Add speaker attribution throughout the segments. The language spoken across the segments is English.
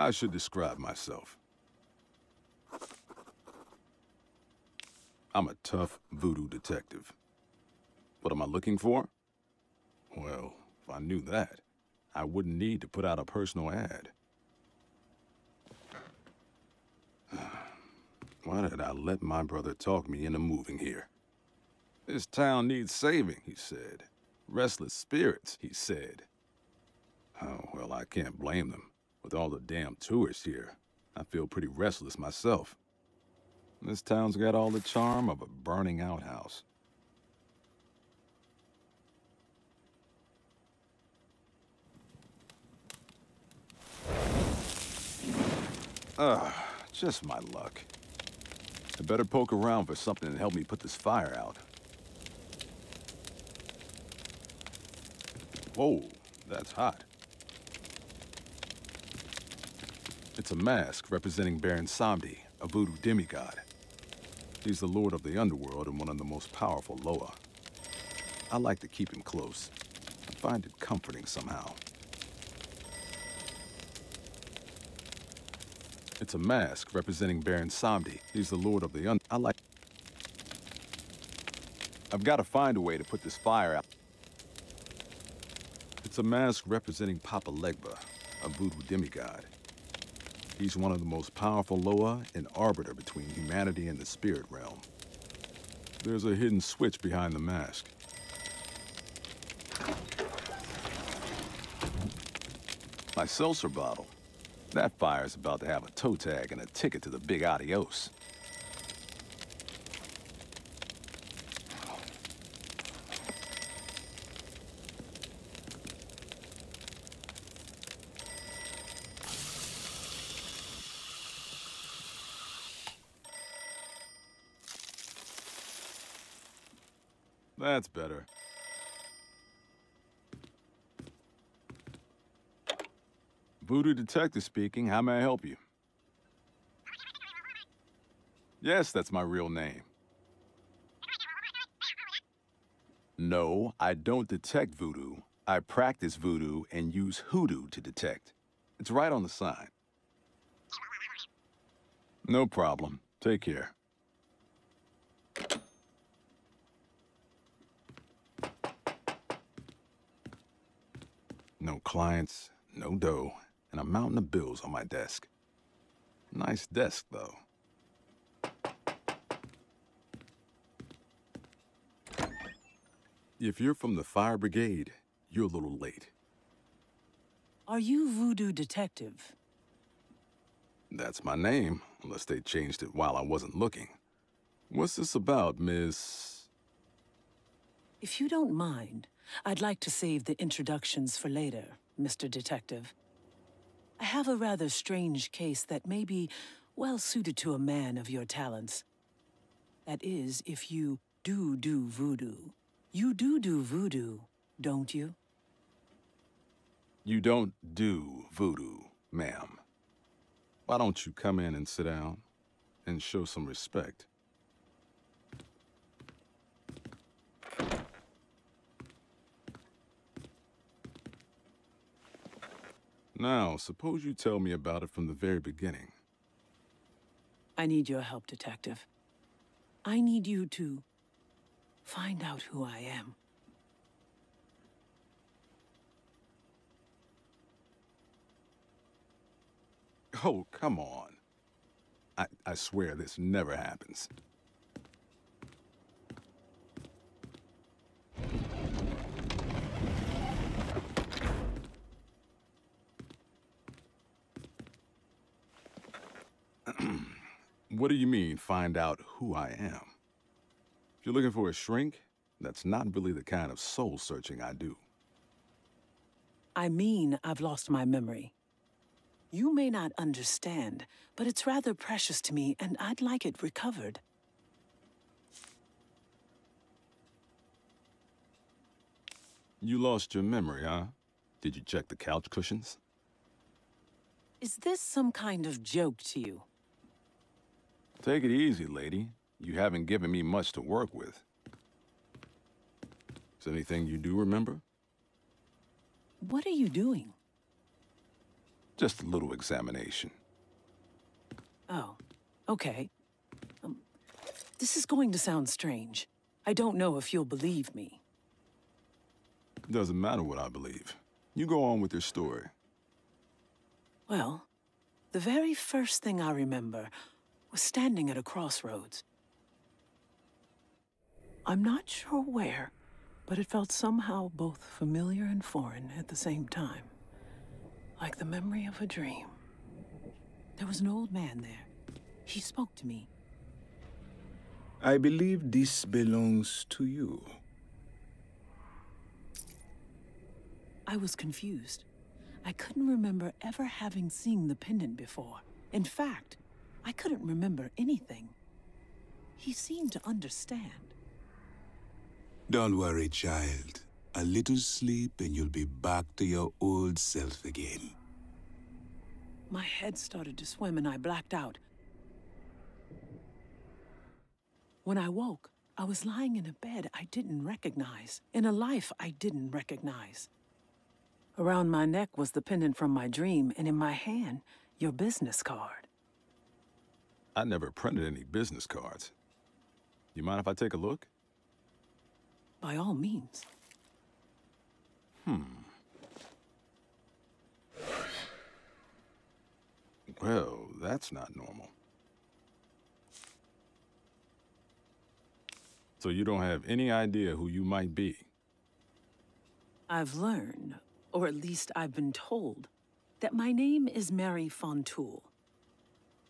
Speaker 1: I should describe myself. I'm a tough voodoo detective. What am I looking for? Well, if I knew that, I wouldn't need to put out a personal ad. Why did I let my brother talk me into moving here? This town needs saving, he said. Restless spirits, he said. Oh, well, I can't blame them. With all the damn tourists here, I feel pretty restless myself. This town's got all the charm of a burning outhouse. Ugh, just my luck. I better poke around for something to help me put this fire out. Whoa, that's hot. It's a mask representing Baron Samedi, a voodoo demigod. He's the lord of the underworld and one of the most powerful Loa. I like to keep him close. I find it comforting somehow. It's a mask representing Baron Samedi. He's the lord of the un- I like- I've got to find a way to put this fire out. It's a mask representing Papa Legba, a voodoo demigod. He's one of the most powerful Loa and arbiter between humanity and the spirit realm. There's a hidden switch behind the mask. My seltzer bottle. That fire's about to have a toe tag and a ticket to the big adios. That's better. Voodoo Detective speaking. How may I help you? Yes, that's my real name. No, I don't detect voodoo. I practice voodoo and use hoodoo to detect. It's right on the sign. No problem. Take care. No clients, no dough, and a mountain of bills on my desk. Nice desk, though. If you're from the fire brigade, you're a little late.
Speaker 2: Are you Voodoo Detective?
Speaker 1: That's my name, unless they changed it while I wasn't looking. What's this about, Miss...
Speaker 2: If you don't mind, I'd like to save the introductions for later, Mr. Detective. I have a rather strange case that may be well suited to a man of your talents. That is, if you do do voodoo. You do do voodoo, don't you?
Speaker 1: You don't do voodoo, ma'am. Why don't you come in and sit down and show some respect? Now, suppose you tell me about it from the very beginning.
Speaker 2: I need your help, Detective. I need you to find out who I am.
Speaker 1: Oh, come on. I, I swear this never happens. What do you mean, find out who I am? If you're looking for a shrink, that's not really the kind of soul-searching I do.
Speaker 2: I mean I've lost my memory. You may not understand, but it's rather precious to me, and I'd like it recovered.
Speaker 1: You lost your memory, huh? Did you check the couch cushions?
Speaker 2: Is this some kind of joke to you?
Speaker 1: Take it easy, lady. You haven't given me much to work with. Is there anything you do remember?
Speaker 2: What are you doing?
Speaker 1: Just a little examination.
Speaker 2: Oh, okay. Um, this is going to sound strange. I don't know if you'll believe me.
Speaker 1: It Doesn't matter what I believe. You go on with your story.
Speaker 2: Well, the very first thing I remember was standing at a crossroads. I'm not sure where, but it felt somehow both familiar and foreign at the same time. Like the memory of a dream. There was an old man there. He spoke to me.
Speaker 3: I believe this belongs to you.
Speaker 2: I was confused. I couldn't remember ever having seen the pendant before. In fact, I couldn't remember anything. He seemed to understand.
Speaker 3: Don't worry, child. A little sleep and you'll be back to your old self again.
Speaker 2: My head started to swim and I blacked out. When I woke, I was lying in a bed I didn't recognize, in a life I didn't recognize. Around my neck was the pendant from my dream, and in my hand, your business card.
Speaker 1: I never printed any business cards. You mind if I take a look?
Speaker 2: By all means.
Speaker 1: Hmm. Well, that's not normal. So you don't have any idea who you might be?
Speaker 2: I've learned, or at least I've been told, that my name is Mary Fontoul.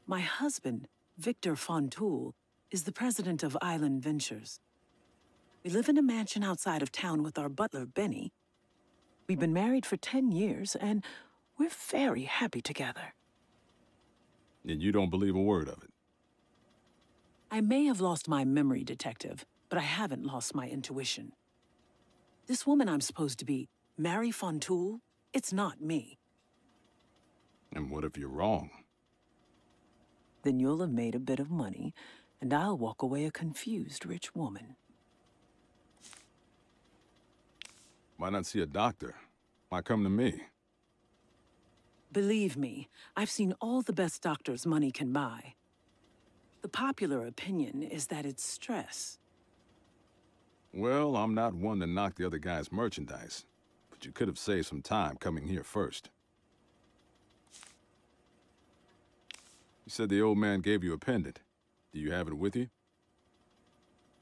Speaker 2: My husband, Victor Fontoul, is the president of Island Ventures. We live in a mansion outside of town with our butler, Benny. We've been married for 10 years, and we're very happy together.
Speaker 1: And you don't believe a word of it?
Speaker 2: I may have lost my memory, Detective, but I haven't lost my intuition. This woman I'm supposed to be, Mary Fontoul, it's not me.
Speaker 1: And what if you're wrong?
Speaker 2: Then you'll have made a bit of money, and I'll walk away a confused rich woman.
Speaker 1: Why not see a doctor? Why come to me?
Speaker 2: Believe me, I've seen all the best doctors money can buy. The popular opinion is that it's stress.
Speaker 1: Well, I'm not one to knock the other guy's merchandise, but you could have saved some time coming here first. You said the old man gave you a pendant. Do you have it with you?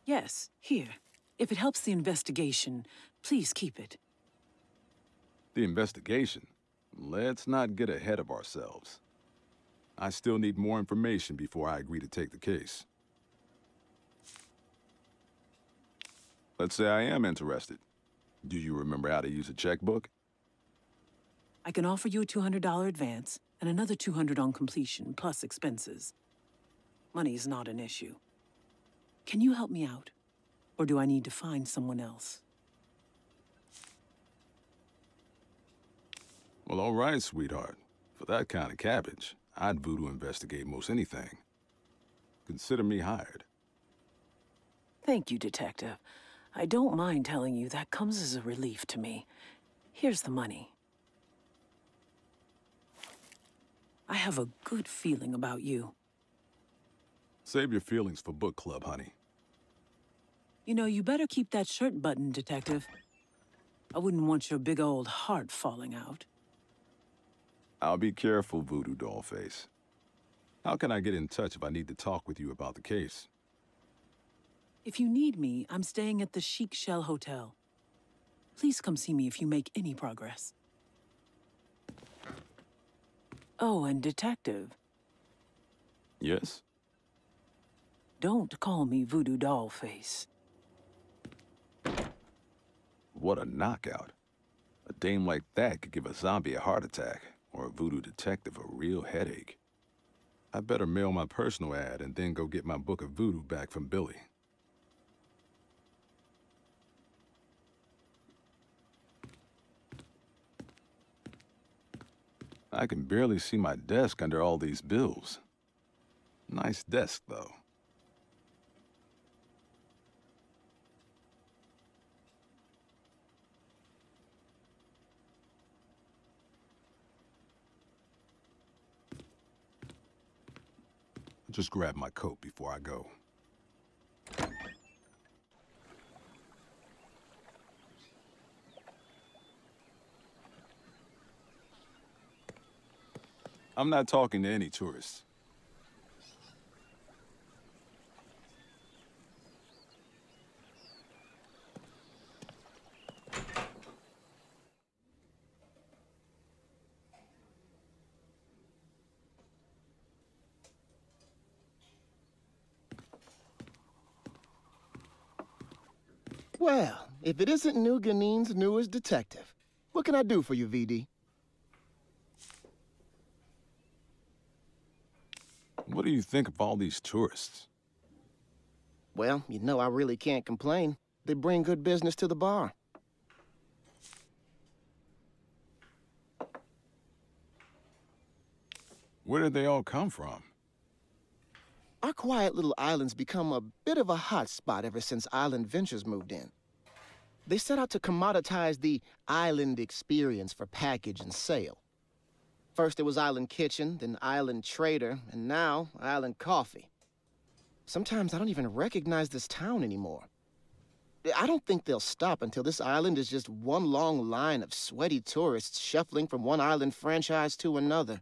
Speaker 2: Yes, here. If it helps the investigation, please keep it.
Speaker 1: The investigation? Let's not get ahead of ourselves. I still need more information before I agree to take the case. Let's say I am interested. Do you remember how to use a checkbook?
Speaker 2: I can offer you a $200 advance and another 200 on completion, plus expenses. Money's not an issue. Can you help me out? Or do I need to find someone else?
Speaker 1: Well, all right, sweetheart. For that kind of cabbage, I'd voodoo investigate most anything. Consider me hired.
Speaker 2: Thank you, Detective. I don't mind telling you that comes as a relief to me. Here's the money. I have a good feeling about you.
Speaker 1: Save your feelings for book club, honey.
Speaker 2: You know, you better keep that shirt buttoned, Detective. I wouldn't want your big old heart falling out.
Speaker 1: I'll be careful, Voodoo Dollface. How can I get in touch if I need to talk with you about the case?
Speaker 2: If you need me, I'm staying at the Chic Shell Hotel. Please come see me if you make any progress. Oh, and Detective,
Speaker 1: Yes?
Speaker 2: don't call me Voodoo Dollface.
Speaker 1: What a knockout. A dame like that could give a zombie a heart attack, or a voodoo detective a real headache. I better mail my personal ad and then go get my book of voodoo back from Billy. I can barely see my desk under all these bills. Nice desk, though. Just grab my coat before I go. I'm not talking to any tourists.
Speaker 4: Well, if it isn't New Ginen's newest detective, what can I do for you, VD?
Speaker 1: What do you think of all these tourists?
Speaker 4: Well, you know I really can't complain. They bring good business to the bar.
Speaker 1: Where did they all come from?
Speaker 4: Our quiet little island's become a bit of a hot spot ever since Island Ventures moved in. They set out to commoditize the island experience for package and sale. First it was Island Kitchen, then Island Trader, and now Island Coffee. Sometimes I don't even recognize this town anymore. I don't think they'll stop until this island is just one long line of sweaty tourists shuffling from one island franchise to another.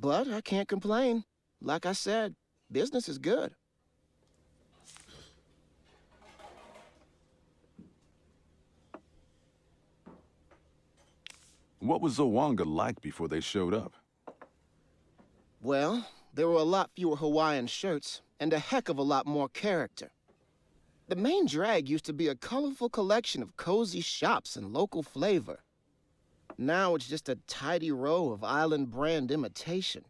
Speaker 4: But I can't complain. Like I said, business is good.
Speaker 1: What was Zawanga like before they showed up?
Speaker 4: Well, there were a lot fewer Hawaiian shirts, and a heck of a lot more character. The main drag used to be a colorful collection of cozy shops and local flavor. Now it's just a tidy row of island brand imitation.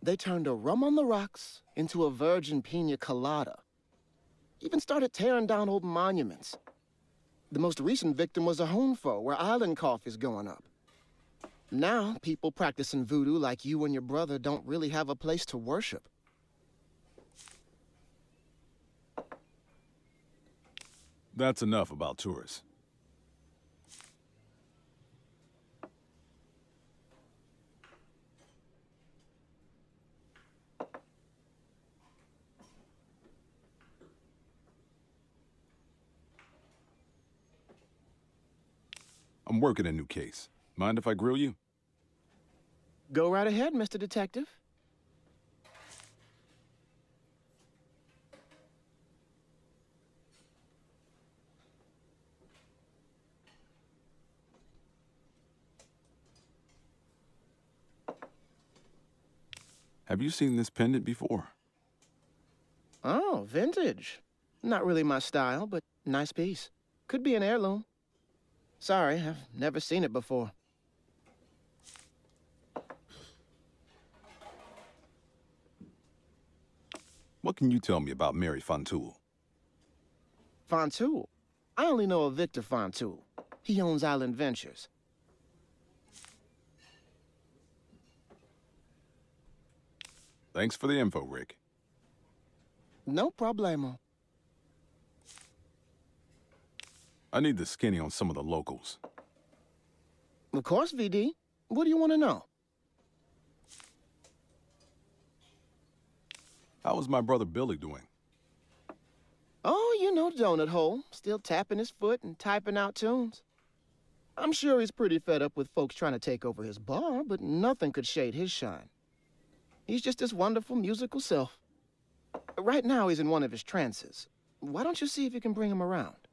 Speaker 4: They turned a rum on the rocks into a virgin pina colada. Even started tearing down old monuments. The most recent victim was a Honfo, where island coffee is going up. Now, people practicing voodoo like you and your brother don't really have a place to worship.
Speaker 1: That's enough about tourists. I'm working a new case. Mind if I grill you?
Speaker 4: Go right ahead, Mr. Detective.
Speaker 1: Have you seen this pendant before?
Speaker 4: Oh, vintage. Not really my style, but nice piece. Could be an heirloom. Sorry, I've never seen it before.
Speaker 1: What can you tell me about Mary Fontoul?
Speaker 4: Fontoul? I only know of Victor Fontoul. He owns Island Ventures.
Speaker 1: Thanks for the info, Rick.
Speaker 4: No problemo.
Speaker 1: I need the skinny on some of the locals.
Speaker 4: Of course, VD. What do you want to know?
Speaker 1: How was my brother Billy doing?
Speaker 4: Oh, you know Donut Hole. Still tapping his foot and typing out tunes. I'm sure he's pretty fed up with folks trying to take over his bar, but nothing could shade his shine. He's just his wonderful musical self. Right now, he's in one of his trances. Why don't you see if you can bring him around?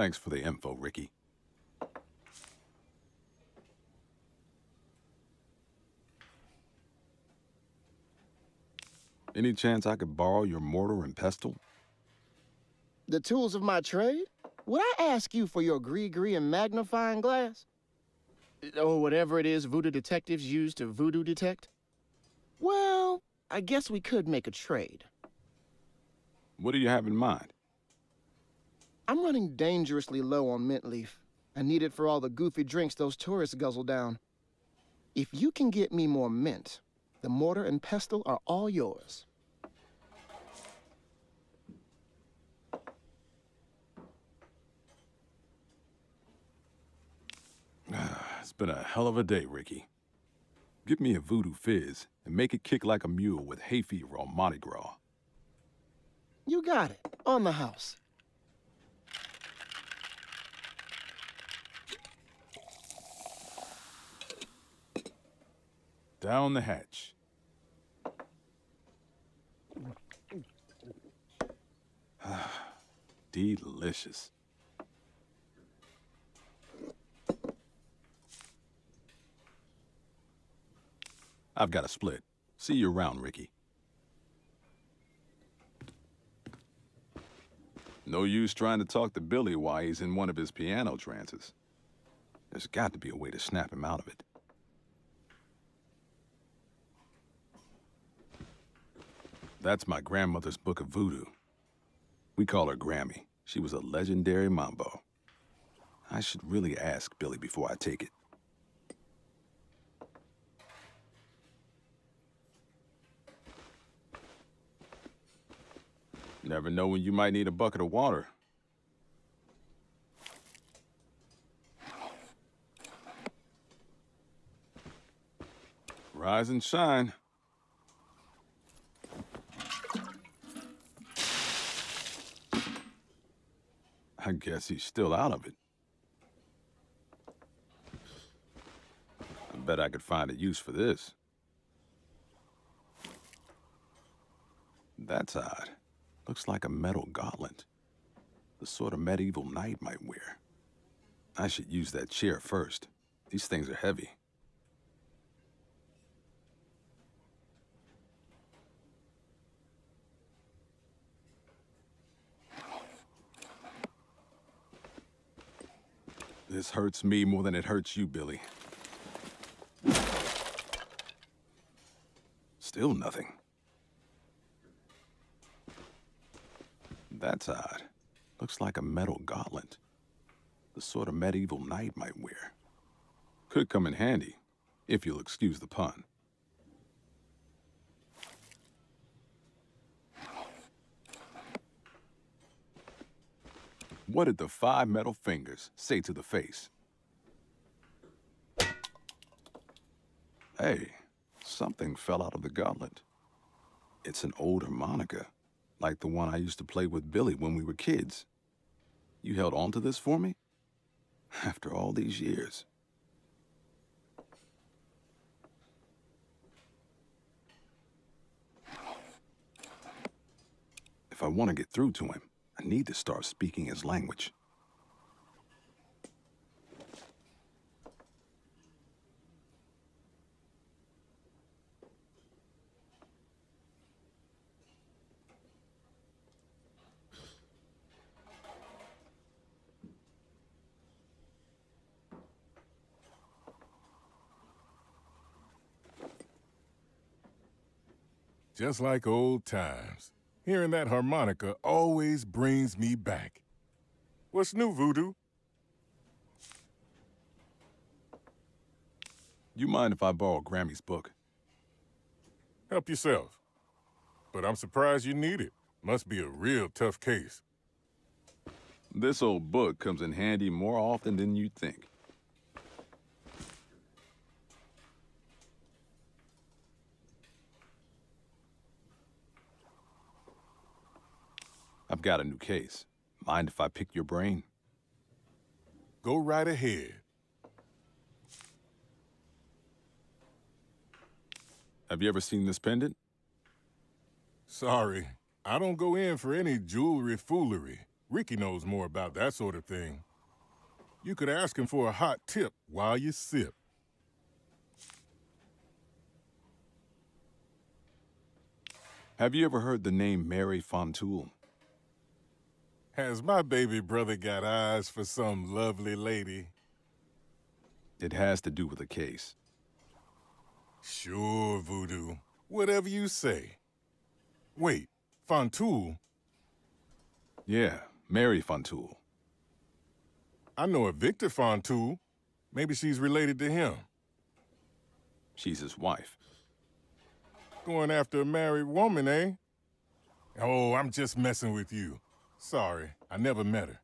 Speaker 1: Thanks for the info, Ricky. Any chance I could borrow your mortar and pestle?
Speaker 4: The tools of my trade? Would I ask you for your gris-gris and magnifying glass? Or whatever it is voodoo detectives use to voodoo detect? Well, I guess we could make a trade.
Speaker 1: What do you have in mind?
Speaker 4: I'm running dangerously low on mint leaf. I need it for all the goofy drinks those tourists guzzle down. If you can get me more mint, the mortar and pestle are all yours.
Speaker 1: Ah, it's been a hell of a day, Ricky. Give me a voodoo fizz and make it kick like a mule with hay fever on Mardi Gras.
Speaker 4: You got it. On the house.
Speaker 1: Down the hatch. Delicious. I've got a split. See you around, Ricky. No use trying to talk to Billy while he's in one of his piano trances. There's got to be a way to snap him out of it. That's my grandmother's book of voodoo. We call her Grammy. She was a legendary mambo. I should really ask Billy before I take it. Never know when you might need a bucket of water. Rise and shine. I guess he's still out of it. I bet I could find a use for this. That's odd. Looks like a metal gauntlet. The sort of medieval knight might wear. I should use that chair first. These things are heavy. This hurts me more than it hurts you, Billy. Still nothing. That's odd. Looks like a metal gauntlet. The sort of medieval knight might wear. Could come in handy, if you'll excuse the pun. What did the five metal fingers say to the face? Hey, something fell out of the gauntlet. It's an old harmonica, like the one I used to play with Billy when we were kids. You held on to this for me? After all these years. If I want to get through to him, I need to start speaking his language.
Speaker 5: Just like old times. Hearing that harmonica always brings me back. What's new, Voodoo?
Speaker 1: You mind if I borrow Grammy's book?
Speaker 5: Help yourself. But I'm surprised you need it. Must be a real tough case.
Speaker 1: This old book comes in handy more often than you'd think. I've got a new case. Mind if I pick your brain?
Speaker 5: Go right ahead.
Speaker 1: Have you ever seen this pendant?
Speaker 5: Sorry, I don't go in for any jewelry foolery. Ricky knows more about that sort of thing. You could ask him for a hot tip while you sip.
Speaker 1: Have you ever heard the name Mary Fontoul?
Speaker 5: Has my baby brother got eyes for some lovely lady?
Speaker 1: It has to do with the case.
Speaker 5: Sure, Voodoo. Whatever you say. Wait, Fontoul?
Speaker 1: Yeah, Mary Fontoul.
Speaker 5: I know a Victor Fontoul. Maybe she's related to him.
Speaker 1: She's his wife.
Speaker 5: Going after a married woman, eh? Oh, I'm just messing with you. Sorry, I never met her.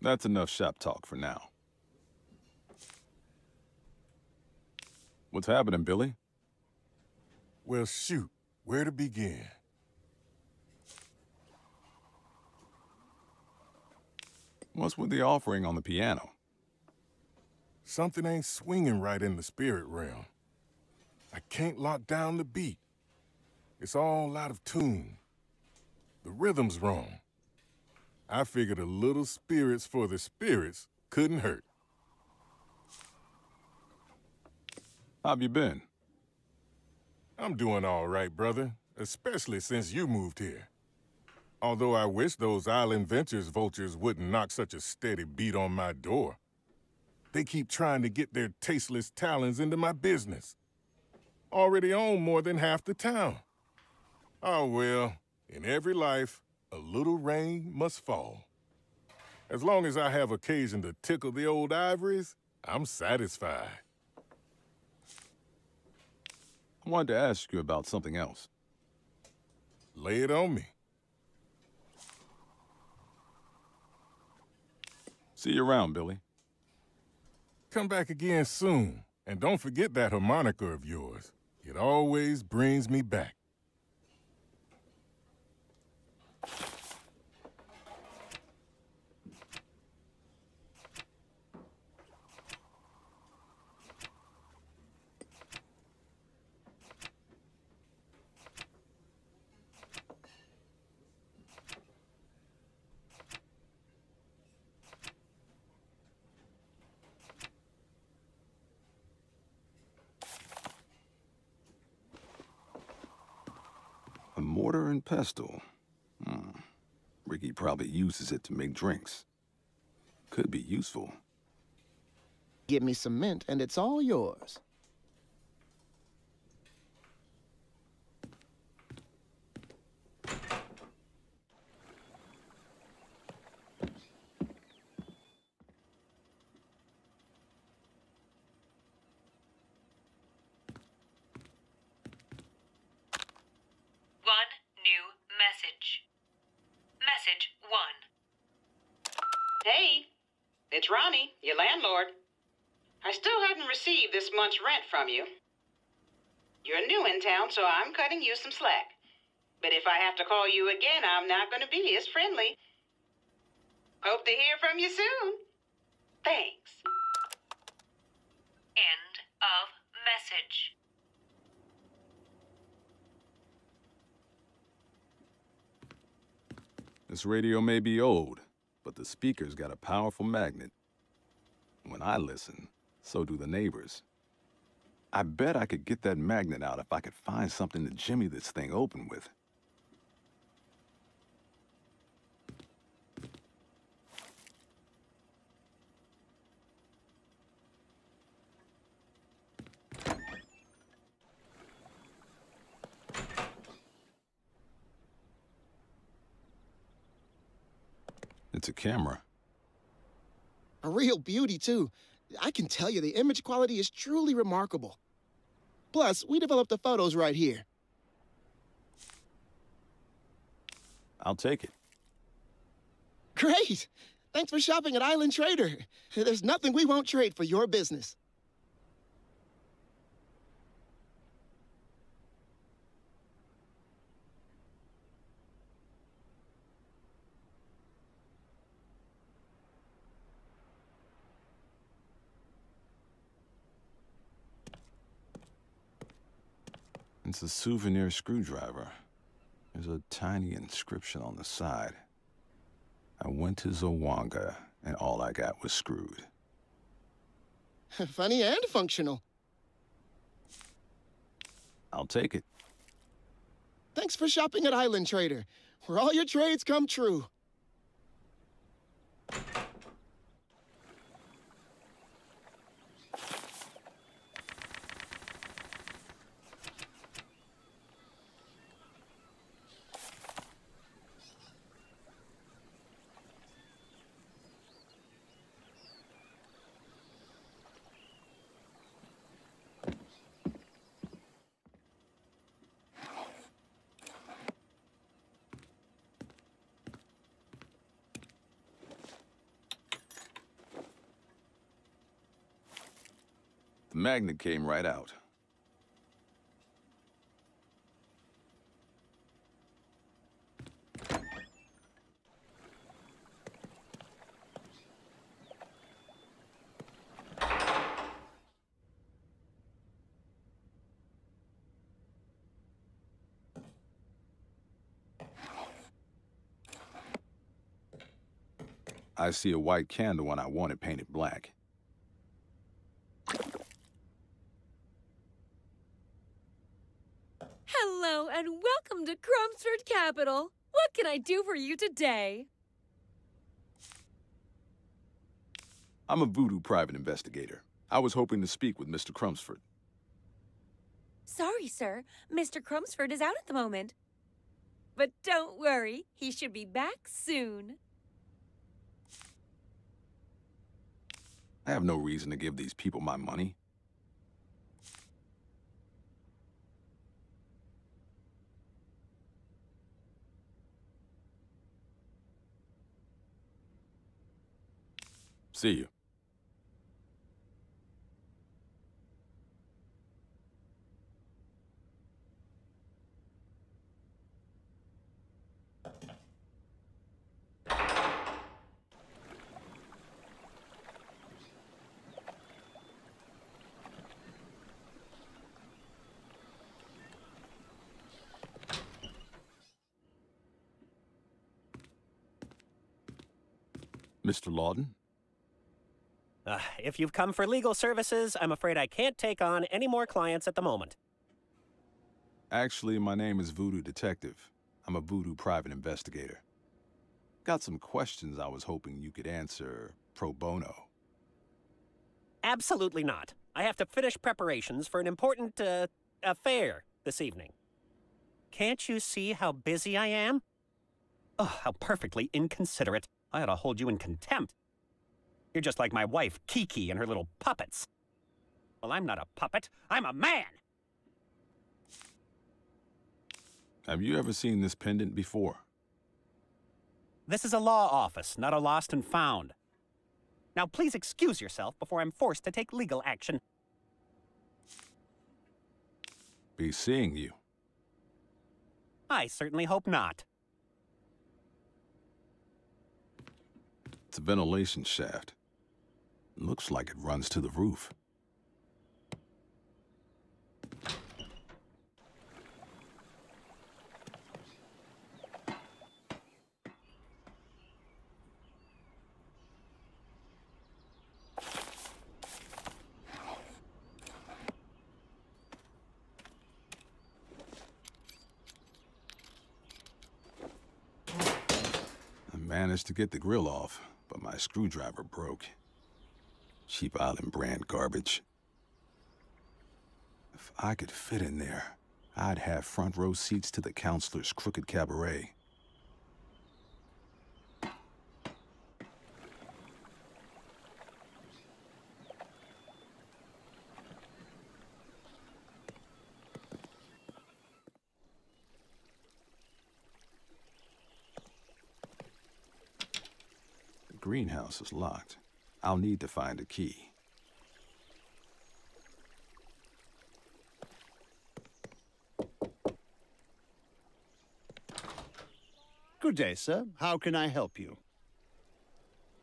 Speaker 1: That's enough shop talk for now. What's happening, Billy?
Speaker 5: Well, shoot. Where to begin?
Speaker 1: What's with the offering on the piano?
Speaker 5: Something ain't swinging right in the spirit realm. I can't lock down the beat. It's all out of tune. The rhythm's wrong. I figured a little spirits for the spirits couldn't hurt.
Speaker 1: How've you been?
Speaker 5: I'm doing all right, brother, especially since you moved here. Although I wish those Island Ventures vultures wouldn't knock such a steady beat on my door. They keep trying to get their tasteless talons into my business. Already own more than half the town. Oh well, in every life, a little rain must fall. As long as I have occasion to tickle the old ivories, I'm satisfied.
Speaker 1: I wanted to ask you about something else.
Speaker 5: Lay it on me.
Speaker 1: See you around, Billy.
Speaker 5: Come back again soon. And don't forget that harmonica of yours. It always brings me back.
Speaker 1: A mortar and pestle. Ricky probably uses it to make drinks. Could be useful.
Speaker 4: Give me some mint, and it's all yours.
Speaker 6: One new message. Message 1.
Speaker 7: Hey, it's Ronnie, your landlord. I still hadn't received this month's rent from you. You're new in town, so I'm cutting you some slack. But if I have to call you again, I'm not going to be as friendly. Hope to hear from you soon. Thanks.
Speaker 6: End of message.
Speaker 1: This radio may be old, but the speaker's got a powerful magnet. When I listen, so do the neighbors. I bet I could get that magnet out if I could find something to jimmy this thing open with. It's a camera.
Speaker 4: A real beauty, too. I can tell you the image quality is truly remarkable. Plus, we developed the photos right here.
Speaker 1: I'll take it.
Speaker 4: Great! Thanks for shopping at Island Trader. There's nothing we won't trade for your business.
Speaker 1: It's a souvenir screwdriver. There's a tiny inscription on the side. I went to Zawanga, and all I got was screwed.
Speaker 4: Funny and functional.
Speaker 1: I'll take it.
Speaker 4: Thanks for shopping at Island Trader, where all your trades come true.
Speaker 1: Magnet came right out. I see a white candle and I want it painted black.
Speaker 8: Hello and welcome to Crumsford Capital. What can I do for you today?
Speaker 1: I'm a voodoo private investigator. I was hoping to speak with Mr. Crumsford.
Speaker 8: Sorry, sir. Mr. Crumsford is out at the moment. But don't worry, he should be back soon.
Speaker 1: I have no reason to give these people my money. See you. Mr. Lawton?
Speaker 9: Uh, if you've come for legal services, I'm afraid I can't take on any more clients at the moment.
Speaker 1: Actually, my name is Voodoo Detective. I'm a voodoo private investigator. Got some questions I was hoping you could answer pro bono.
Speaker 9: Absolutely not. I have to finish preparations for an important, uh, affair this evening. Can't you see how busy I am? Oh, how perfectly inconsiderate. I ought to hold you in contempt. You're just like my wife, Kiki, and her little puppets. Well, I'm not a puppet. I'm a man!
Speaker 1: Have you ever seen this pendant before?
Speaker 9: This is a law office, not a lost and found. Now, please excuse yourself before I'm forced to take legal action.
Speaker 1: Be seeing you.
Speaker 9: I certainly hope not.
Speaker 1: It's a ventilation shaft. Looks like it runs to the roof. I managed to get the grill off, but my screwdriver broke. Cheap Island brand garbage. If I could fit in there, I'd have front row seats to the counselor's crooked cabaret. The greenhouse is locked. I'll need to find a key.
Speaker 10: Good day, sir. How can I help you?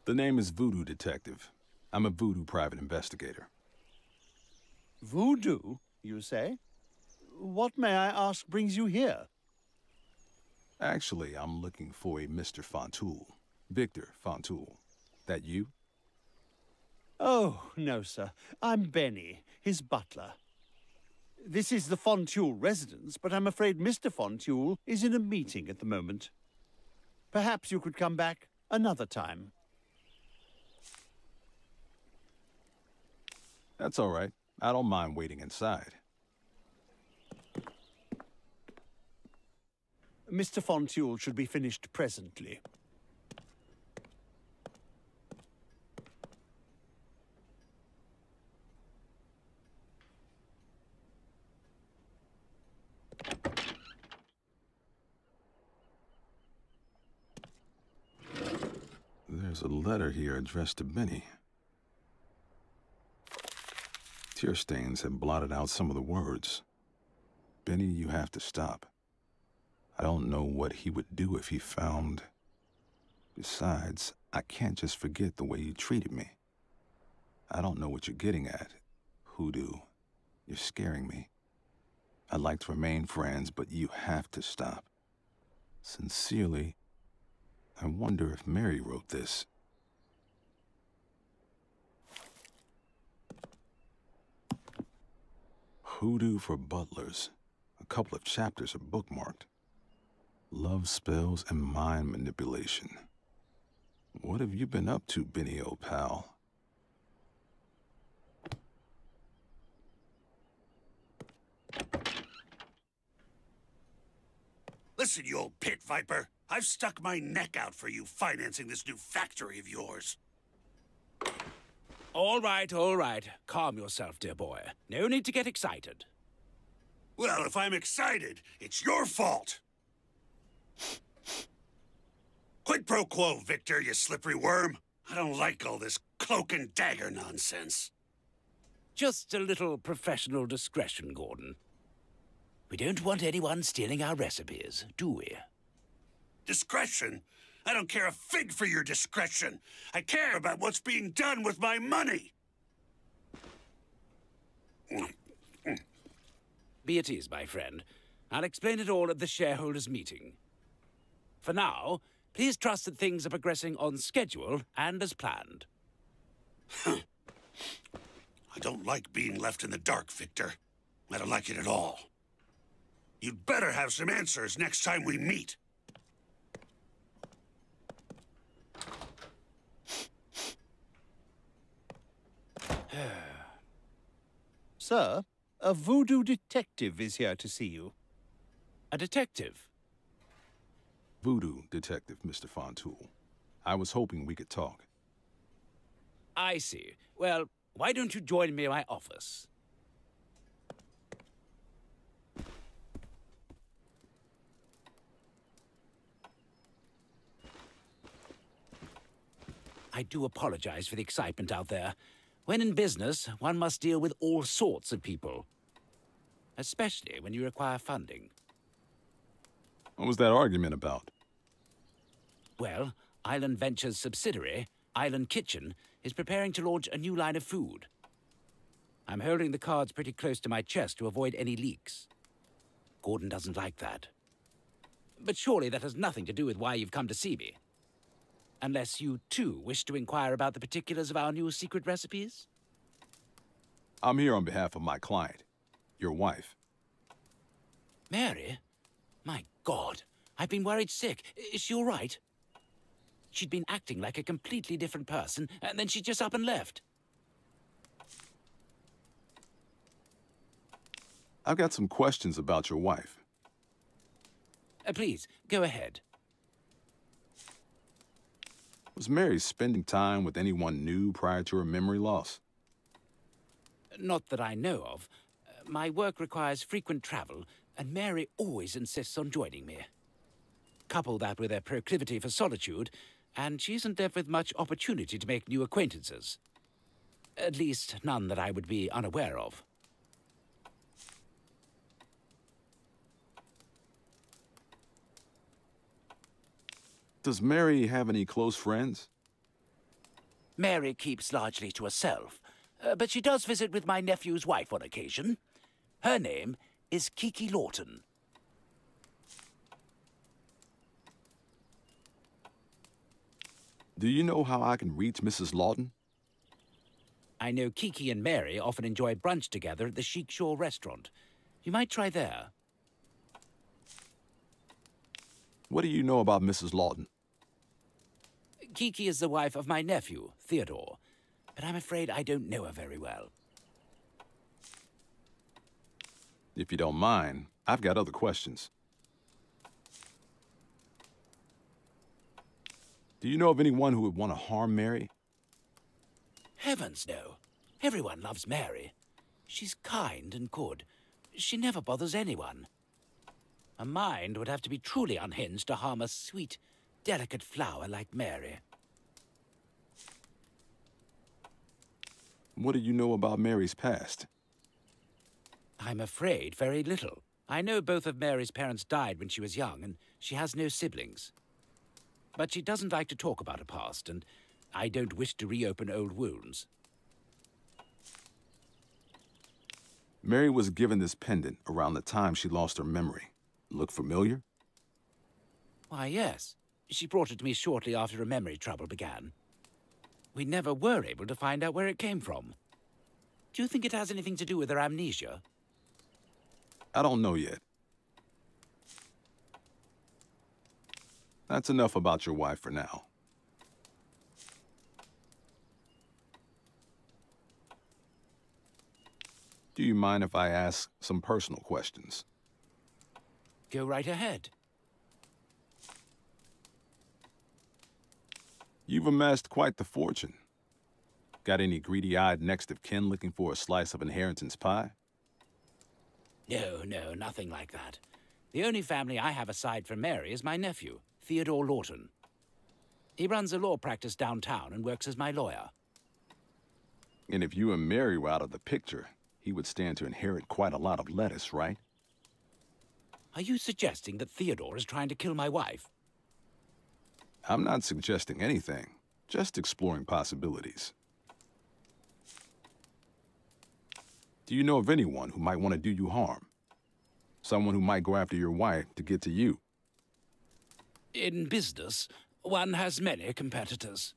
Speaker 1: The name is Voodoo Detective. I'm a voodoo private investigator.
Speaker 10: Voodoo, you say? What, may I ask, brings you here?
Speaker 1: Actually, I'm looking for a Mr. Fontoul. Victor Fontoul. That you?
Speaker 10: Oh, no, sir. I'm Benny, his butler. This is the Fontoul residence, but I'm afraid Mr. Fontoul is in a meeting at the moment. Perhaps you could come back another time.
Speaker 1: That's all right. I don't mind waiting inside.
Speaker 10: Mr. Fontoul should be finished presently.
Speaker 1: There's a letter here addressed to Benny. Tear stains have blotted out some of the words. Benny, you have to stop. I don't know what he would do if he found... Besides, I can't just forget the way you treated me. I don't know what you're getting at, Hoodoo. You're scaring me. I'd like to remain friends, but you have to stop. Sincerely, I wonder if Mary wrote this. Hoodoo for Butlers. A couple of chapters are bookmarked. Love spells and mind manipulation. What have you been up to, Benny, old pal?
Speaker 11: Listen, you old pit viper. I've stuck my neck out for you financing this new factory of yours.
Speaker 12: All right, all right. Calm yourself, dear boy. No need to get excited.
Speaker 11: Well, if I'm excited, it's your fault. Quid pro quo, Victor, you slippery worm. I don't like all this cloak and dagger nonsense.
Speaker 12: Just a little professional discretion, Gordon. We don't want anyone stealing our recipes, do we?
Speaker 11: Discretion? I don't care a fig for your discretion. I care about what's being done with my money.
Speaker 12: Be at ease, my friend. I'll explain it all at the shareholders' meeting. For now, please trust that things are progressing on schedule and as planned.
Speaker 11: I don't like being left in the dark, Victor. I don't like it at all. You'd better have some answers next time we meet.
Speaker 10: Sir, a voodoo detective is here to see you.
Speaker 12: A detective?
Speaker 1: Voodoo detective, Mr. Fontoul. I was hoping we could talk.
Speaker 12: I see. Well, why don't you join me in my office? I do apologize for the excitement out there. When in business, one must deal with all sorts of people. Especially when you require funding.
Speaker 1: What was that argument about?
Speaker 12: Well, Island Ventures' subsidiary, Island Kitchen, is preparing to launch a new line of food. I'm holding the cards pretty close to my chest to avoid any leaks. Gordon doesn't like that. But surely that has nothing to do with why you've come to see me. Unless you, too, wish to inquire about the particulars of our new secret recipes?
Speaker 1: I'm here on behalf of my client, your wife.
Speaker 12: Mary? My God, I've been worried sick. Is she all right? She'd been acting like a completely different person, and then she just up and left.
Speaker 1: I've got some questions about your wife.
Speaker 12: Uh, please, go ahead.
Speaker 1: Was Mary spending time with anyone new prior to her memory loss?
Speaker 12: Not that I know of. My work requires frequent travel, and Mary always insists on joining me. Couple that with her proclivity for solitude, and she isn't left with much opportunity to make new acquaintances. At least, none that I would be unaware of.
Speaker 1: Does Mary have any close friends?
Speaker 12: Mary keeps largely to herself, uh, but she does visit with my nephew's wife on occasion. Her name is Kiki Lawton.
Speaker 1: Do you know how I can reach Mrs. Lawton?
Speaker 12: I know Kiki and Mary often enjoy brunch together at the Chic Shore restaurant. You might try there.
Speaker 1: What do you know about Mrs. Lawton?
Speaker 12: Kiki is the wife of my nephew, Theodore, but I'm afraid I don't know her very well.
Speaker 1: If you don't mind, I've got other questions. Do you know of anyone who would want to harm Mary?
Speaker 12: Heavens, no. Everyone loves Mary. She's kind and good. She never bothers anyone. A mind would have to be truly unhinged to harm a sweet, delicate flower like Mary.
Speaker 1: What do you know about Mary's past?
Speaker 12: I'm afraid very little. I know both of Mary's parents died when she was young, and she has no siblings. But she doesn't like to talk about her past, and I don't wish to reopen old wounds.
Speaker 1: Mary was given this pendant around the time she lost her memory. Look familiar?
Speaker 12: Why, yes. She brought it to me shortly after her memory trouble began. We never were able to find out where it came from. Do you think it has anything to do with her amnesia?
Speaker 1: I don't know yet. That's enough about your wife for now. Do you mind if I ask some personal questions?
Speaker 12: Go right ahead.
Speaker 1: You've amassed quite the fortune. Got any greedy-eyed next of kin looking for a slice of inheritance pie?
Speaker 12: No, no, nothing like that. The only family I have aside from Mary is my nephew, Theodore Lawton. He runs a law practice downtown and works as my lawyer.
Speaker 1: And if you and Mary were out of the picture, he would stand to inherit quite a lot of lettuce, right?
Speaker 12: Are you suggesting that Theodore is trying to kill my wife?
Speaker 1: I'm not suggesting anything, just exploring possibilities. Do you know of anyone who might want to do you harm? Someone who might go after your wife to get to you?
Speaker 12: In business, one has many competitors.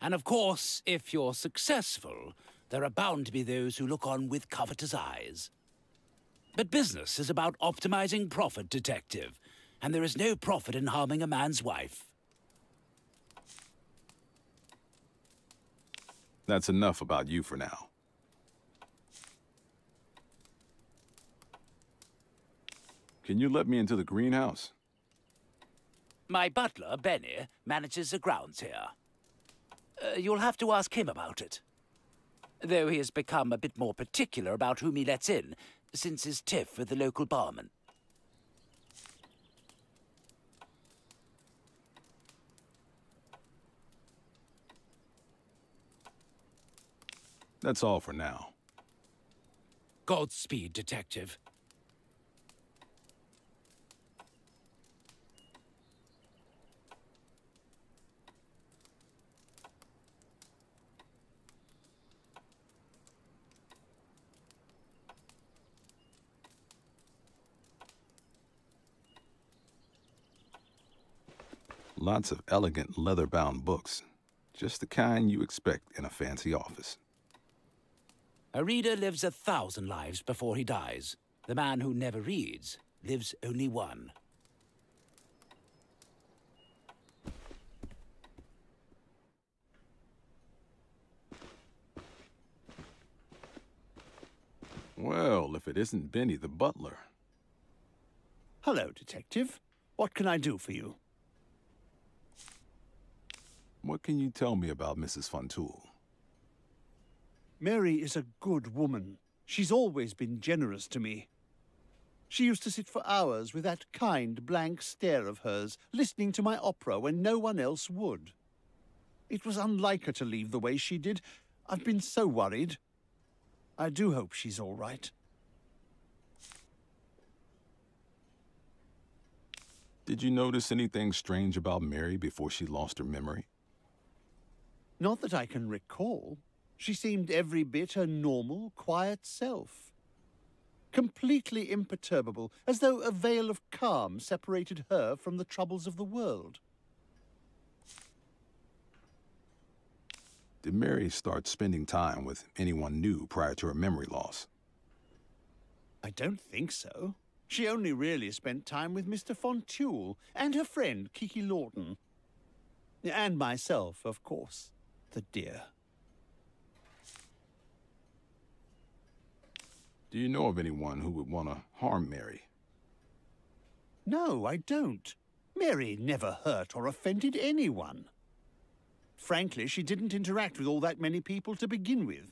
Speaker 12: And of course, if you're successful, there are bound to be those who look on with covetous eyes. But business is about optimizing profit, detective, and there is no profit in harming a man's wife.
Speaker 1: That's enough about you for now. Can you let me into the greenhouse?
Speaker 12: My butler, Benny, manages the grounds here. Uh, you'll have to ask him about it. Though he has become a bit more particular about whom he lets in, since his tiff with the local barman.
Speaker 1: That's all for now.
Speaker 12: Godspeed, Detective.
Speaker 1: Lots of elegant leather-bound books. Just the kind you expect in a fancy office.
Speaker 12: A reader lives a thousand lives before he dies. The man who never reads lives only one.
Speaker 1: Well, if it isn't Benny the butler.
Speaker 10: Hello, Detective. What can I do for you?
Speaker 1: What can you tell me about Mrs. Fontoul?
Speaker 10: Mary is a good woman. She's always been generous to me. She used to sit for hours with that kind, blank stare of hers, listening to my opera when no one else would. It was unlike her to leave the way she did. I've been so worried. I do hope she's all right.
Speaker 1: Did you notice anything strange about Mary before she lost her memory?
Speaker 10: Not that I can recall. She seemed every bit her normal, quiet self. Completely imperturbable, as though a veil of calm separated her from the troubles of the world.
Speaker 1: Did Mary start spending time with anyone new prior to her memory loss?
Speaker 10: I don't think so. She only really spent time with Mr. Fontoul and her friend, Kiki Lawton. And myself, of course. The dear.
Speaker 1: Do you know of anyone who would want to harm Mary?
Speaker 10: No, I don't. Mary never hurt or offended anyone. Frankly, she didn't interact with all that many people to begin with.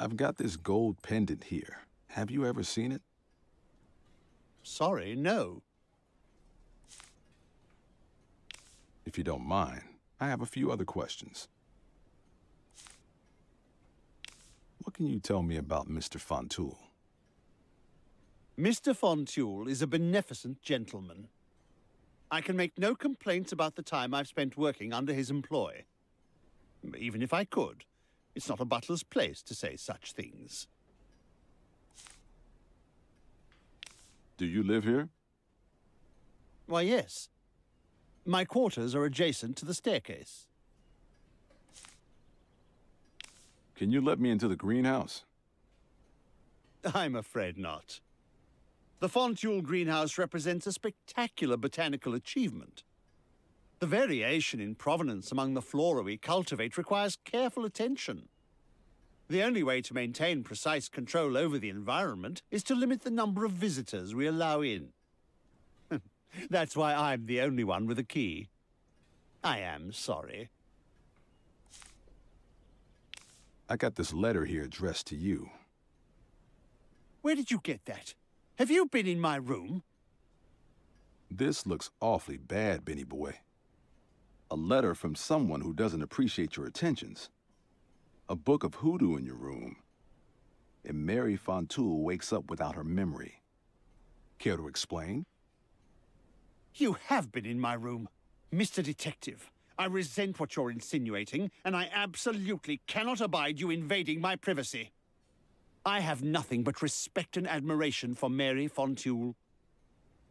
Speaker 1: I've got this gold pendant here. Have you ever seen it?
Speaker 10: Sorry, no.
Speaker 1: If you don't mind, I have a few other questions. What can you tell me about Mr. Fontoul?
Speaker 10: Mr. Fontoul is a beneficent gentleman. I can make no complaints about the time I've spent working under his employ. Even if I could, it's not a butler's place to say such things.
Speaker 1: Do you live here?
Speaker 10: Why, yes. My quarters are adjacent to the staircase.
Speaker 1: Can you let me into the greenhouse?
Speaker 10: I'm afraid not. The Fontoul greenhouse represents a spectacular botanical achievement. The variation in provenance among the flora we cultivate requires careful attention. The only way to maintain precise control over the environment is to limit the number of visitors we allow in. That's why I'm the only one with a key. I am sorry.
Speaker 1: I got this letter here addressed to you.
Speaker 10: Where did you get that? Have you been in my room?
Speaker 1: This looks awfully bad, Benny boy. A letter from someone who doesn't appreciate your attentions. A book of hoodoo in your room. And Mary Fontoul wakes up without her memory. Care to explain?
Speaker 10: You have been in my room. Mr. Detective, I resent what you're insinuating, and I absolutely cannot abide you invading my privacy. I have nothing but respect and admiration for Mary Fontoul.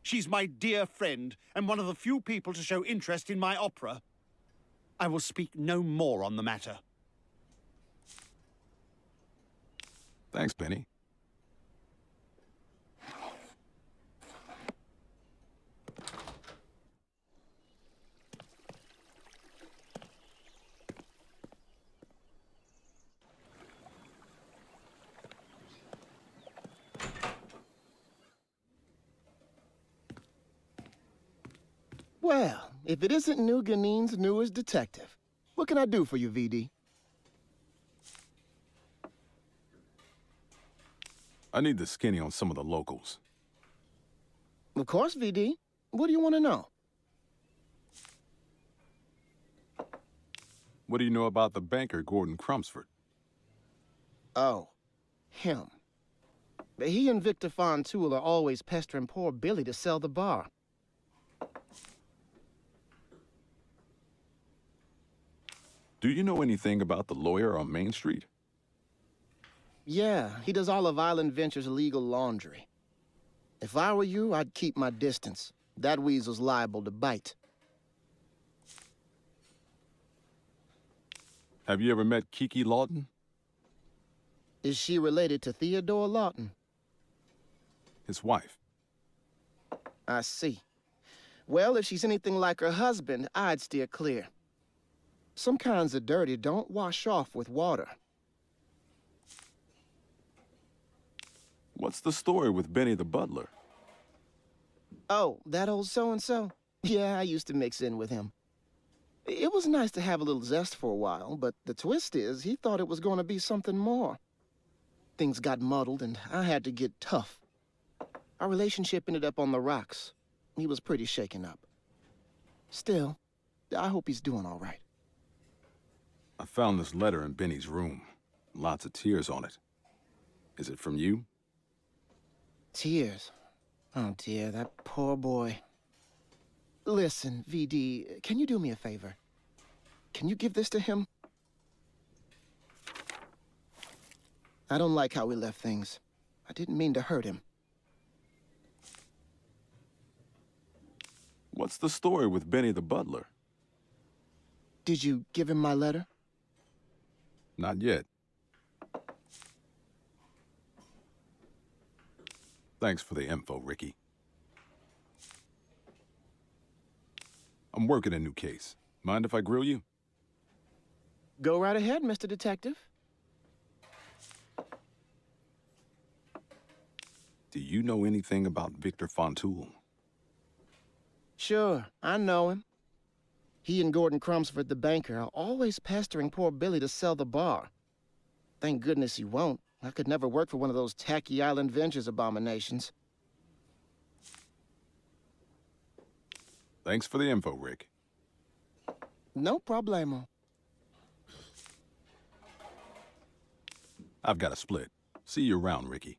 Speaker 10: She's my dear friend, and one of the few people to show interest in my opera. I will speak no more on the matter.
Speaker 1: Thanks, Benny.
Speaker 4: Well, if it isn't New Ginen's newest detective, what can I do for you, VD?
Speaker 1: I need the skinny on some of the locals.
Speaker 4: Of course, VD. What do you want to know?
Speaker 1: What do you know about the banker, Gordon Crumsford?
Speaker 4: Oh, him. He and Victor Fontoul are always pestering poor Billy to sell the bar.
Speaker 1: Do you know anything about the lawyer on Main Street?
Speaker 4: Yeah, he does all of Island Ventures' legal laundry. If I were you, I'd keep my distance. That weasel's liable to bite.
Speaker 1: Have you ever met Kiki Lawton?
Speaker 4: Is she related to Theodore Lawton?
Speaker 1: His wife.
Speaker 4: I see. Well, if she's anything like her husband, I'd steer clear. Some kinds of dirty don't wash off with water.
Speaker 1: What's the story with Benny the butler?
Speaker 4: Oh, that old so-and-so? Yeah, I used to mix in with him. It was nice to have a little zest for a while, but the twist is he thought it was going to be something more. Things got muddled, and I had to get tough. Our relationship ended up on the rocks. He was pretty shaken up. Still, I hope he's doing all right.
Speaker 1: I found this letter in Benny's room. Lots of tears on it. Is it from you?
Speaker 4: Tears. Oh dear, that poor boy. Listen, VD, can you do me a favor? Can you give this to him? I don't like how we left things. I didn't mean to hurt him.
Speaker 1: What's the story with Benny the butler?
Speaker 4: Did you give him my letter?
Speaker 1: Not yet. Thanks for the info, Ricky. I'm working a new case. Mind if I grill you?
Speaker 4: Go right ahead, Mr. Detective.
Speaker 1: Do you know anything about Victor Fontoul?
Speaker 4: Sure, I know him. He and Gordon Crumsford, the banker, are always pestering poor Billy to sell the bar. Thank goodness he won't. I could never work for one of those tacky Island Ventures abominations.
Speaker 1: Thanks for the info, Rick.
Speaker 4: No problemo.
Speaker 1: I've got a split. See you around, Ricky.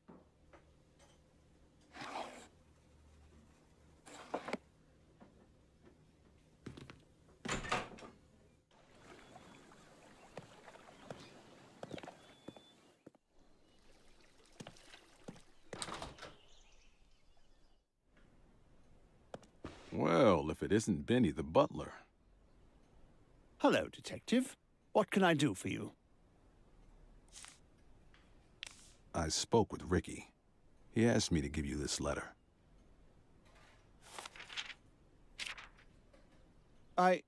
Speaker 1: If it isn't Benny the butler.
Speaker 10: Hello, Detective. What can I do for you?
Speaker 1: I spoke with Ricky. He asked me to give you this letter.
Speaker 10: I...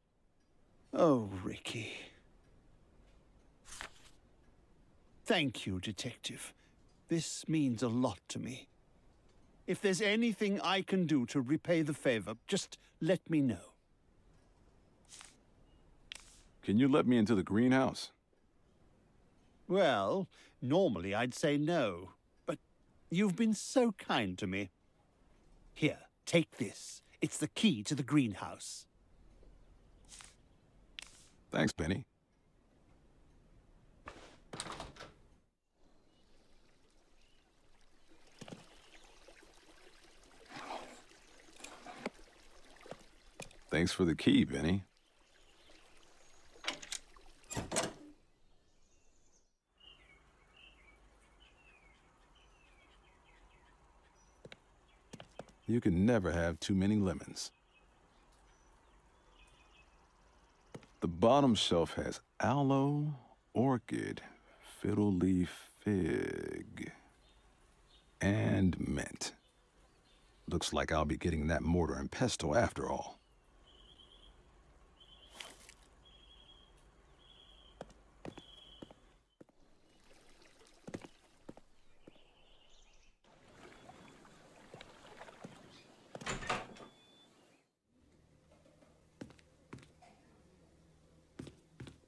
Speaker 10: Oh, Ricky. Thank you, Detective. This means a lot to me. If there's anything I can do to repay the favor, just let me know.
Speaker 1: Can you let me into the greenhouse?
Speaker 10: Well, normally I'd say no, but you've been so kind to me. Here, take this. It's the key to the greenhouse.
Speaker 1: Thanks, Benny. Thanks for the key, Benny. You can never have too many lemons. The bottom shelf has aloe, orchid, fiddle leaf fig, and mint. Looks like I'll be getting that mortar and pestle after all.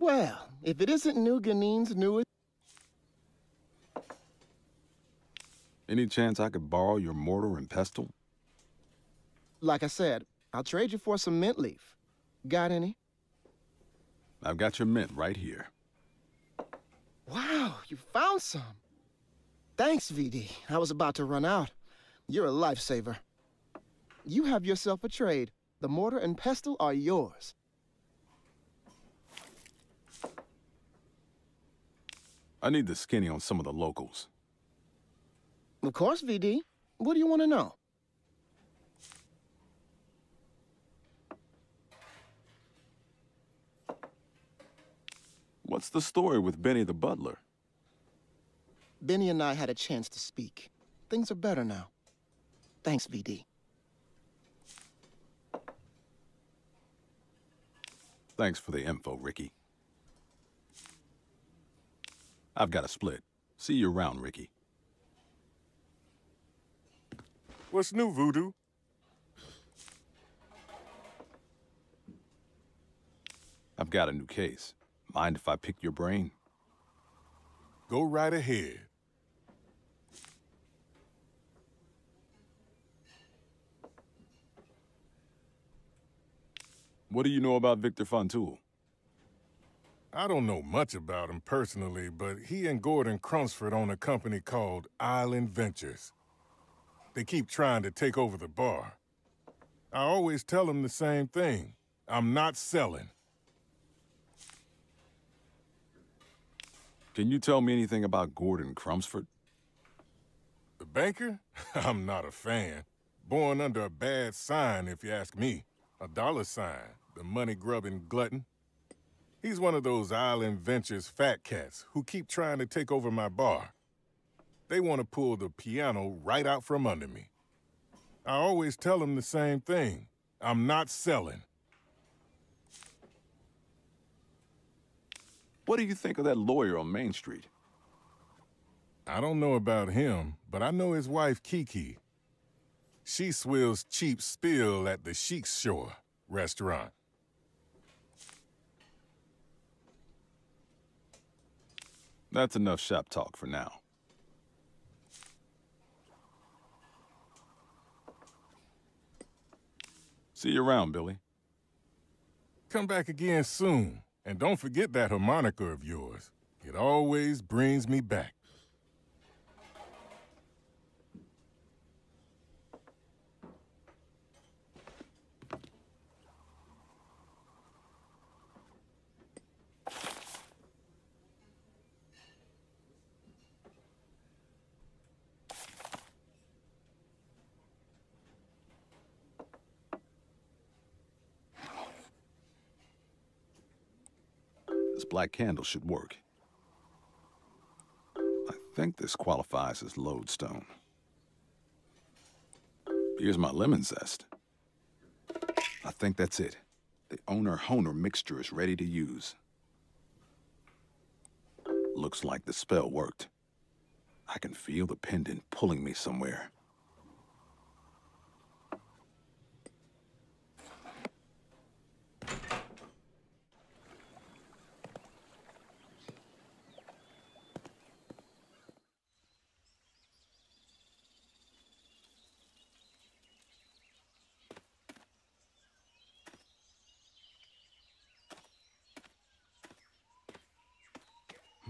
Speaker 4: Well, if it isn't New Ginen's newest...
Speaker 1: Any chance I could borrow your mortar and pestle?
Speaker 4: Like I said, I'll trade you for some mint leaf. Got any?
Speaker 1: I've got your mint right here.
Speaker 4: Wow, you found some. Thanks, VD. I was about to run out. You're a lifesaver. You have yourself a trade. The mortar and pestle are yours.
Speaker 1: I need the skinny on some of the locals.
Speaker 4: Of course, VD. What do you want to know?
Speaker 1: What's the story with Benny the butler?
Speaker 4: Benny and I had a chance to speak. Things are better now. Thanks, VD.
Speaker 1: Thanks for the info, Ricky. I've got a split. See you around, Ricky.
Speaker 5: What's new, Voodoo?
Speaker 1: I've got a new case. Mind if I pick your brain?
Speaker 5: Go right ahead.
Speaker 1: What do you know about Victor Fontoul?
Speaker 5: I don't know much about him personally, but he and Gordon Crumpsford own a company called Island Ventures. They keep trying to take over the bar. I always tell them the same thing. I'm not selling.
Speaker 1: Can you tell me anything about Gordon Crumsford?
Speaker 5: The banker? I'm not a fan. Born under a bad sign, if you ask me. A dollar sign, the money-grubbing glutton. He's one of those Island Ventures fat cats who keep trying to take over my bar. They want to pull the piano right out from under me. I always tell them the same thing. I'm not selling.
Speaker 1: What do you think of that lawyer on Main Street?
Speaker 5: I don't know about him, but I know his wife, Kiki. She swills cheap spill at the Sheik's Shore restaurant.
Speaker 1: That's enough shop talk for now. See you around, Billy.
Speaker 5: Come back again soon, and don't forget that harmonica of yours. It always brings me back.
Speaker 1: Black candle should work. I think this qualifies as lodestone. Here's my lemon zest. I think that's it. The owner-honer mixture is ready to use. Looks like the spell worked. I can feel the pendant pulling me somewhere.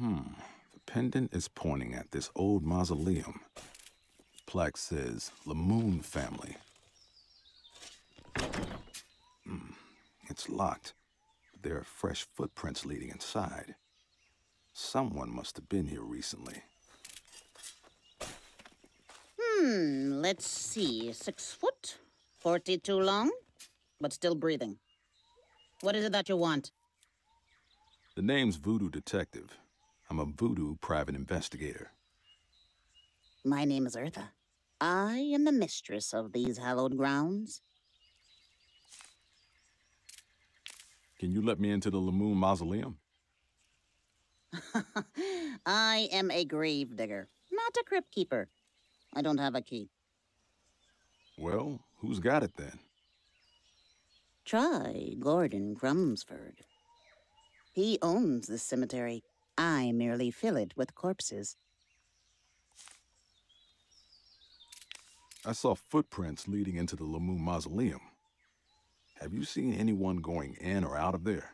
Speaker 1: Hmm. The pendant is pointing at this old mausoleum. Plaque says Lamoon family. Hmm. It's locked. There are fresh footprints leading inside. Someone must have been here recently.
Speaker 13: Hmm, let's see. Six foot, 42 long, but still breathing. What is it that you want?
Speaker 1: The name's Voodoo Detective. I'm a voodoo private investigator.
Speaker 13: My name is Eartha. I am the mistress of these hallowed grounds.
Speaker 1: Can you let me into the Lamoon Mausoleum?
Speaker 13: I am a grave digger, not a crypt keeper. I don't have a key.
Speaker 1: Well, who's got it then?
Speaker 13: Try Gordon Crumsford. He owns this cemetery. I merely fill it with corpses.
Speaker 1: I saw footprints leading into the Lamoon Mausoleum. Have you seen anyone going in or out of there?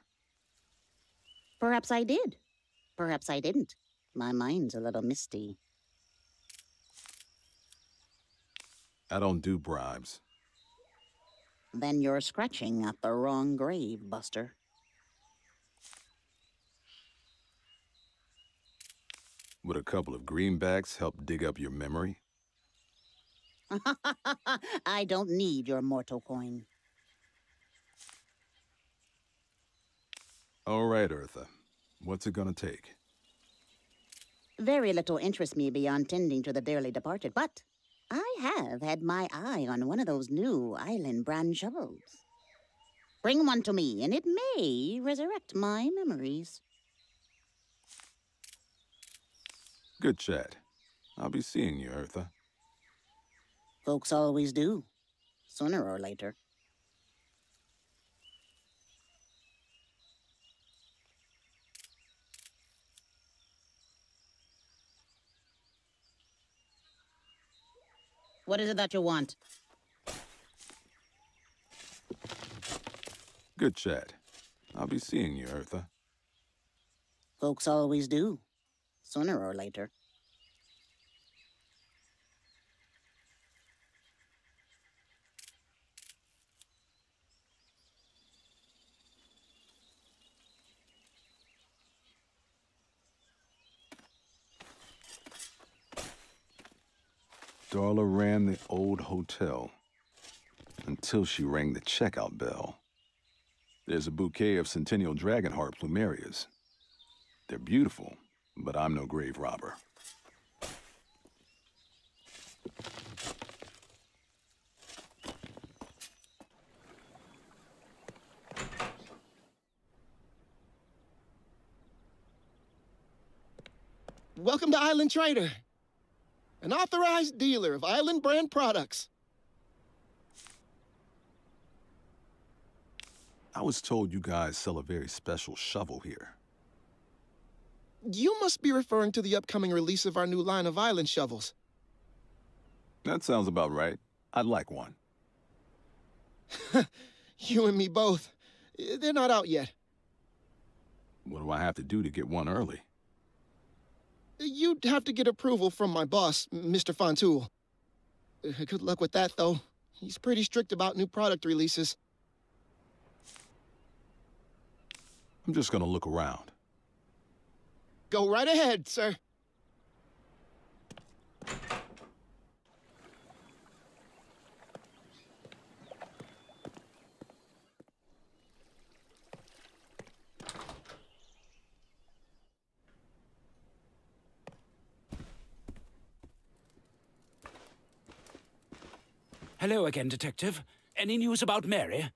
Speaker 13: Perhaps I did. Perhaps I didn't. My mind's a little misty.
Speaker 1: I don't do bribes.
Speaker 13: Then you're scratching at the wrong grave, Buster.
Speaker 1: Would a couple of greenbacks help dig up your memory?
Speaker 13: I don't need your mortal coin.
Speaker 1: All right, Eartha. What's it gonna take?
Speaker 13: Very little interests me beyond tending to the dearly departed, but I have had my eye on one of those new island brand shovels. Bring one to me, and it may resurrect my memories.
Speaker 1: Good chat. I'll be seeing you, Eartha.
Speaker 13: Folks always do, sooner or later. What is it that you want?
Speaker 1: Good chat. I'll be seeing you, Eartha.
Speaker 13: Folks always do, sooner or later.
Speaker 1: Darla ran the old hotel until she rang the checkout bell. There's a bouquet of Centennial Dragonheart plumerias. They're beautiful, but I'm no grave robber.
Speaker 4: Welcome to Island Trader, an authorized dealer of Island brand products.
Speaker 1: I was told you guys sell a very special shovel here.
Speaker 4: You must be referring to the upcoming release of our new line of island shovels.
Speaker 1: That sounds about right. I'd like one.
Speaker 4: you and me both. They're not out yet.
Speaker 1: What do I have to do to get one early?
Speaker 4: You'd have to get approval from my boss, Mr. Fontoul. Good luck with that, though. He's pretty strict about new product releases.
Speaker 1: I'm just gonna look around.
Speaker 4: Go right ahead, sir.
Speaker 12: Hello again, Detective. Any news about Mary?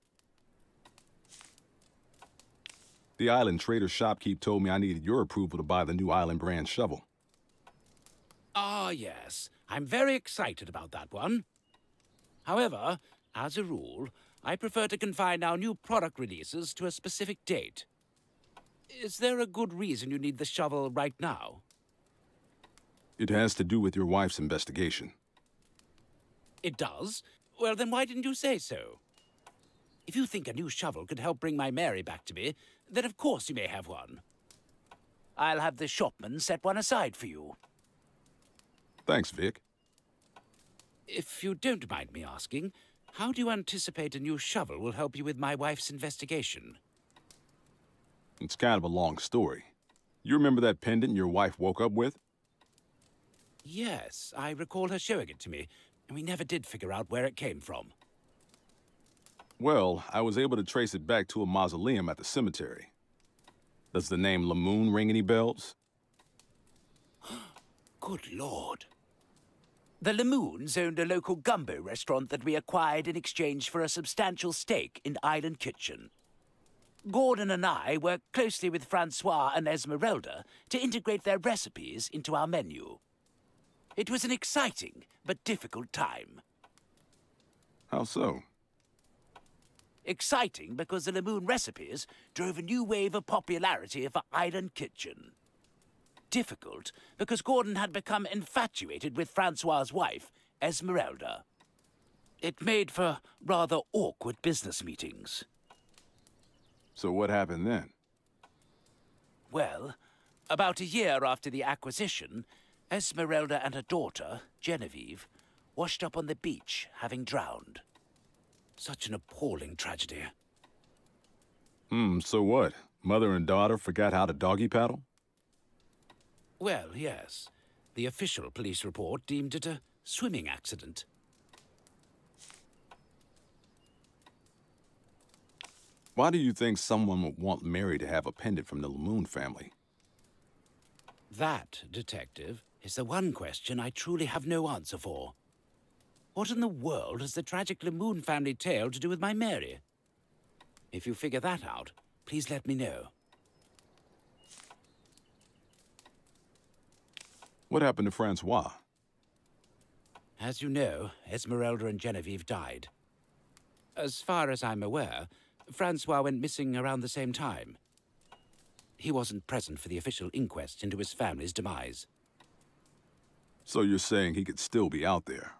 Speaker 1: The Island Trader shopkeep told me I needed your approval to buy the new Island brand shovel.
Speaker 12: Ah, yes. I'm very excited about that one. However, as a rule, I prefer to confine our new product releases to a specific date. Is there a good reason you need the shovel right now?
Speaker 1: It has to do with your wife's investigation.
Speaker 12: It does? Well, then why didn't you say so? If you think a new shovel could help bring my Mary back to me, then of course you may have one. I'll have the shopman set one aside for you.
Speaker 1: Thanks, Vic.
Speaker 12: If you don't mind me asking, how do you anticipate a new shovel will help you with my wife's investigation?
Speaker 1: It's kind of a long story. You remember that pendant your wife woke up with?
Speaker 12: Yes, I recall her showing it to me, and we never did figure out where it came from.
Speaker 1: Well, I was able to trace it back to a mausoleum at the cemetery. Does the name Lamoon ring any bells?
Speaker 12: Good lord. The Lamoons owned a local gumbo restaurant that we acquired in exchange for a substantial stake in Island Kitchen. Gordon and I worked closely with Francois and Esmeralda to integrate their recipes into our menu. It was an exciting but difficult time.
Speaker 1: How so?
Speaker 12: Exciting because the Lamoon recipes drove a new wave of popularity for Island Kitchen. Difficult because Gordon had become infatuated with Francois's wife, Esmeralda. It made for rather awkward business meetings.
Speaker 1: So what happened then?
Speaker 12: Well, about a year after the acquisition, Esmeralda and her daughter, Genevieve, washed up on the beach, having drowned. Such an appalling tragedy.
Speaker 1: Hmm, so what? Mother and daughter forgot how to doggy paddle?
Speaker 12: Well, yes. The official police report deemed it a swimming accident.
Speaker 1: Why do you think someone would want Mary to have a pendant from the Lamoon family?
Speaker 12: That, Detective, is the one question I truly have no answer for. What in the world has the tragic Lamoon family tale to do with my Mary? If you figure that out, please let me know.
Speaker 1: What happened to Francois?
Speaker 12: As you know, Esmeralda and Genevieve died. As far as I'm aware, Francois went missing around the same time. He wasn't present for the official inquest into his family's demise.
Speaker 1: So you're saying he could still be out there?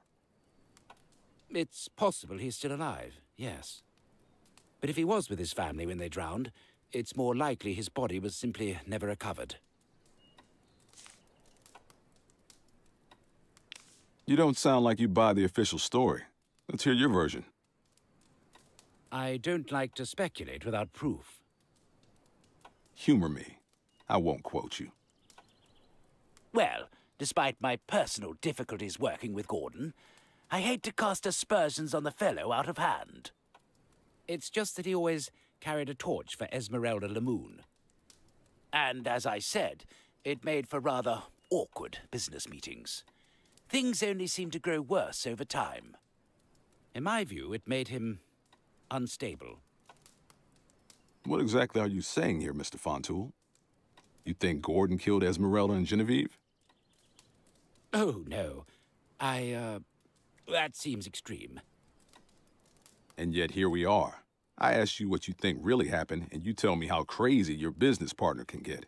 Speaker 12: It's possible he's still alive, yes. But if he was with his family when they drowned, it's more likely his body was simply never recovered.
Speaker 1: You don't sound like you buy the official story. Let's hear your version.
Speaker 12: I don't like to speculate without proof.
Speaker 1: Humor me. I won't quote you.
Speaker 12: Well, despite my personal difficulties working with Gordon, I hate to cast aspersions on the fellow out of hand. It's just that he always carried a torch for Esmeralda Lamoon. And as I said, it made for rather awkward business meetings. Things only seemed to grow worse over time. In my view, it made him unstable.
Speaker 1: What exactly are you saying here, Mr. Fontoul? You think Gordon killed Esmeralda and Genevieve?
Speaker 12: Oh, no. I, uh, that seems extreme.
Speaker 1: And yet here we are. I ask you what you think really happened, and you tell me how crazy your business partner can get.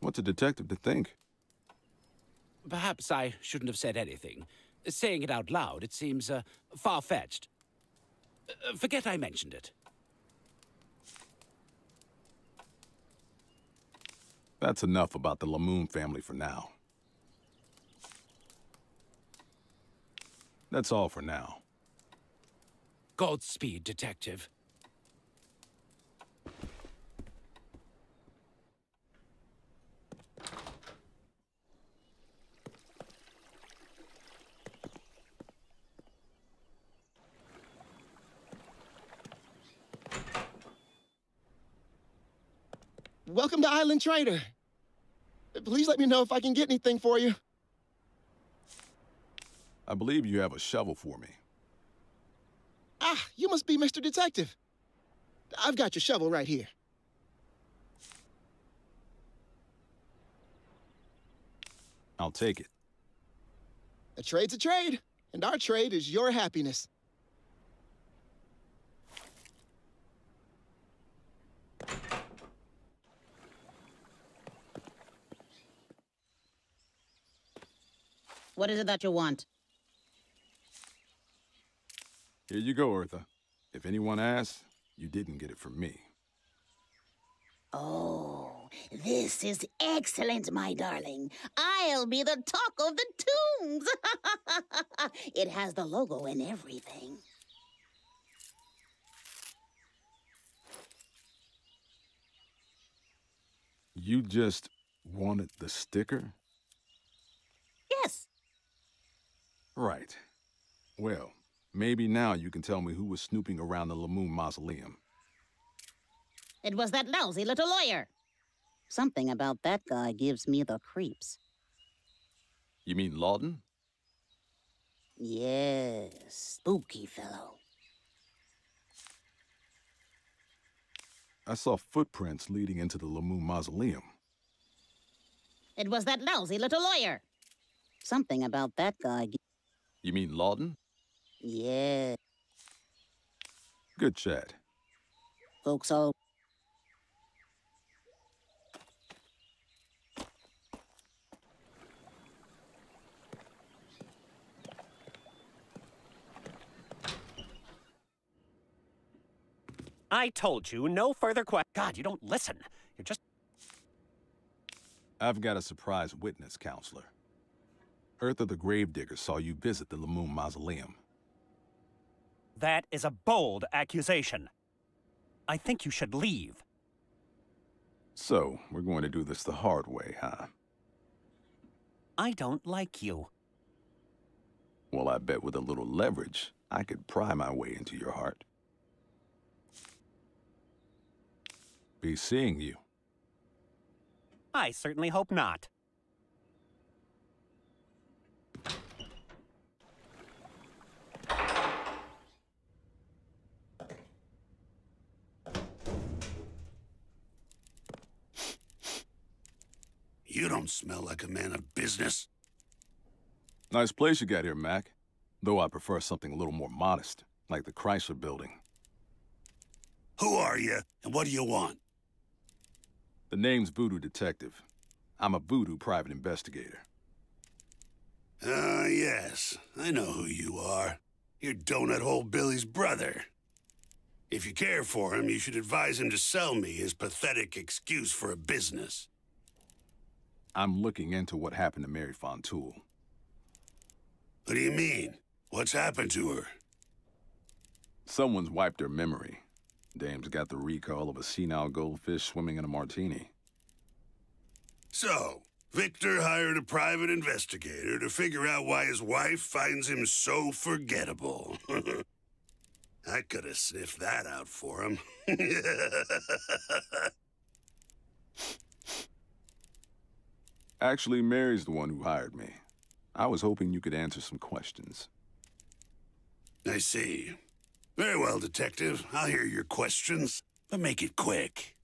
Speaker 1: What's a detective to think?
Speaker 12: Perhaps I shouldn't have said anything. Saying it out loud, it seems uh, far-fetched. Uh, forget I mentioned it.
Speaker 1: That's enough about the Lamoon family for now. That's all for now.
Speaker 12: Godspeed, Detective.
Speaker 4: Welcome to Island Trader. Please let me know if I can get anything for you.
Speaker 1: I believe you have a shovel for me.
Speaker 4: Ah, you must be Mr. Detective. I've got your shovel right here.
Speaker 1: I'll take it.
Speaker 4: A trade's a trade, and our trade is your happiness.
Speaker 13: What is it that you want?
Speaker 1: Here you go, Eartha. If anyone asks, you didn't get it from me.
Speaker 13: Oh, this is excellent, my darling. I'll be the talk of the tombs. it has the logo and everything.
Speaker 1: You just wanted the sticker?
Speaker 13: Yes.
Speaker 1: Right. Well, maybe now you can tell me who was snooping around the Lamoon Mausoleum.
Speaker 13: It was that lousy little lawyer. Something about that guy gives me the creeps.
Speaker 1: You mean Lawton?
Speaker 13: Yes, spooky fellow.
Speaker 1: I saw footprints leading into the Lamoon Mausoleum.
Speaker 13: It was that lousy little lawyer. Something about that guy.
Speaker 1: You mean Lawton?
Speaker 13: Yeah,
Speaker 1: Good chat.
Speaker 13: folks all.
Speaker 9: I told you, no further questions. God, you don't listen. You're just.
Speaker 1: I've got a surprise witness, counselor. Eartha the Gravedigger saw you visit the Lamoon Mausoleum.
Speaker 9: That is a bold accusation. I think you should leave.
Speaker 1: So, we're going to do this the hard way, huh?
Speaker 9: I don't like you.
Speaker 1: Well, I bet with a little leverage, I could pry my way into your heart. Be seeing you.
Speaker 9: I certainly hope not.
Speaker 11: You don't smell like a man of business.
Speaker 1: Nice place you got here, Mac. Though I prefer something a little more modest, like the Chrysler building.
Speaker 11: Who are you, and what do you want?
Speaker 1: The name's Voodoo Detective. I'm a voodoo private investigator.
Speaker 11: Ah, yes. I know who you are. You're Donut Hole Billy's brother. If you care for him, you should advise him to sell me his pathetic excuse for a business.
Speaker 1: I'm looking into what happened to Mary Fontoul.
Speaker 11: What do you mean? What's happened to her?
Speaker 1: Someone's wiped her memory. Dame's got the recall of a senile goldfish swimming in a martini.
Speaker 11: So, Victor hired a private investigator to figure out why his wife finds him so forgettable. I could have sniffed that out for him.
Speaker 1: Actually, Mary's the one who hired me. I was hoping you could answer some questions.
Speaker 11: I see. Very well, Detective. I'll hear your questions, but make it quick.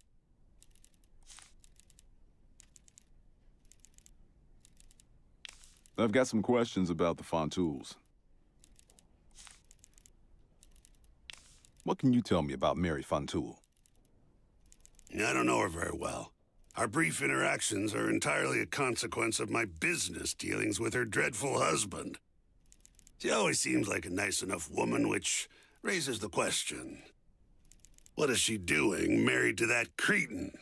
Speaker 1: I've got some questions about the Fontouls. What can you tell me about Mary Fontoul?
Speaker 11: I don't know her very well. Our brief interactions are entirely a consequence of my business dealings with her dreadful husband. She always seems like a nice enough woman, which raises the question. What is she doing married to that cretin?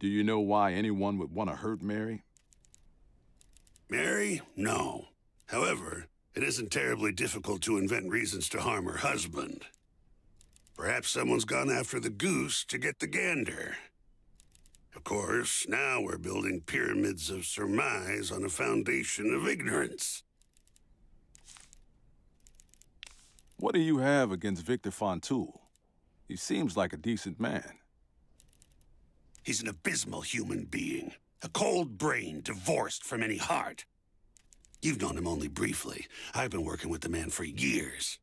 Speaker 1: Do you know why anyone would want to hurt Mary?
Speaker 11: Mary? No. However, it isn't terribly difficult to invent reasons to harm her husband. Perhaps someone's gone after the goose to get the gander. Of course, now we're building pyramids of surmise on a foundation of ignorance.
Speaker 1: What do you have against Victor Fontoul? He seems like a decent man.
Speaker 11: He's an abysmal human being. A cold brain divorced from any heart. You've known him only briefly. I've been working with the man for years.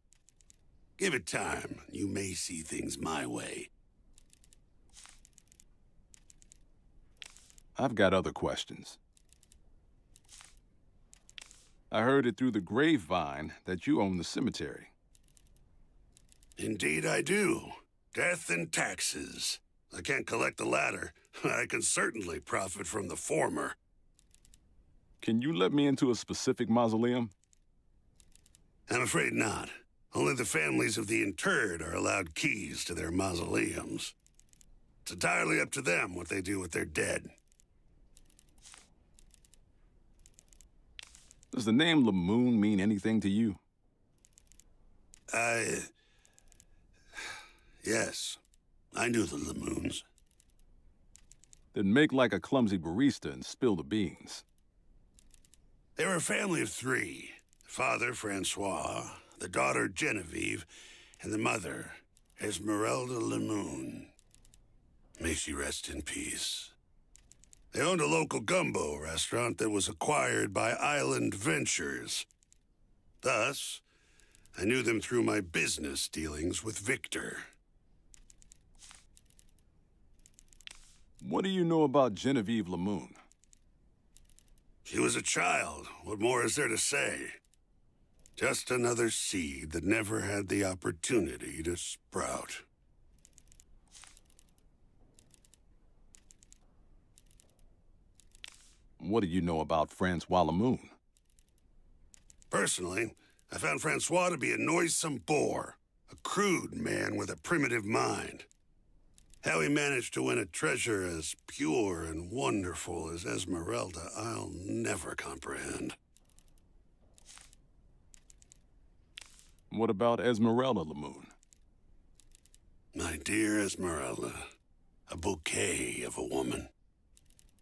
Speaker 11: Give it time. You may see things my way.
Speaker 1: I've got other questions. I heard it through the grapevine that you own the cemetery.
Speaker 11: Indeed I do. Death and taxes. I can't collect the latter. but I can certainly profit from the former.
Speaker 1: Can you let me into a specific mausoleum?
Speaker 11: I'm afraid not. Only the families of the interred are allowed keys to their mausoleums. It's entirely up to them what they do with their dead.
Speaker 1: Does the name Lamoon mean anything to you?
Speaker 11: I... Yes. I knew the Lamoons.
Speaker 1: Then make like a clumsy barista and spill the beans.
Speaker 11: They were a family of three. Father, Francois, the daughter, Genevieve, and the mother, Esmeralda Lamoon. May she rest in peace. They owned a local gumbo restaurant that was acquired by Island Ventures. Thus, I knew them through my business dealings with Victor.
Speaker 1: What do you know about Genevieve Lamoon?
Speaker 11: She was a child. What more is there to say? Just another seed that never had the opportunity to sprout.
Speaker 1: What do you know about Francois Lamoon?
Speaker 11: Personally, I found Francois to be a noisome bore, a crude man with a primitive mind. How he managed to win a treasure as pure and wonderful as Esmeralda, I'll never comprehend.
Speaker 1: What about Esmeralda Lamoon?
Speaker 11: My dear Esmeralda, a bouquet of a woman.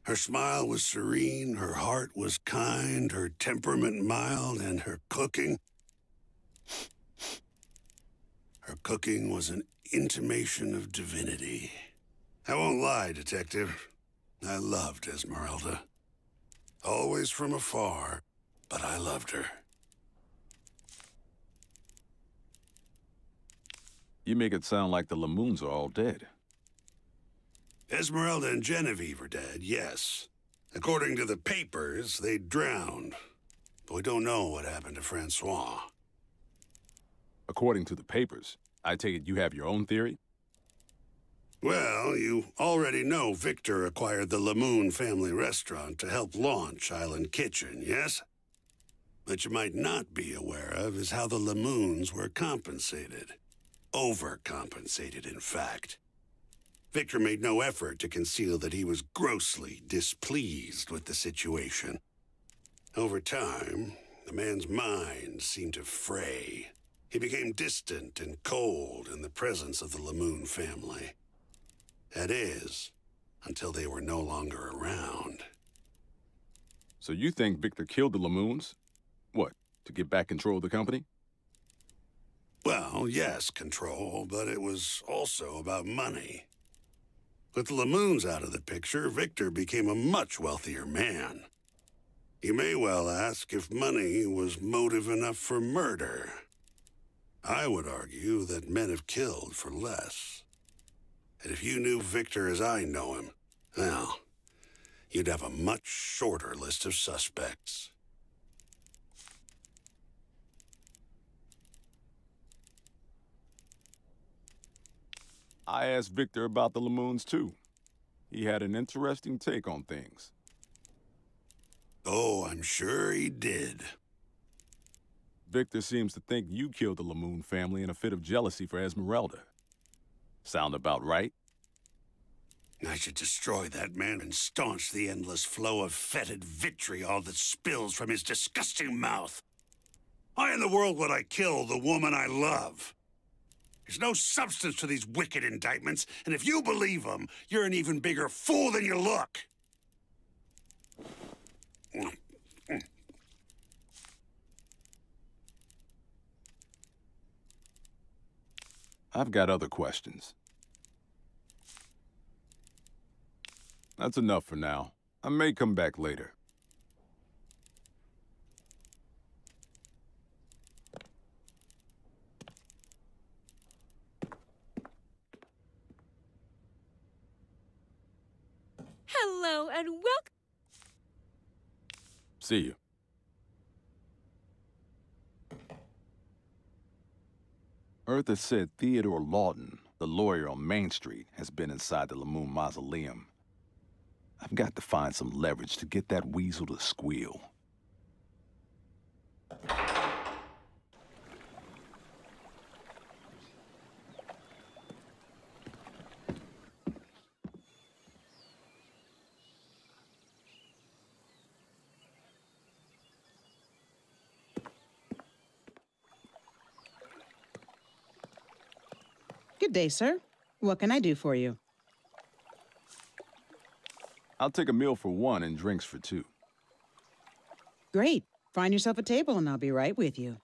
Speaker 11: Her smile was serene, her heart was kind, her temperament mild, and her cooking... Her cooking was an intimation of divinity. I won't lie, Detective. I loved Esmeralda. Always from afar, but I loved her.
Speaker 1: You make it sound like the Lamoons are all dead.
Speaker 11: Esmeralda and Genevieve are dead, yes. According to the papers, they drowned. But we don't know what happened to Francois.
Speaker 1: According to the papers, I take it you have your own theory?
Speaker 11: Well, you already know Victor acquired the Lamoon family restaurant to help launch Island Kitchen, yes? What you might not be aware of is how the Lamoons were compensated. Overcompensated, in fact. Victor made no effort to conceal that he was grossly displeased with the situation. Over time, the man's mind seemed to fray. He became distant and cold in the presence of the Lamoon family. That is, until they were no longer around.
Speaker 1: So you think Victor killed the Lamoons? What, to get back control of the company?
Speaker 11: Well, yes, control, but it was also about money. With the Lamoons out of the picture, Victor became a much wealthier man. You may well ask if money was motive enough for murder. I would argue that men have killed for less. And if you knew Victor as I know him, well, you'd have a much shorter list of suspects.
Speaker 1: I asked Victor about the Lamoons, too. He had an interesting take on things.
Speaker 11: Oh, I'm sure he did.
Speaker 1: Victor seems to think you killed the Lamoon family in a fit of jealousy for Esmeralda. Sound about right?
Speaker 11: I should destroy that man and staunch the endless flow of fetid vitriol that spills from his disgusting mouth. Why in the world would I kill the woman I love? There's no substance to these wicked indictments, and if you believe them, you're an even bigger fool than you look.
Speaker 1: I've got other questions. That's enough for now. I may come back later.
Speaker 8: Hello and welcome.
Speaker 1: See you. Eartha said Theodore Lawton, the lawyer on Main Street, has been inside the Lamoon Mausoleum. I've got to find some leverage to get that weasel to squeal.
Speaker 14: Good day, sir. What can I do for you?
Speaker 1: I'll take a meal for one and drinks for two.
Speaker 14: Great. Find yourself a table and I'll be right with you.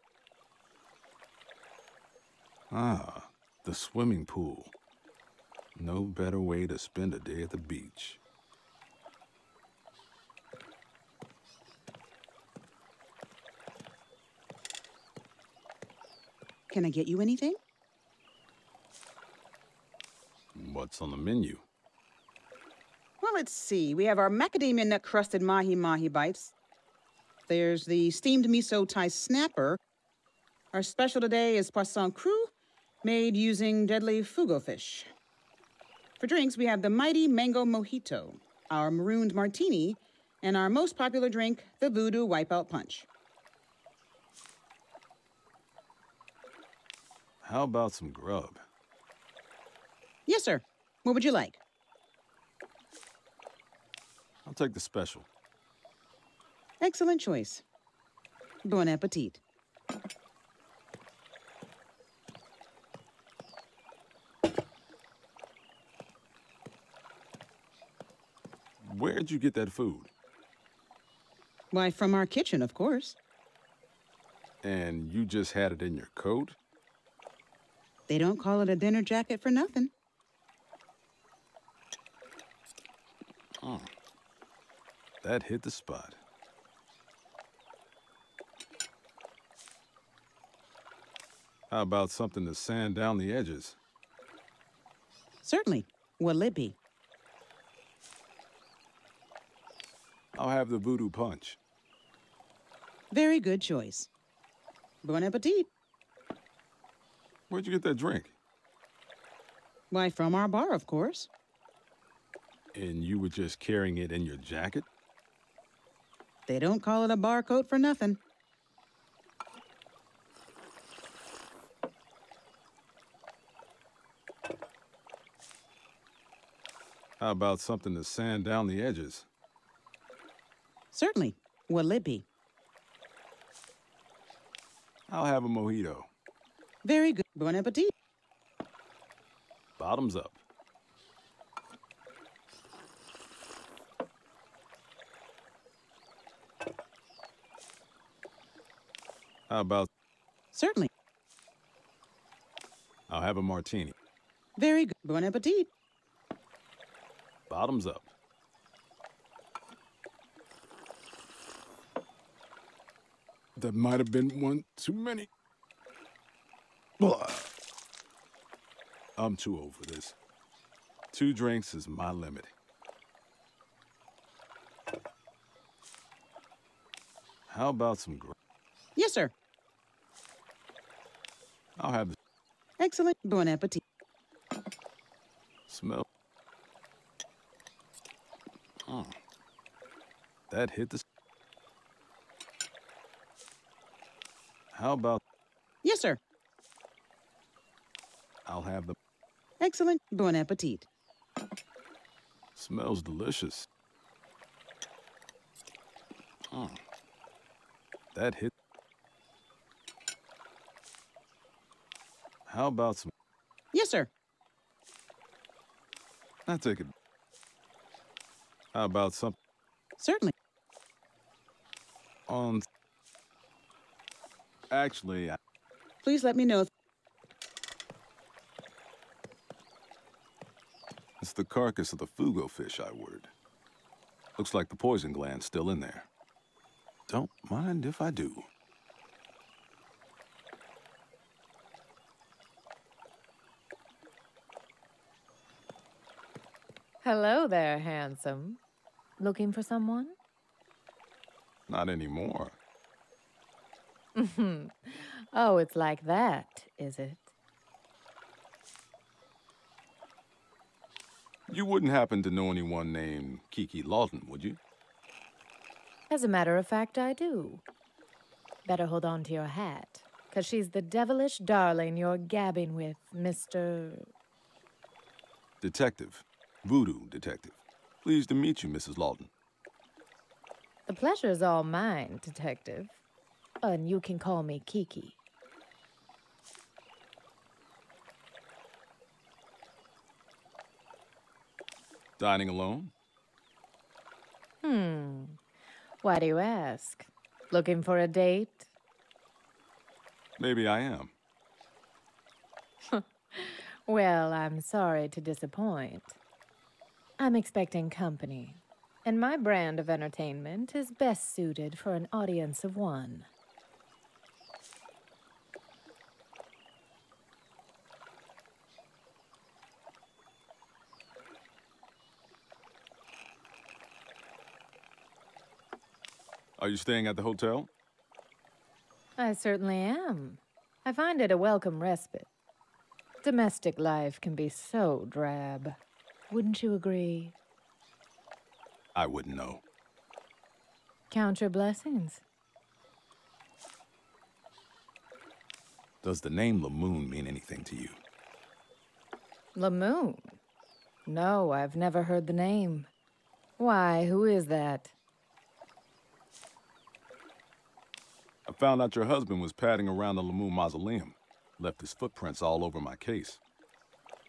Speaker 1: Ah, the swimming pool. No better way to spend a day at the beach.
Speaker 14: Can I get you anything?
Speaker 1: What's on the menu?
Speaker 14: Well, let's see. We have our macadamia nut crusted mahi mahi bites. There's the steamed miso Thai snapper. Our special today is poisson cru, made using deadly fugu fish. For drinks, we have the mighty mango mojito, our marooned martini, and our most popular drink, the voodoo wipeout punch.
Speaker 1: How about some grub?
Speaker 14: Yes, sir. What would you like?
Speaker 1: I'll take the special.
Speaker 14: Excellent choice. Bon appetit.
Speaker 1: Where'd you get that food?
Speaker 14: Why, from our kitchen, of course.
Speaker 1: And you just had it in your coat?
Speaker 14: They don't call it a dinner jacket for nothing.
Speaker 1: That hit the spot. How about something to sand down the edges?
Speaker 14: Certainly. What'll it be?
Speaker 1: I'll have the voodoo punch.
Speaker 14: Very good choice. Bon appetit.
Speaker 1: Where'd you get that drink?
Speaker 14: Why, from our bar, of course.
Speaker 1: And you were just carrying it in your jacket?
Speaker 14: They don't call it a bar coat for nothing.
Speaker 1: How about something to sand down the edges?
Speaker 14: Certainly. What'll it be?
Speaker 1: I'll have a mojito.
Speaker 14: Very good. Bon appetit.
Speaker 1: Bottoms up. How about
Speaker 14: Certainly.
Speaker 1: I'll have a martini.
Speaker 14: Very good. Bon appetit.
Speaker 1: Bottoms up. That might have been one too many. Blah. I'm too old for this. Two drinks is my limit. How about some gr-
Speaker 14: Yes, sir.
Speaker 1: I'll have the
Speaker 14: Excellent. Bon appetit.
Speaker 1: smell. Oh. That hit the. How about
Speaker 14: Yes, sir.
Speaker 1: I'll have the.
Speaker 14: Excellent. Bon appetit.
Speaker 1: Smells delicious. Mm. That hit. How about some...
Speaker 14: Yes, sir.
Speaker 1: I take it. How about some...
Speaker 14: Certainly.
Speaker 1: On... Actually, I...
Speaker 14: Please let me know.
Speaker 1: It's the carcass of the fugu fish I ordered. Looks like the poison gland's still in there. Don't mind if I do.
Speaker 15: Hello there, handsome. Looking for someone?
Speaker 1: Not anymore.
Speaker 15: oh, it's like that, is it?
Speaker 1: You wouldn't happen to know anyone named Kiki Lawton, would you?
Speaker 15: As a matter of fact, I do. Better hold on to your hat, because she's the devilish darling you're gabbing with, Mr.
Speaker 1: Detective. Voodoo Detective. Pleased to meet you, Mrs. Lawton.
Speaker 15: The pleasure's all mine, Detective. And you can call me Kiki.
Speaker 1: Dining alone?
Speaker 15: Hmm. Why do you ask? Looking for a date?
Speaker 1: Maybe I am.
Speaker 15: well, I'm sorry to disappoint. I'm expecting company, and my brand of entertainment is best suited for an audience of one.
Speaker 1: Are you staying at the hotel?
Speaker 15: I certainly am. I find it a welcome respite. Domestic life can be so drab. Wouldn't you agree?
Speaker 1: I wouldn't know.
Speaker 15: Count your blessings.
Speaker 1: Does the name Lamoon mean anything to you?
Speaker 15: Lamoon? No, I've never heard the name. Why, who is that?
Speaker 1: I found out your husband was padding around the Lamoon mausoleum. Left his footprints all over my case.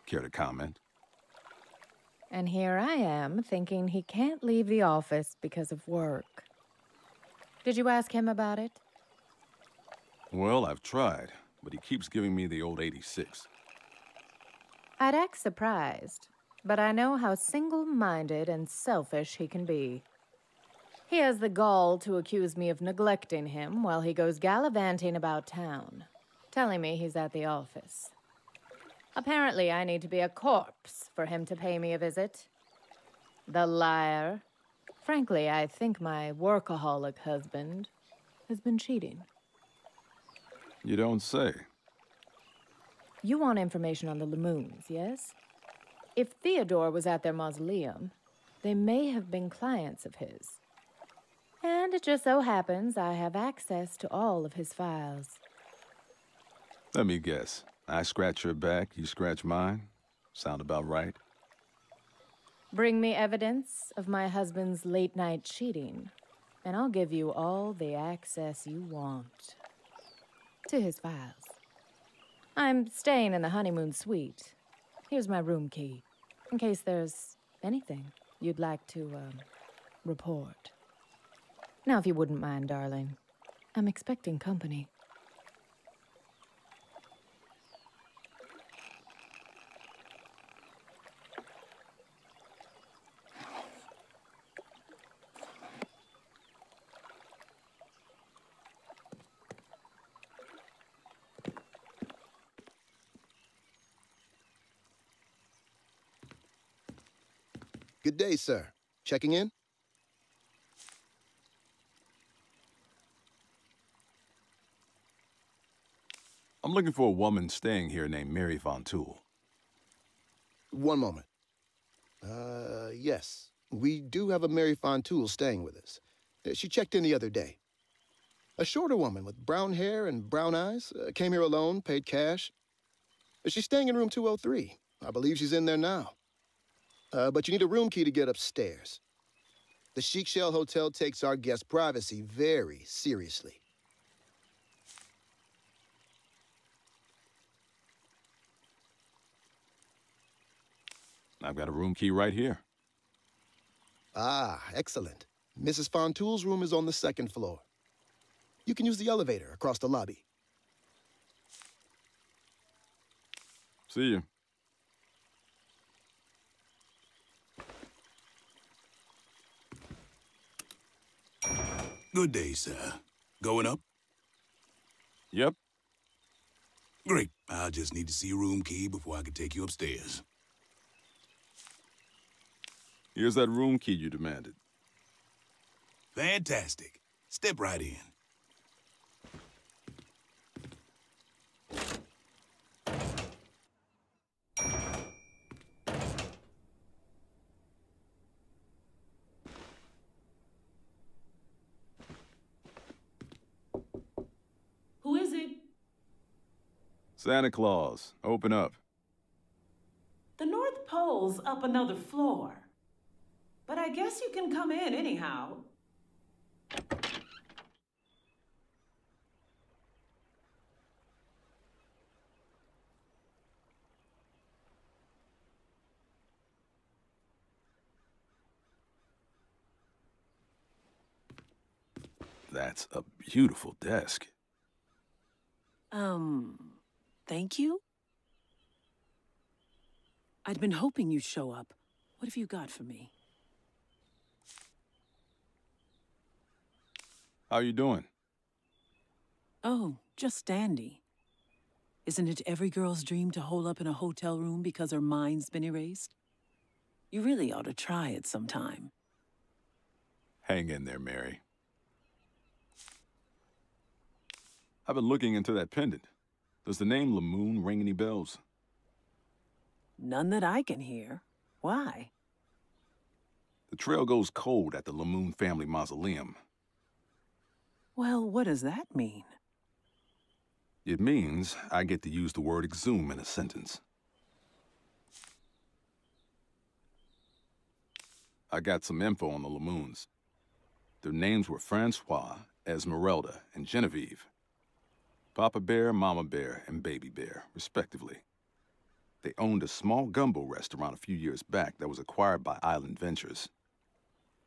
Speaker 1: Care to comment?
Speaker 15: And here I am, thinking he can't leave the office because of work. Did you ask him about it?
Speaker 1: Well, I've tried, but he keeps giving me the old 86.
Speaker 15: I'd act surprised, but I know how single-minded and selfish he can be. He has the gall to accuse me of neglecting him while he goes gallivanting about town, telling me he's at the office. Apparently, I need to be a corpse for him to pay me a visit. The liar. Frankly, I think my workaholic husband has been cheating.
Speaker 1: You don't say.
Speaker 15: You want information on the Lamoons, yes? If Theodore was at their mausoleum, they may have been clients of his. And it just so happens I have access to all of his files.
Speaker 1: Let me guess. I scratch your back, you scratch mine? Sound about right?
Speaker 15: Bring me evidence of my husband's late night cheating, and I'll give you all the access you want to his files. I'm staying in the honeymoon suite. Here's my room key, in case there's anything you'd like to, um, report. Now, if you wouldn't mind, darling, I'm expecting company.
Speaker 4: Day, sir. Checking in?
Speaker 1: I'm looking for a woman staying here named Mary Fontoul.
Speaker 4: One moment. Uh, yes. We do have a Mary Fontoul staying with us. Uh, She checked in the other day. A shorter woman with brown hair and brown eyes. Uh, came here alone, paid cash. She's staying in room 203. I believe she's in there now. Uh, but you need a room key to get upstairs. The Chic Shell Hotel takes our guests' privacy very seriously.
Speaker 1: I've got a room key right here.
Speaker 4: Ah, excellent. Mrs. Fontoul's room is on the second floor. You can use the elevator across the lobby.
Speaker 1: See you.
Speaker 3: Good day, sir. Going up?
Speaker 1: Yep.
Speaker 3: Great. I'll just need to see your room key before I can take you upstairs.
Speaker 1: Here's that room key you demanded.
Speaker 3: Fantastic. Step right in.
Speaker 2: Who is it?
Speaker 1: Santa Claus, open up.
Speaker 2: The North Pole's up another floor. But I guess you can come in anyhow.
Speaker 1: That's a beautiful desk.
Speaker 2: Um, thank you? I'd been hoping you'd show up. What have you got for me?
Speaker 1: How are you doing?
Speaker 2: Oh, just dandy. Isn't it every girl's dream to hole up in a hotel room because her mind's been erased? You really ought to try it sometime.
Speaker 1: Hang in there, Mary. I've been looking into that pendant. Does the name Lamoon ring any bells?
Speaker 2: None that I can hear. Why?
Speaker 1: The trail goes cold at the Lamoon family mausoleum.
Speaker 2: Well, what does that mean?
Speaker 1: It means I get to use the word exhume in a sentence. I got some info on the Lamoons. Their names were Francois, Esmeralda, and Genevieve. Papa Bear, Mama Bear, and Baby Bear, respectively. They owned a small gumbo restaurant a few years back that was acquired by Island Ventures.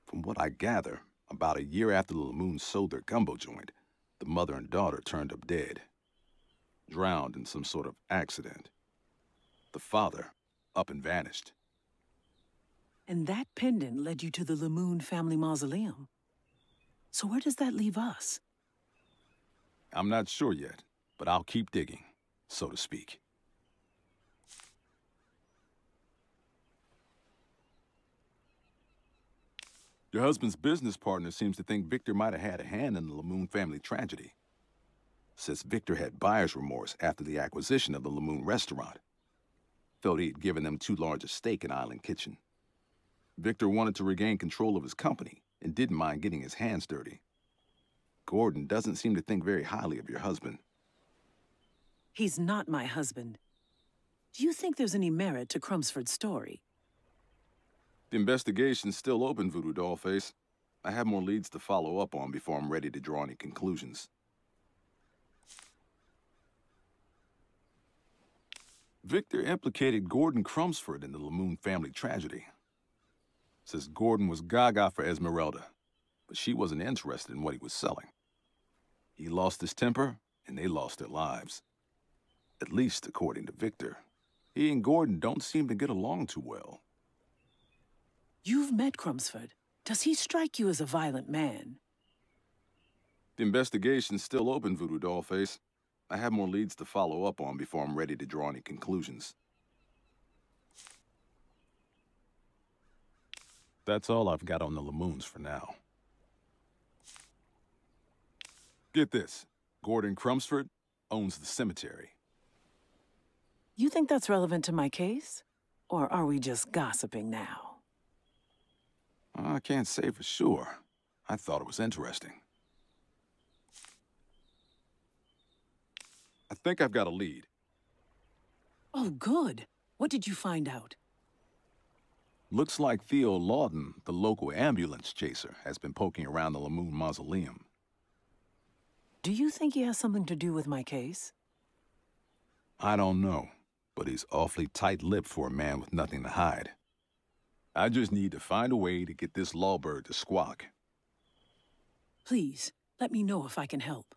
Speaker 1: From what I gather, about a year after the Lamoons sold their gumbo joint, the mother and daughter turned up dead. Drowned in some sort of accident. The father up and vanished.
Speaker 2: And that pendant led you to the Lamoon family mausoleum. So where does that leave us?
Speaker 1: I'm not sure yet, but I'll keep digging, so to speak. Your husband's business partner seems to think Victor might have had a hand in the Lamoon family tragedy. Says Victor had buyer's remorse after the acquisition of the Lamoon restaurant. Felt he'd given them too large a stake in Island Kitchen. Victor wanted to regain control of his company and didn't mind getting his hands dirty. Gordon doesn't seem to think very highly of your husband.
Speaker 2: He's not my husband. Do you think there's any merit to Crumsford's story?
Speaker 1: The investigation's still open, Voodoo Dollface. I have more leads to follow up on before I'm ready to draw any conclusions. Victor implicated Gordon Crumsford in the Lamoon family tragedy. Says Gordon was gaga for Esmeralda, but she wasn't interested in what he was selling. He lost his temper, and they lost their lives. At least according to Victor. He and Gordon don't seem to get along too well.
Speaker 2: You've met Crumsford. Does he strike you as a violent man?
Speaker 1: The investigation's still open, Voodoo Dollface. I have more leads to follow up on before I'm ready to draw any conclusions. That's all I've got on the Lamoons for now. Get this. Gordon Crumsford owns the cemetery.
Speaker 2: You think that's relevant to my case? Or are we just gossiping now?
Speaker 1: I can't say for sure. I thought it was interesting. I think I've got a lead.
Speaker 2: Oh, good. What did you find out?
Speaker 1: Looks like Theo Lawton, the local ambulance chaser, has been poking around the Lamoon Mausoleum.
Speaker 2: Do you think he has something to do with my case?
Speaker 1: I don't know, but he's awfully tight-lipped for a man with nothing to hide. I just need to find a way to get this lawbird to squawk.
Speaker 2: Please, let me know if I can help.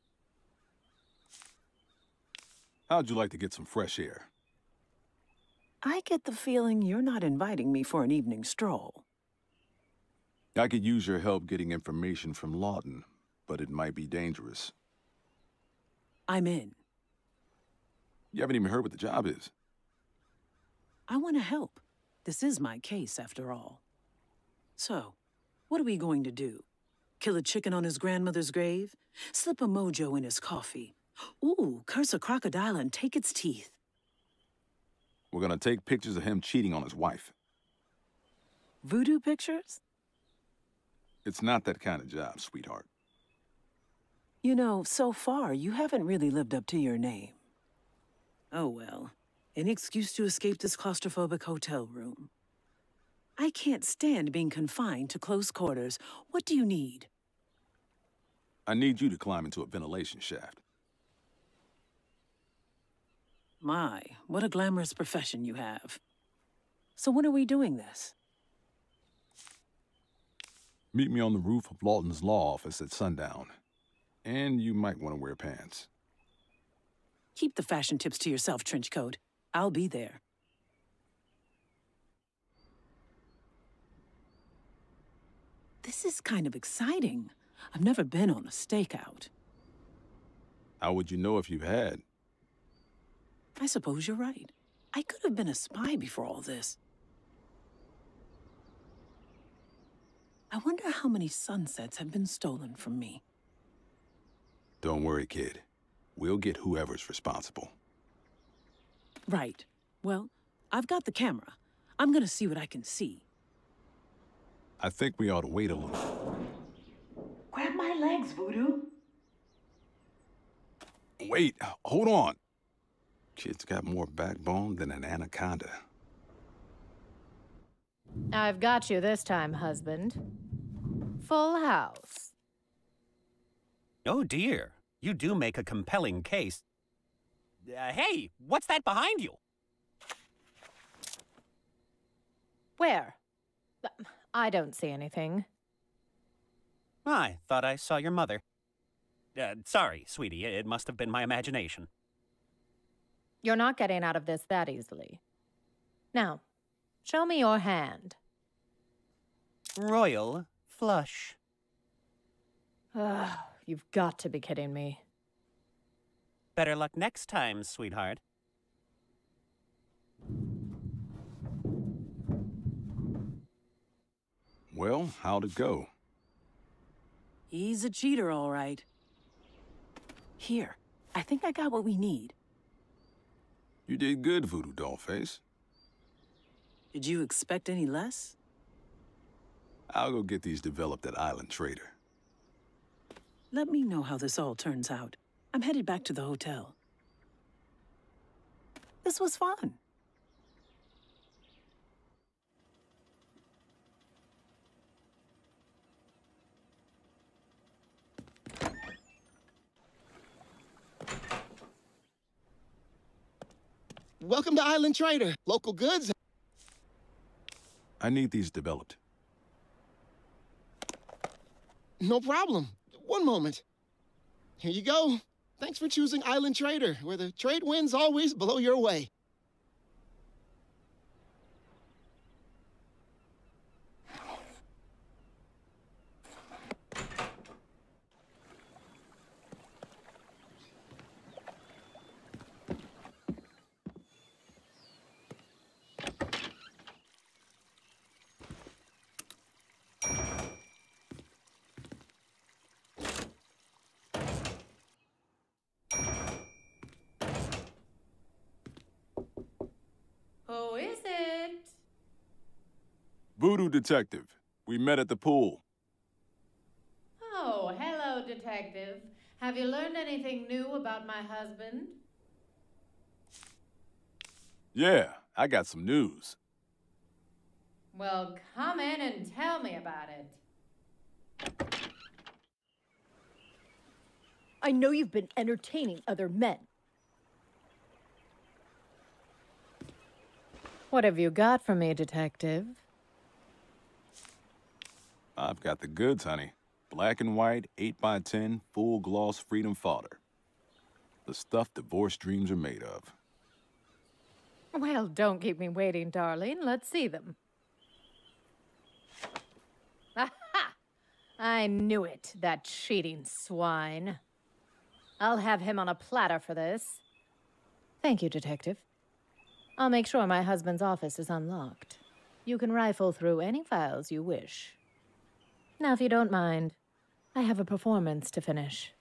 Speaker 1: How'd you like to get some fresh air?
Speaker 2: I get the feeling you're not inviting me for an evening stroll.
Speaker 1: I could use your help getting information from Lawton, but it might be dangerous.
Speaker 2: I'm in.
Speaker 1: You haven't even heard what the job is.
Speaker 2: I want to help. This is my case, after all. So, what are we going to do? Kill a chicken on his grandmother's grave? Slip a mojo in his coffee? Ooh, curse a crocodile and take its teeth.
Speaker 1: We're gonna take pictures of him cheating on his wife.
Speaker 2: Voodoo pictures?
Speaker 1: It's not that kind of job, sweetheart.
Speaker 2: You know, so far, you haven't really lived up to your name. Oh well. Any excuse to escape this claustrophobic hotel room. I can't stand being confined to close quarters. What do you need?
Speaker 1: I need you to climb into a ventilation shaft.
Speaker 2: My, what a glamorous profession you have. So when are we doing this?
Speaker 1: Meet me on the roof of Lawton's law office at sundown. And you might want to wear pants.
Speaker 2: Keep the fashion tips to yourself, Trenchcoat. I'll be there. This is kind of exciting. I've never been on a stakeout.
Speaker 1: How would you know if you had?
Speaker 2: I suppose you're right. I could have been a spy before all this. I wonder how many sunsets have been stolen from me.
Speaker 1: Don't worry, kid. We'll get whoever's responsible.
Speaker 2: Right. Well, I've got the camera. I'm gonna see what I can see.
Speaker 1: I think we ought to wait a little.
Speaker 2: Grab my legs, Voodoo.
Speaker 1: Wait, hold on. Kid's got more backbone than an anaconda.
Speaker 15: I've got you this time, husband. Full house.
Speaker 9: Oh dear, you do make a compelling case. Uh, hey, what's that behind you?
Speaker 15: Where? I don't see anything.
Speaker 9: I thought I saw your mother. Uh, sorry, sweetie, it must have been my imagination.
Speaker 15: You're not getting out of this that easily. Now, show me your hand.
Speaker 9: Royal flush.
Speaker 15: Ugh, you've got to be kidding me.
Speaker 9: Better luck next time, sweetheart.
Speaker 1: Well, how'd it go?
Speaker 2: He's a cheater, all right. Here, I think I got what we need.
Speaker 1: You did good, Voodoo Dollface.
Speaker 2: Did you expect any less?
Speaker 1: I'll go get these developed at Island Trader.
Speaker 2: Let me know how this all turns out. I'm headed back to the hotel. This was fun.
Speaker 4: Welcome to Island Trader. Local goods.
Speaker 1: I need these developed.
Speaker 4: No problem. One moment. Here you go. Thanks for choosing Island Trader, where the trade winds always blow your way.
Speaker 15: Who is it?
Speaker 1: Voodoo Detective. We met at the pool.
Speaker 15: Oh, hello, detective. Have you learned anything new about my husband?
Speaker 1: Yeah, I got some news.
Speaker 15: Well, come in and tell me about it.
Speaker 16: I know you've been entertaining other men.
Speaker 15: What have you got for me, Detective?
Speaker 1: I've got the goods, honey. Black and white, 8x10, full gloss freedom fodder. The stuff divorce dreams are made of.
Speaker 15: Well, don't keep me waiting, darling. Let's see them. Aha! I knew it, that cheating swine. I'll have him on a platter for this. Thank you, Detective. I'll make sure my husband's office is unlocked. You can rifle through any files you wish. Now, if you don't mind, I have a performance to finish.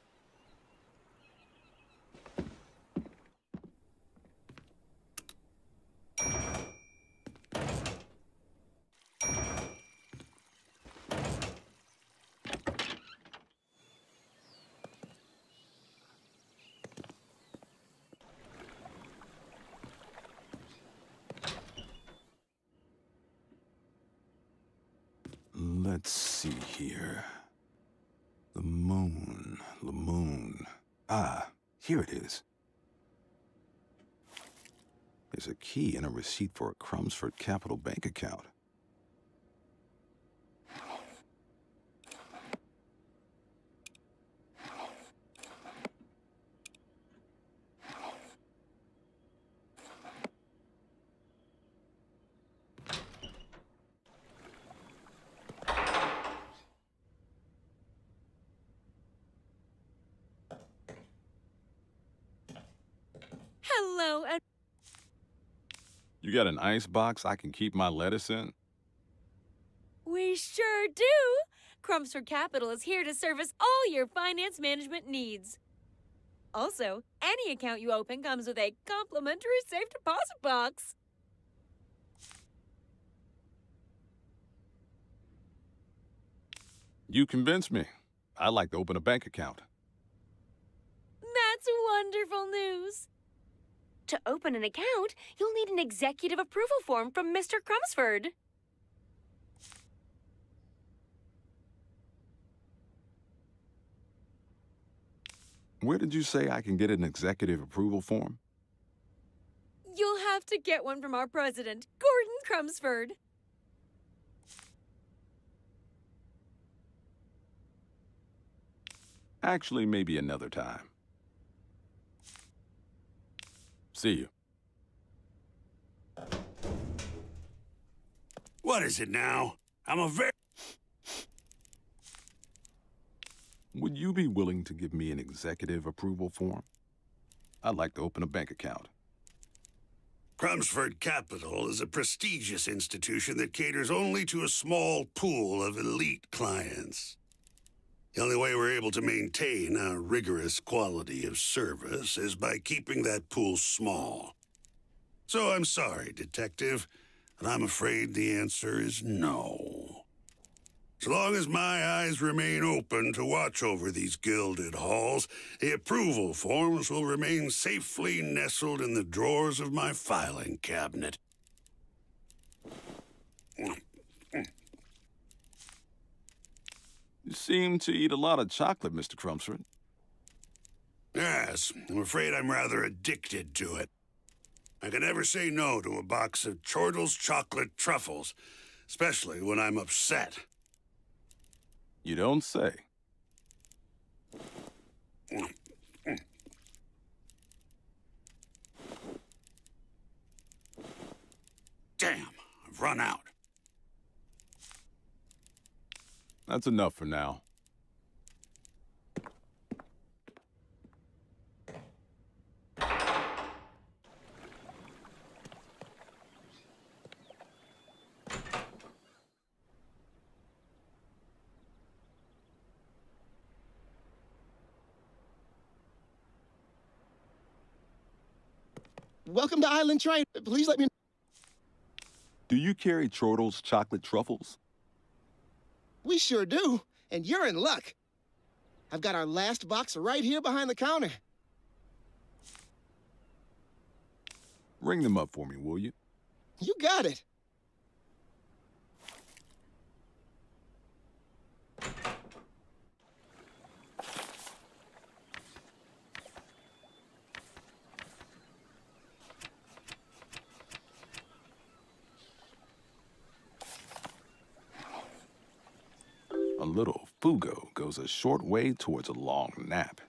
Speaker 1: Let's see here. The moon, the moon. Ah, here it is. There's a key and a receipt for a Crumsford Capital Bank account.
Speaker 8: Hello, and
Speaker 1: You got an ice box I can keep my lettuce in?
Speaker 8: we sure do. Crumbsford Capital is here to service all your finance management needs. Also, any account you open comes with a complimentary safe deposit box.
Speaker 1: You convinced me. I'd like to open a bank account.
Speaker 8: That's wonderful news. To open an account, you'll need an executive approval form from Mr. Crumsford.
Speaker 1: Where did you say I can get an executive approval form?
Speaker 8: You'll have to get one from our president, Gordon Crumsford.
Speaker 1: Actually, maybe another time. See you.
Speaker 11: What is it now? I'm a very...
Speaker 1: Would you be willing to give me an executive approval form? I'd like to open a bank account.
Speaker 11: Crumsford Capital is a prestigious institution that caters only to a small pool of elite clients. The only way we're able to maintain a rigorous quality of service is by keeping that pool small. So I'm sorry, Detective, but I'm afraid the answer is no. As long as my eyes remain open to watch over these gilded halls, the approval forms will remain safely nestled in the drawers of my filing cabinet.
Speaker 1: You seem to eat a lot of chocolate, Mr. Crumsford.
Speaker 11: Yes, I'm afraid I'm rather addicted to it. I can never say no to a box of Chortle's chocolate truffles, especially when I'm upset.
Speaker 1: You don't say.
Speaker 11: Damn, I've run out.
Speaker 1: That's enough for now.
Speaker 4: Welcome to Island Trade. Please let me.
Speaker 1: Do you carry Chortle's chocolate truffles?
Speaker 4: We sure do, and you're in luck. I've got our last box right here behind the counter.
Speaker 1: Ring them up for me, will you?
Speaker 4: You got it.
Speaker 1: Little fugu goes a short way towards a long nap.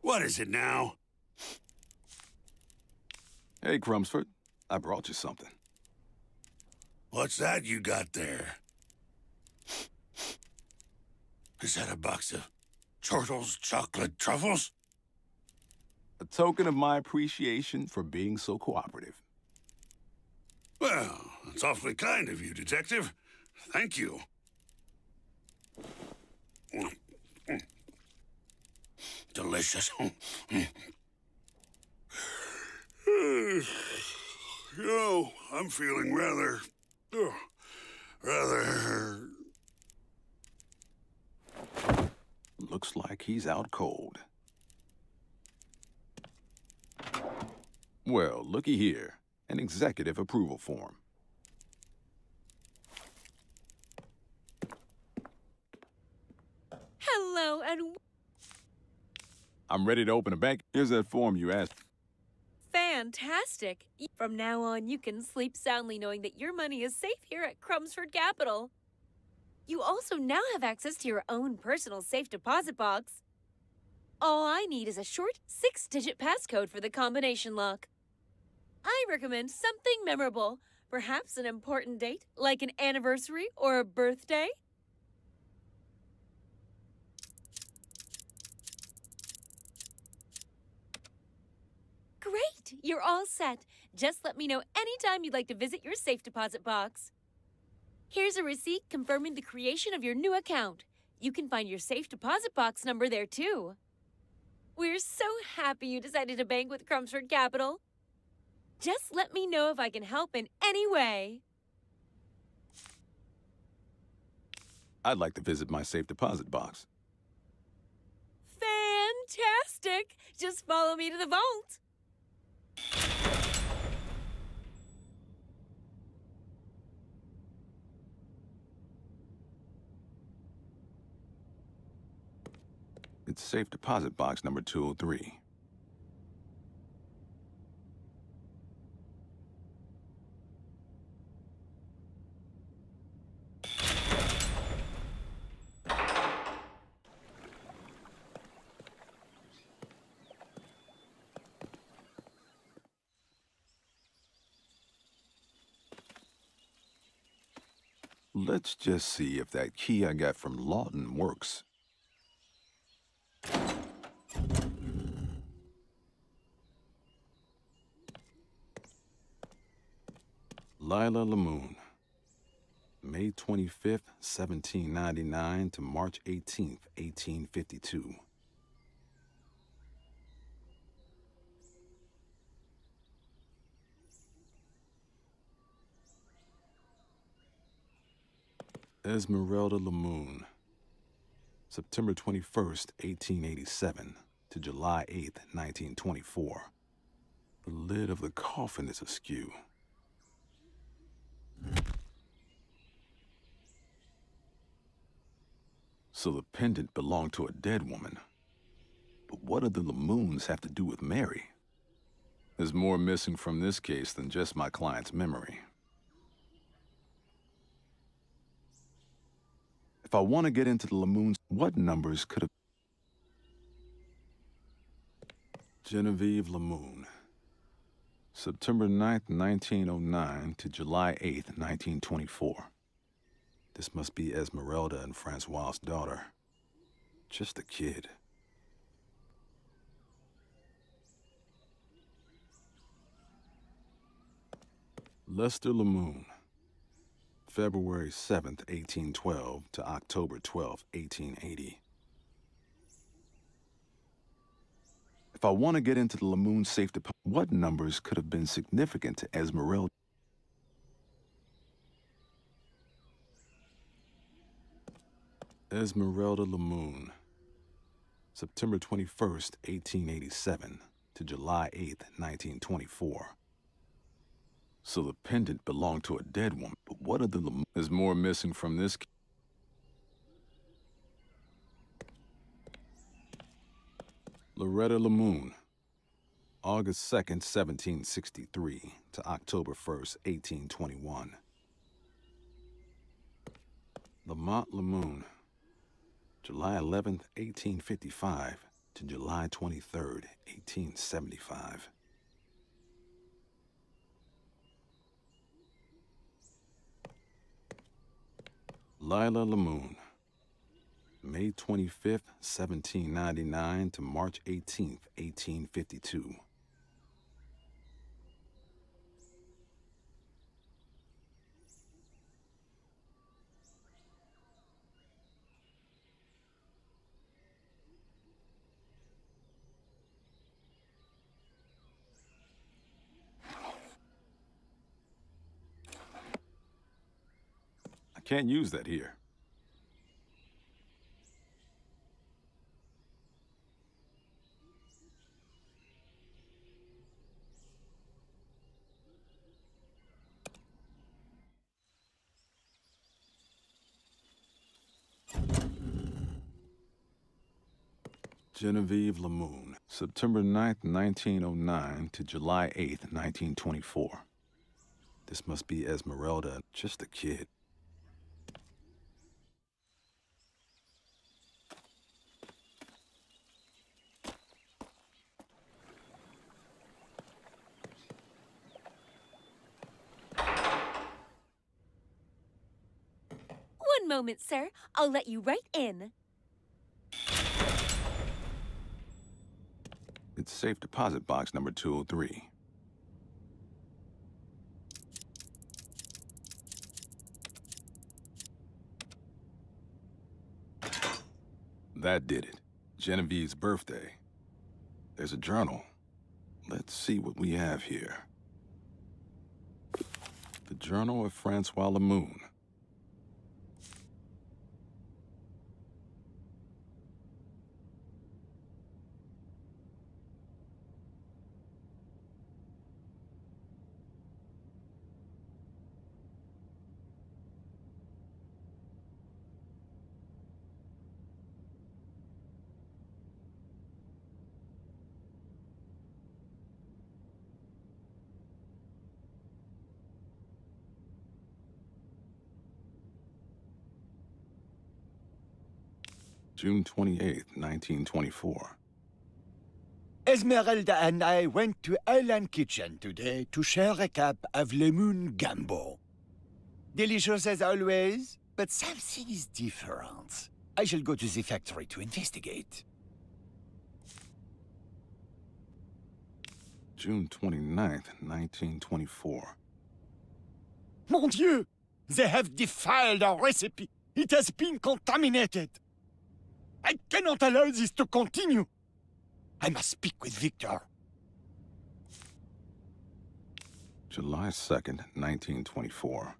Speaker 11: What is it now?
Speaker 1: Hey, Crumsford, I brought you something.
Speaker 11: What's that you got there? Is that a box of Chortle's chocolate truffles?
Speaker 1: A token of my appreciation for being so cooperative.
Speaker 11: Well, it's awfully kind of you, Detective. Thank you. Delicious. you know, I'm feeling rather... rather...
Speaker 1: Looks like he's out cold. Well, looky here. An executive approval form.
Speaker 8: Hello and
Speaker 1: I'm ready to open a bank. Here's that form you asked.
Speaker 8: fantastic. From now on, you can sleep soundly knowing that your money is safe here at Crumsford Capital. You also now have access to your own personal safe deposit box. All I need is a short six digit passcode for the combination lock. I recommend something memorable, perhaps an important date, like an anniversary or a birthday. Great! You're all set. Just let me know anytime you'd like to visit your safe deposit box. Here's a receipt confirming the creation of your new account. You can find your safe deposit box number there too. We're so happy you decided to bank with Crumsford Capital. Just let me know if I can help in any way.
Speaker 1: I'd like to visit my safe deposit box.
Speaker 8: Fantastic! Just follow me to the vault.
Speaker 1: It's safe deposit box number 203. Let's just see if that key I got from Lawton works. Lila Lamoon. May 25th, 1799 to March 18th, 1852. Esmeralda Lamoon. September 21st, 1887 to July 8th, 1924. The lid of the coffin is askew. So the pendant belonged to a dead woman. But what do the Lamoons have to do with Mary? There's more missing from this case than just my client's memory. If I want to get into the Lamoons, what numbers could have... Genevieve Lamoon. September 9th, 1909 to July 8th, 1924. This must be Esmeralda and Francois's daughter. Just a kid. Lester Lamoon. February 7th, 1812 to October 12th, 1880. If I want to get into the Lamoon safe deposit, what numbers could have been significant to Esmeralda? Esmeralda Lamoon. September 21st, 1887 to July 8, 1924. So the pendant belonged to a dead woman. But what. Lam- There's more missing from this... Loretta Lamoon, August 2nd, 1763 to October 1st, 1821. Lamont Lamoon, July 11th, 1855 to July 23rd, 1875. Lila Lamoon, May 25th, 1799 to March 18th, 1852. Can't use that here. Genevieve Lamoon, September 9th, 1909 to July 8th, 1924. This must be Esmeralda, just a kid.
Speaker 8: One moment, sir. I'll let you right in.
Speaker 1: It's safe deposit box number 203. That did it. Genevieve's birthday. There's a journal. Let's see what we have here. The Journal of Francois Lamoon. June 28th, 1924.
Speaker 17: Esmeralda and I went to Island Kitchen today to share a cup of lemon gumbo. Delicious as always, but something is different. I shall go to the factory to investigate.
Speaker 1: June 29th, 1924.
Speaker 17: Mon Dieu! They have defiled our recipe. It has been contaminated. I cannot allow this to continue. I must speak with Victor.
Speaker 1: July 2nd, 1924.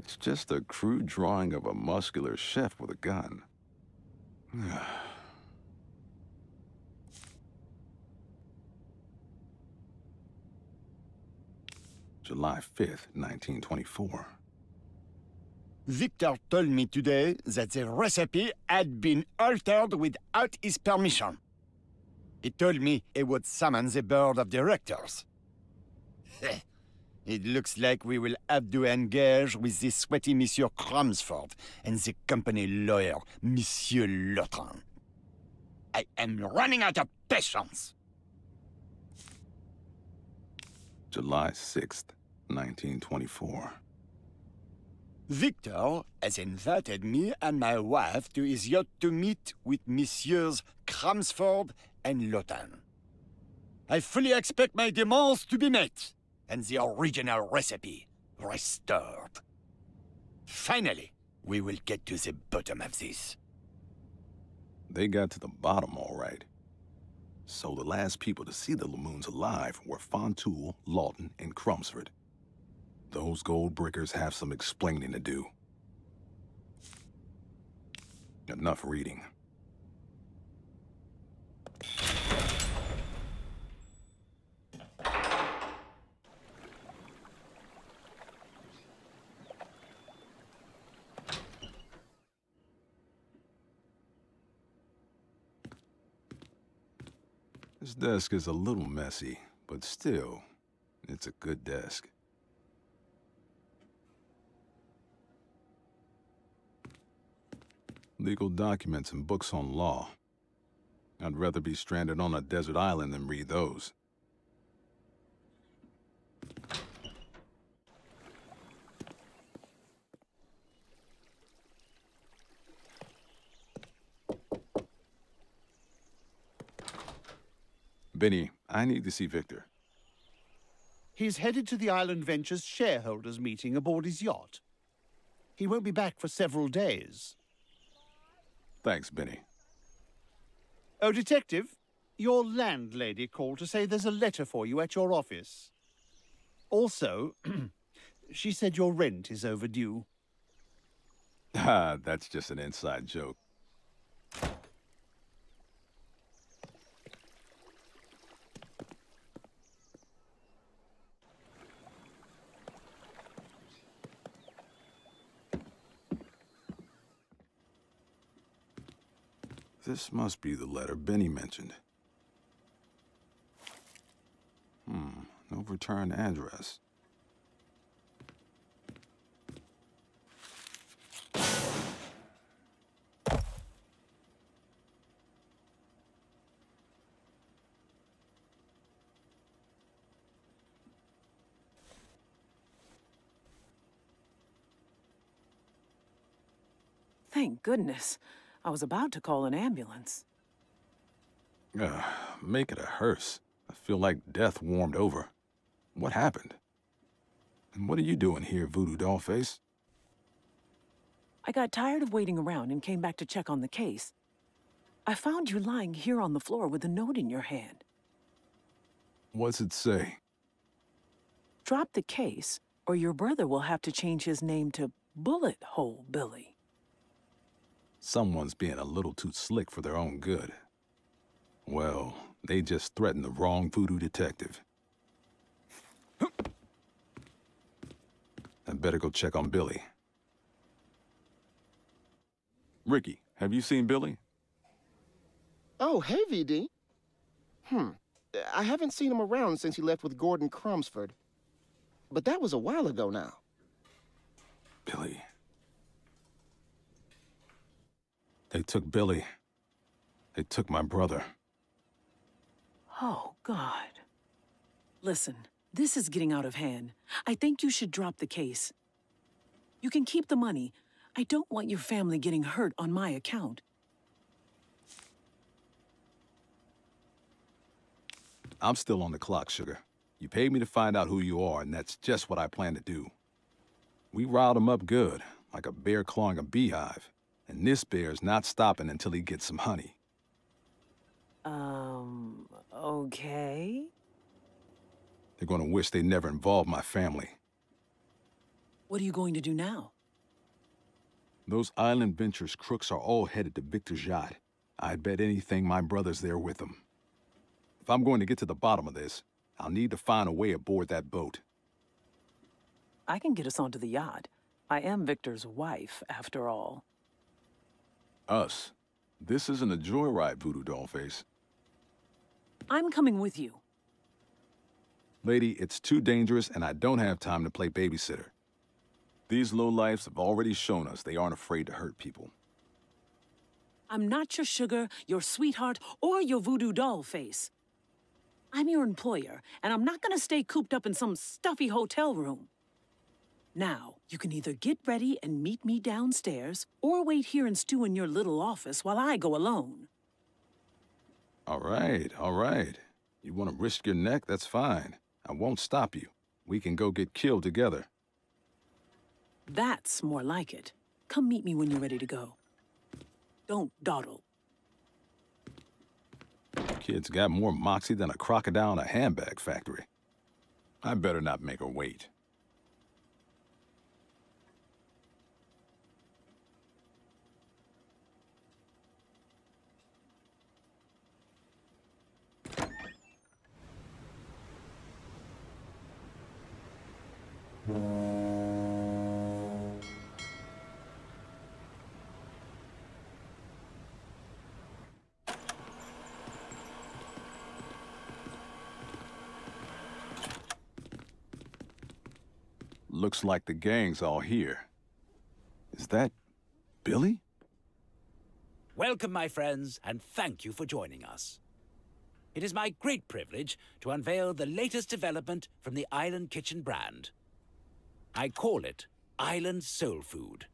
Speaker 1: It's just a crude drawing of a muscular chef with a gun. July 5th, 1924.
Speaker 17: Victor told me today that the recipe had been altered without his permission. He told me he would summon the board of directors. it looks like we will have to engage with the sweaty Monsieur Crumsford and the company lawyer, Monsieur Lawton. I am running out of patience.
Speaker 1: July 6th, 1924.
Speaker 17: Victor has invited me and my wife to his yacht to meet with Messieurs Crumsford and Lawton. I fully expect my demands to be met, and the original recipe restored. Finally, we will get to the bottom of this.
Speaker 1: They got to the bottom all right. So the last people to see the Lamoons alive were Fontoul, Lawton, and Crumsford. Those gold brickers have some explaining to do. Enough reading. This desk is a little messy, but still, it's a good desk. Legal documents and books on law. I'd rather be stranded on a desert island than read those. Benny, I need to see Victor.
Speaker 10: He's headed to the Island Ventures shareholders meeting aboard his yacht. He won't be back for several days.
Speaker 1: Thanks, Benny.
Speaker 10: Oh, Detective, your landlady called to say there's a letter for you at your office. Also, she said your rent is overdue.
Speaker 1: Ah, that's just an inside joke. This must be the letter Benny mentioned. Hmm, no return address.
Speaker 2: Thank goodness. I was about to call an ambulance.
Speaker 1: Ugh, make it a hearse. I feel like death warmed over. What happened? And what are you doing here, Voodoo Dollface?
Speaker 2: I got tired of waiting around and came back to check on the case. I found you lying here on the floor with a note in your hand.
Speaker 1: What's it say?
Speaker 2: Drop the case, or your brother will have to change his name to Bullet Hole Billy.
Speaker 1: Someone's being a little too slick for their own good. Well, they just threatened the wrong voodoo detective. I better go check on Billy. Ricky, have you seen Billy?
Speaker 4: Oh, hey, VD. Hmm. I haven't seen him around since he left with Gordon Crumsford. But that was a while ago now.
Speaker 1: Billy. They took Billy. They took my brother.
Speaker 2: Oh, God. Listen, this is getting out of hand. I think you should drop the case. You can keep the money. I don't want your family getting hurt on my account.
Speaker 1: I'm still on the clock, Sugar. You paid me to find out who you are, and that's just what I plan to do. We riled him up good, like a bear clawing a beehive. And this bear's not stopping until he gets some honey.
Speaker 2: Um, okay.
Speaker 1: They're gonna wish they never involved my family.
Speaker 2: What are you going to do now?
Speaker 1: Those Island Ventures crooks are all headed to Victor's yacht. I'd bet anything my brother's there with them. If I'm going to get to the bottom of this, I'll need to find a way aboard that boat.
Speaker 2: I can get us onto the yacht. I am Victor's wife, after all.
Speaker 1: Us? This isn't a joyride, Voodoo Dollface.
Speaker 2: I'm coming with you.
Speaker 1: Lady, it's too dangerous and I don't have time to play babysitter. These lowlifes have already shown us they aren't afraid to hurt people.
Speaker 2: I'm not your sugar, your sweetheart, or your voodoo doll face. I'm your employer, and I'm not gonna stay cooped up in some stuffy hotel room. Now, you can either get ready and meet me downstairs, or wait here and stew in your little office while I go alone.
Speaker 1: All right, all right. You want to risk your neck? That's fine. I won't stop you. We can go get killed together.
Speaker 2: That's more like it. Come meet me when you're ready to go. Don't dawdle.
Speaker 1: Kid's got more moxie than a crocodile in a handbag factory. I better not make her wait. Looks like the gang's all here. Is that Billy?
Speaker 12: Welcome, my friends, and thank you for joining us. It is my great privilege to unveil the latest development from the Island Kitchen brand. I call it Island Soul Food.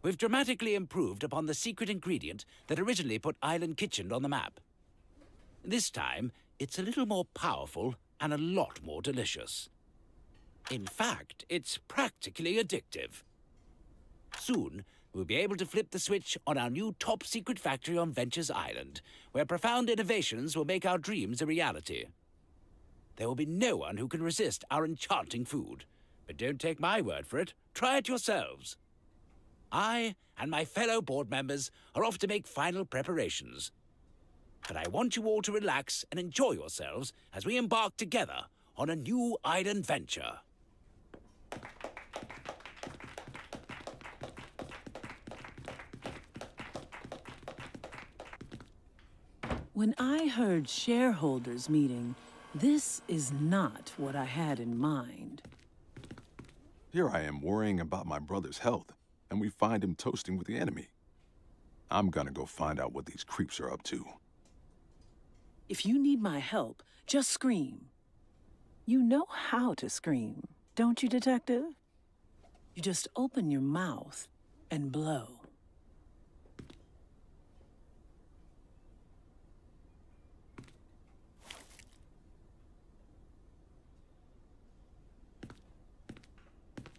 Speaker 12: We've dramatically improved upon the secret ingredient that originally put Island Kitchen on the map. This time, it's a little more powerful and a lot more delicious. In fact, it's practically addictive. Soon, we'll be able to flip the switch on our new top secret factory on Ventures Island, where profound innovations will make our dreams a reality. There will be no one who can resist our enchanting food. But don't take my word for it, try it yourselves. I and my fellow board members are off to make final preparations. But I want you all to relax and enjoy yourselves as we embark together on a new island venture.
Speaker 2: When I heard shareholders meeting, this is not what I had in mind.
Speaker 1: Here I am worrying about my brother's health, and we find him toasting with the enemy. I'm gonna go find out what these creeps are up to.
Speaker 2: If you need my help, just scream. You know how to scream, don't you, Detective? You just open your mouth and blow.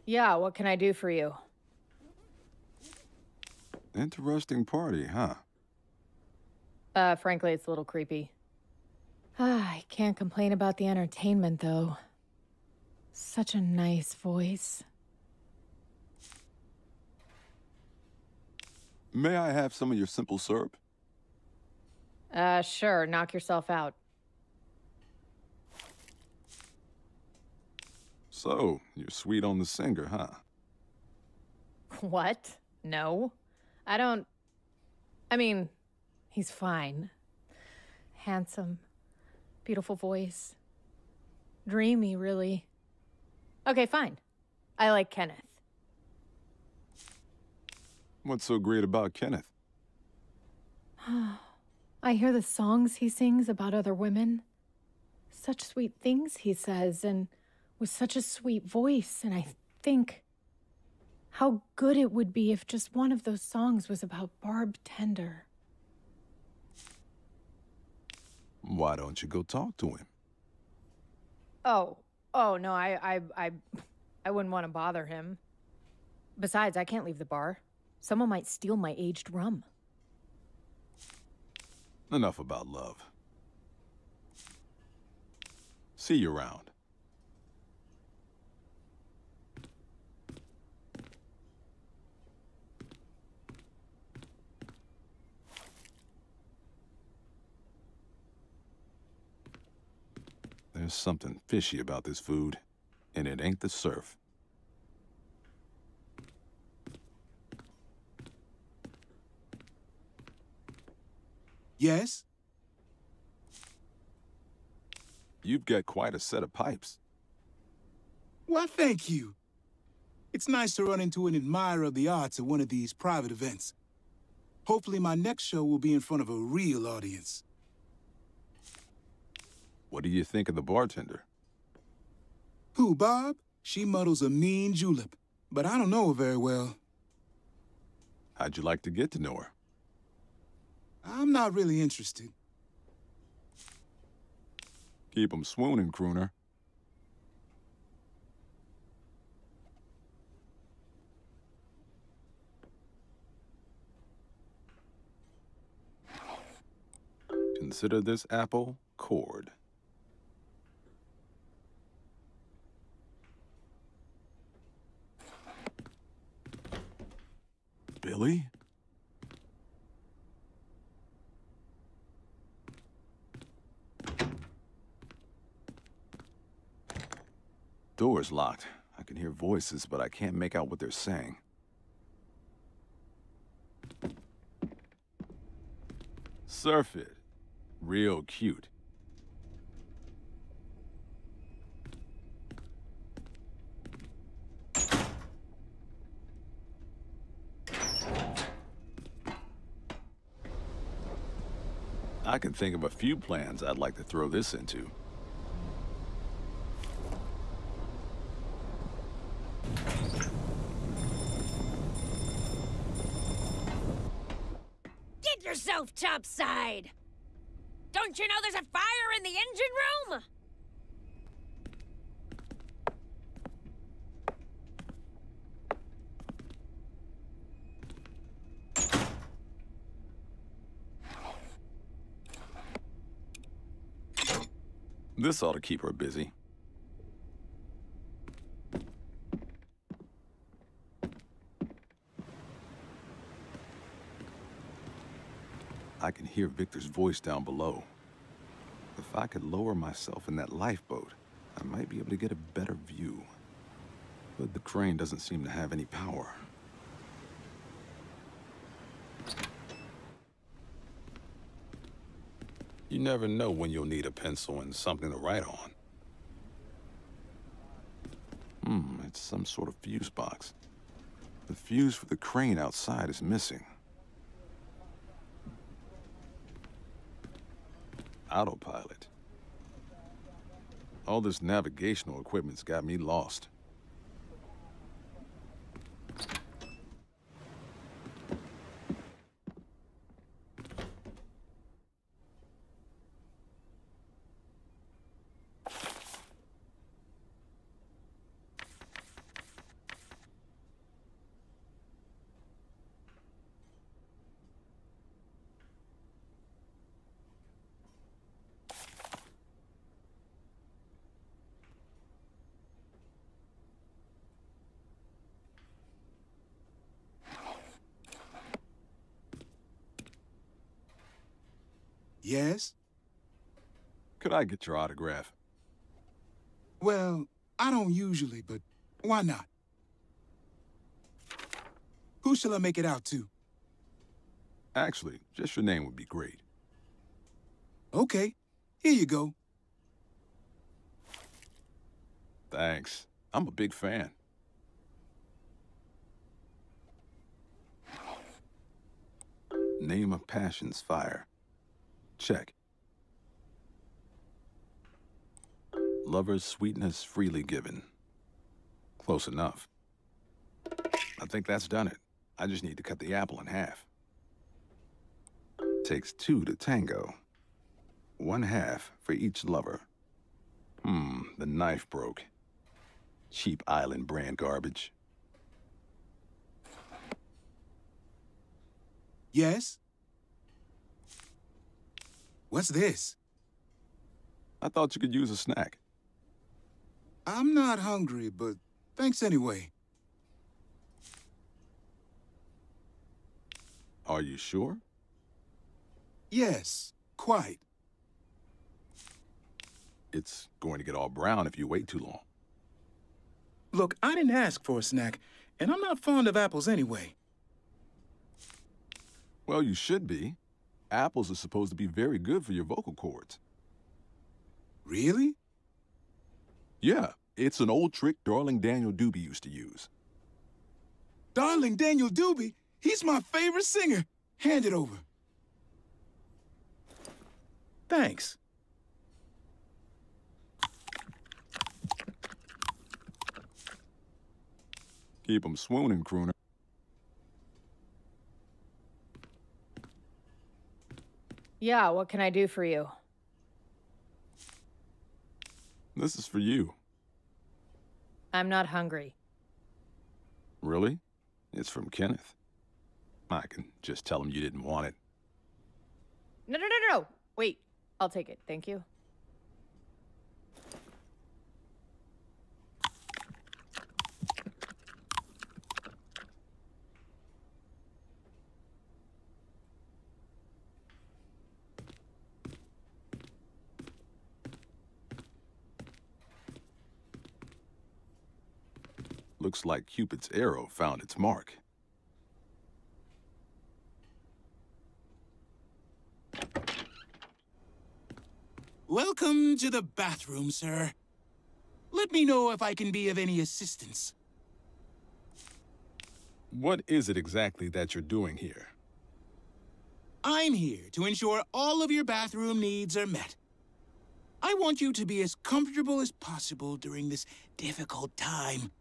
Speaker 15: Yeah, what can I do for you?
Speaker 1: Interesting party, huh?
Speaker 15: Uh, frankly, it's a little creepy. Ah, I can't complain about the entertainment, though. Such a nice voice.
Speaker 1: May I have some of your simple syrup?
Speaker 15: Uh, sure, knock yourself out.
Speaker 1: So, you're sweet on the singer, huh?
Speaker 15: What? No. I don't... I mean, he's fine. Handsome. Beautiful voice. Dreamy, really. Okay, fine. I like Kenneth.
Speaker 1: What's so great about Kenneth?
Speaker 15: I hear the songs he sings about other women. Such sweet things he says, and with such a sweet voice, and I think how good it would be if just one of those songs was about Barb Tender.
Speaker 1: Why don't you go talk to him?
Speaker 15: Oh, oh no, I, I, I, I wouldn't want to bother him. Besides, I can't leave the bar. Someone might steal my aged rum.
Speaker 1: Enough about love. See you around. There's something fishy about this food, and it ain't the surf.
Speaker 3: Yes?
Speaker 1: You've got quite a set of pipes.
Speaker 3: Why, thank you. It's nice to run into an admirer of the arts at one of these private events. Hopefully my next show will be in front of a real audience.
Speaker 1: What do you think of the bartender?
Speaker 3: Who, Bob? She muddles a mean julep, but I don't know her very well.
Speaker 1: How'd you like to get to know her?
Speaker 3: I'm not really interested.
Speaker 1: Keep 'em swooning, crooner. Consider this apple cord. Billy? Door's locked. I can hear voices, but I can't make out what they're saying. Surf it. Real cute. I can think of a few plans I'd like to throw this into.
Speaker 8: Get yourself topside! Don't you know there's a fire in the engine room?
Speaker 1: This ought to keep her busy. I can hear Victor's voice down below. If I could lower myself in that lifeboat, I might be able to get a better view. But the crane doesn't seem to have any power. You never know when you'll need a pencil and something to write on. Hmm, it's some sort of fuse box. The fuse for the crane outside is missing. Autopilot. All this navigational equipment's got me lost.
Speaker 3: Yes?
Speaker 1: Could I get your autograph?
Speaker 3: Well, I don't usually, but why not? Who shall I make it out to?
Speaker 1: Actually, just your name would be great.
Speaker 3: Okay, here you go.
Speaker 1: Thanks. I'm a big fan. Name of Passion's Fire. Check. Lover's sweetness freely given. Close enough. I think that's done it. I just need to cut the apple in half. Takes two to tango. One half for each lover. Hmm, the knife broke. Cheap island brand garbage.
Speaker 3: Yes? What's this?
Speaker 1: I thought you could use a snack.
Speaker 3: I'm not hungry, but thanks anyway.
Speaker 1: Are you sure?
Speaker 3: Yes, quite.
Speaker 1: It's going to get all brown if you wait too long.
Speaker 3: Look, I didn't ask for a snack, and I'm not fond of apples anyway.
Speaker 1: Well, you should be. Apples are supposed to be very good for your vocal cords.
Speaker 3: Really?
Speaker 1: Yeah, it's an old trick Darling Daniel Doobie used to use.
Speaker 3: Darling Daniel Doobie? He's my favorite singer. Hand it over. Thanks.
Speaker 1: Keep 'em swooning, crooner.
Speaker 15: Yeah, what can I do for you?
Speaker 1: This is for you.
Speaker 15: I'm not hungry.
Speaker 1: Really? It's from Kenneth. I can just tell him you didn't want it.
Speaker 15: No, no, no, no, no. Wait, I'll take it. Thank you.
Speaker 1: Looks like Cupid's arrow found its mark.
Speaker 3: Welcome to the bathroom, sir. Let me know if I can be of any assistance.
Speaker 1: What is it exactly that you're doing here?
Speaker 3: I'm here to ensure all of your bathroom needs are met. I want you to be as comfortable as possible during this difficult time.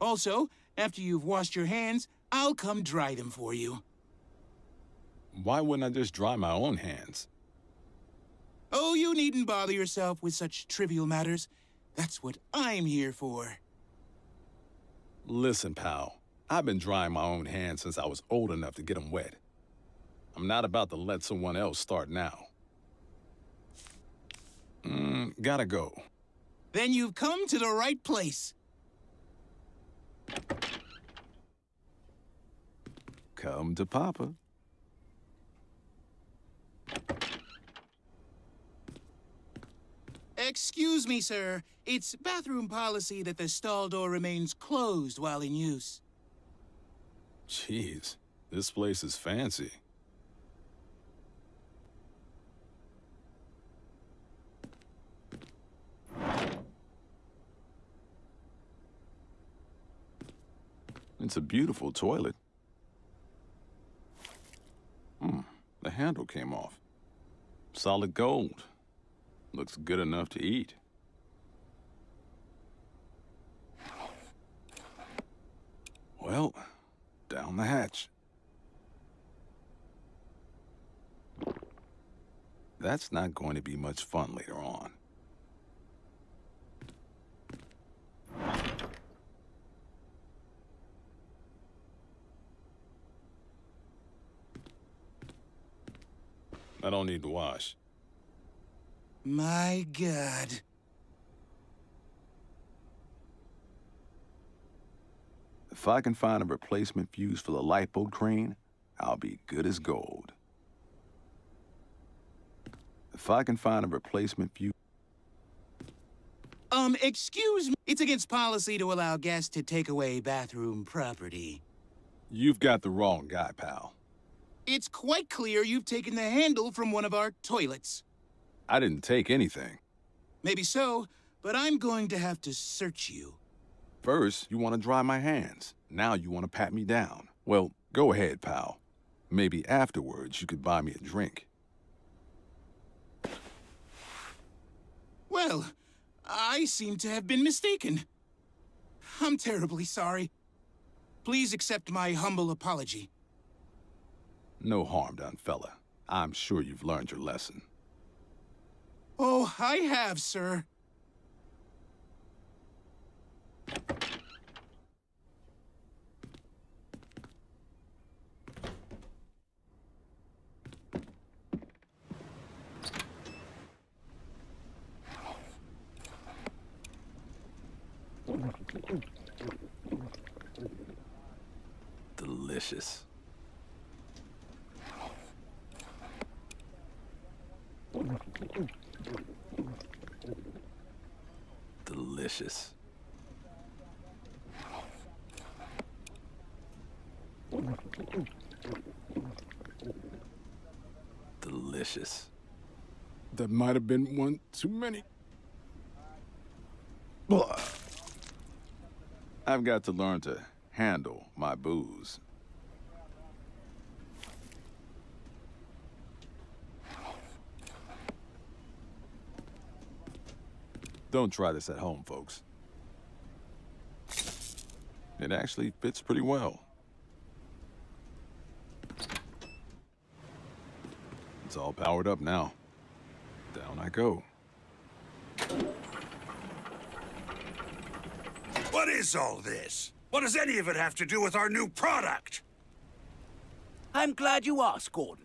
Speaker 3: Also, after you've washed your hands, I'll come dry them for you.
Speaker 1: Why wouldn't I just dry my own hands?
Speaker 3: Oh, you needn't bother yourself with such trivial matters. That's what I'm here for.
Speaker 1: Listen, pal. I've been drying my own hands since I was old enough to get them wet. I'm not about to let someone else start now. Mm, gotta go.
Speaker 3: Then you've come to the right place.
Speaker 1: Come to Papa.
Speaker 3: Excuse me, sir. It's bathroom policy that the stall door remains closed while in use.
Speaker 1: Jeez, this place is fancy. It's a beautiful toilet. Hmm, the handle came off. Solid gold. Looks good enough to eat. Well, down the hatch. That's not going to be much fun later on. I don't need to wash.
Speaker 3: My God.
Speaker 1: If I can find a replacement fuse for the lipo crane, I'll be good as gold. If I can find a replacement fuse...
Speaker 3: Um, excuse me. It's against policy to allow guests to take away bathroom property.
Speaker 1: You've got the wrong guy, pal.
Speaker 3: It's quite clear you've taken the handle from one of our toilets.
Speaker 1: I didn't take anything.
Speaker 3: Maybe so, but I'm going to have to search you.
Speaker 1: First, you want to dry my hands. Now you want to pat me down. Well, go ahead, pal. Maybe afterwards you could buy me a drink.
Speaker 3: Well, I seem to have been mistaken. I'm terribly sorry. Please accept my humble apology.
Speaker 1: No harm done, fella. I'm sure you've learned your lesson.
Speaker 3: Oh, I have, sir.
Speaker 1: Delicious. Delicious. Delicious. That might have been one too many. I've got to learn to handle my booze. Don't try this at home, folks. It actually fits pretty well. It's all powered up now. Down I go.
Speaker 11: What is all this? What does any of it have to do with our new product?
Speaker 12: I'm glad you asked, Gordon.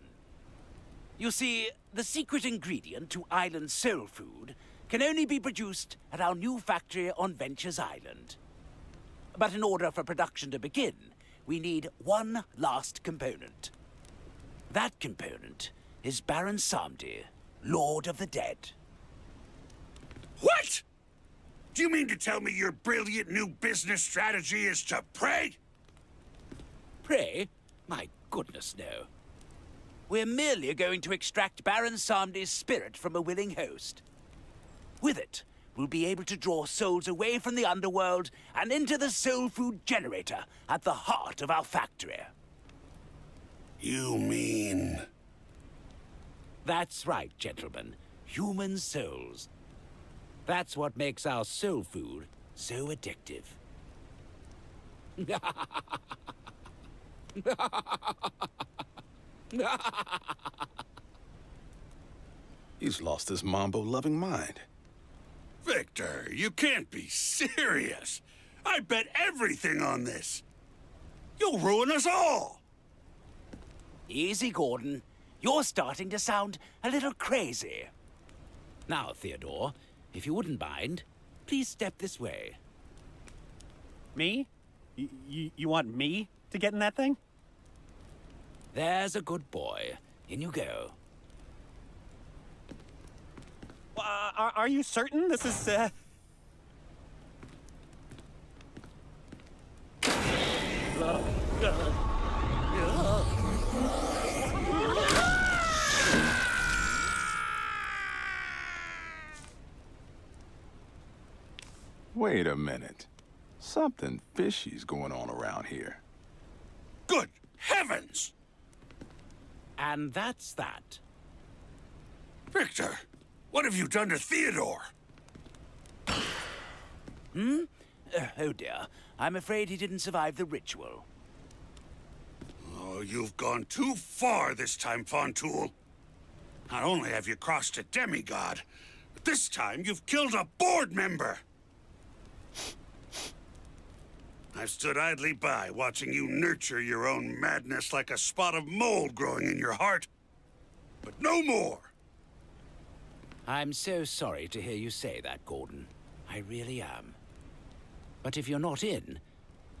Speaker 12: You see, the secret ingredient to Island soul food can only be produced at our new factory on Ventures Island. But in order for production to begin, we need one last component. That component is Baron Samedi, Lord of the Dead.
Speaker 11: What? Do you mean to tell me your brilliant new business strategy is to pray?
Speaker 12: Pray? My goodness, no. We're merely going to extract Baron Samedi's spirit from a willing host. With it, we'll be able to draw souls away from the underworld and into the soul food generator at the heart of our factory.
Speaker 11: You mean...
Speaker 12: That's right, gentlemen. Human souls. That's what makes our soul food so addictive.
Speaker 1: He's lost his mambo-loving mind.
Speaker 11: Victor, you can't be serious. I bet everything on this. You'll ruin us all.
Speaker 12: Easy, Gordon. You're starting to sound a little crazy. Now, Theodore, if you wouldn't mind, please step this way.
Speaker 9: Me? Y y you want me to get in that thing?
Speaker 12: There's a good boy. In you go.
Speaker 9: Uh, are, are you certain this is, uh...
Speaker 1: Wait a minute. Something fishy's going on around here.
Speaker 11: Good heavens!
Speaker 12: And that's that.
Speaker 11: Victor, what have you done to Theodore?
Speaker 12: Hmm? Uh, oh dear. I'm afraid he didn't survive the ritual.
Speaker 11: Oh, you've gone too far this time, Fontoul. Not only have you crossed a demigod, but this time you've killed a board member. I've stood idly by, watching you nurture your own madness like a spot of mold growing in your heart. But no more!
Speaker 12: I'm so sorry to hear you say that, Gordon. I really am. But if you're not in,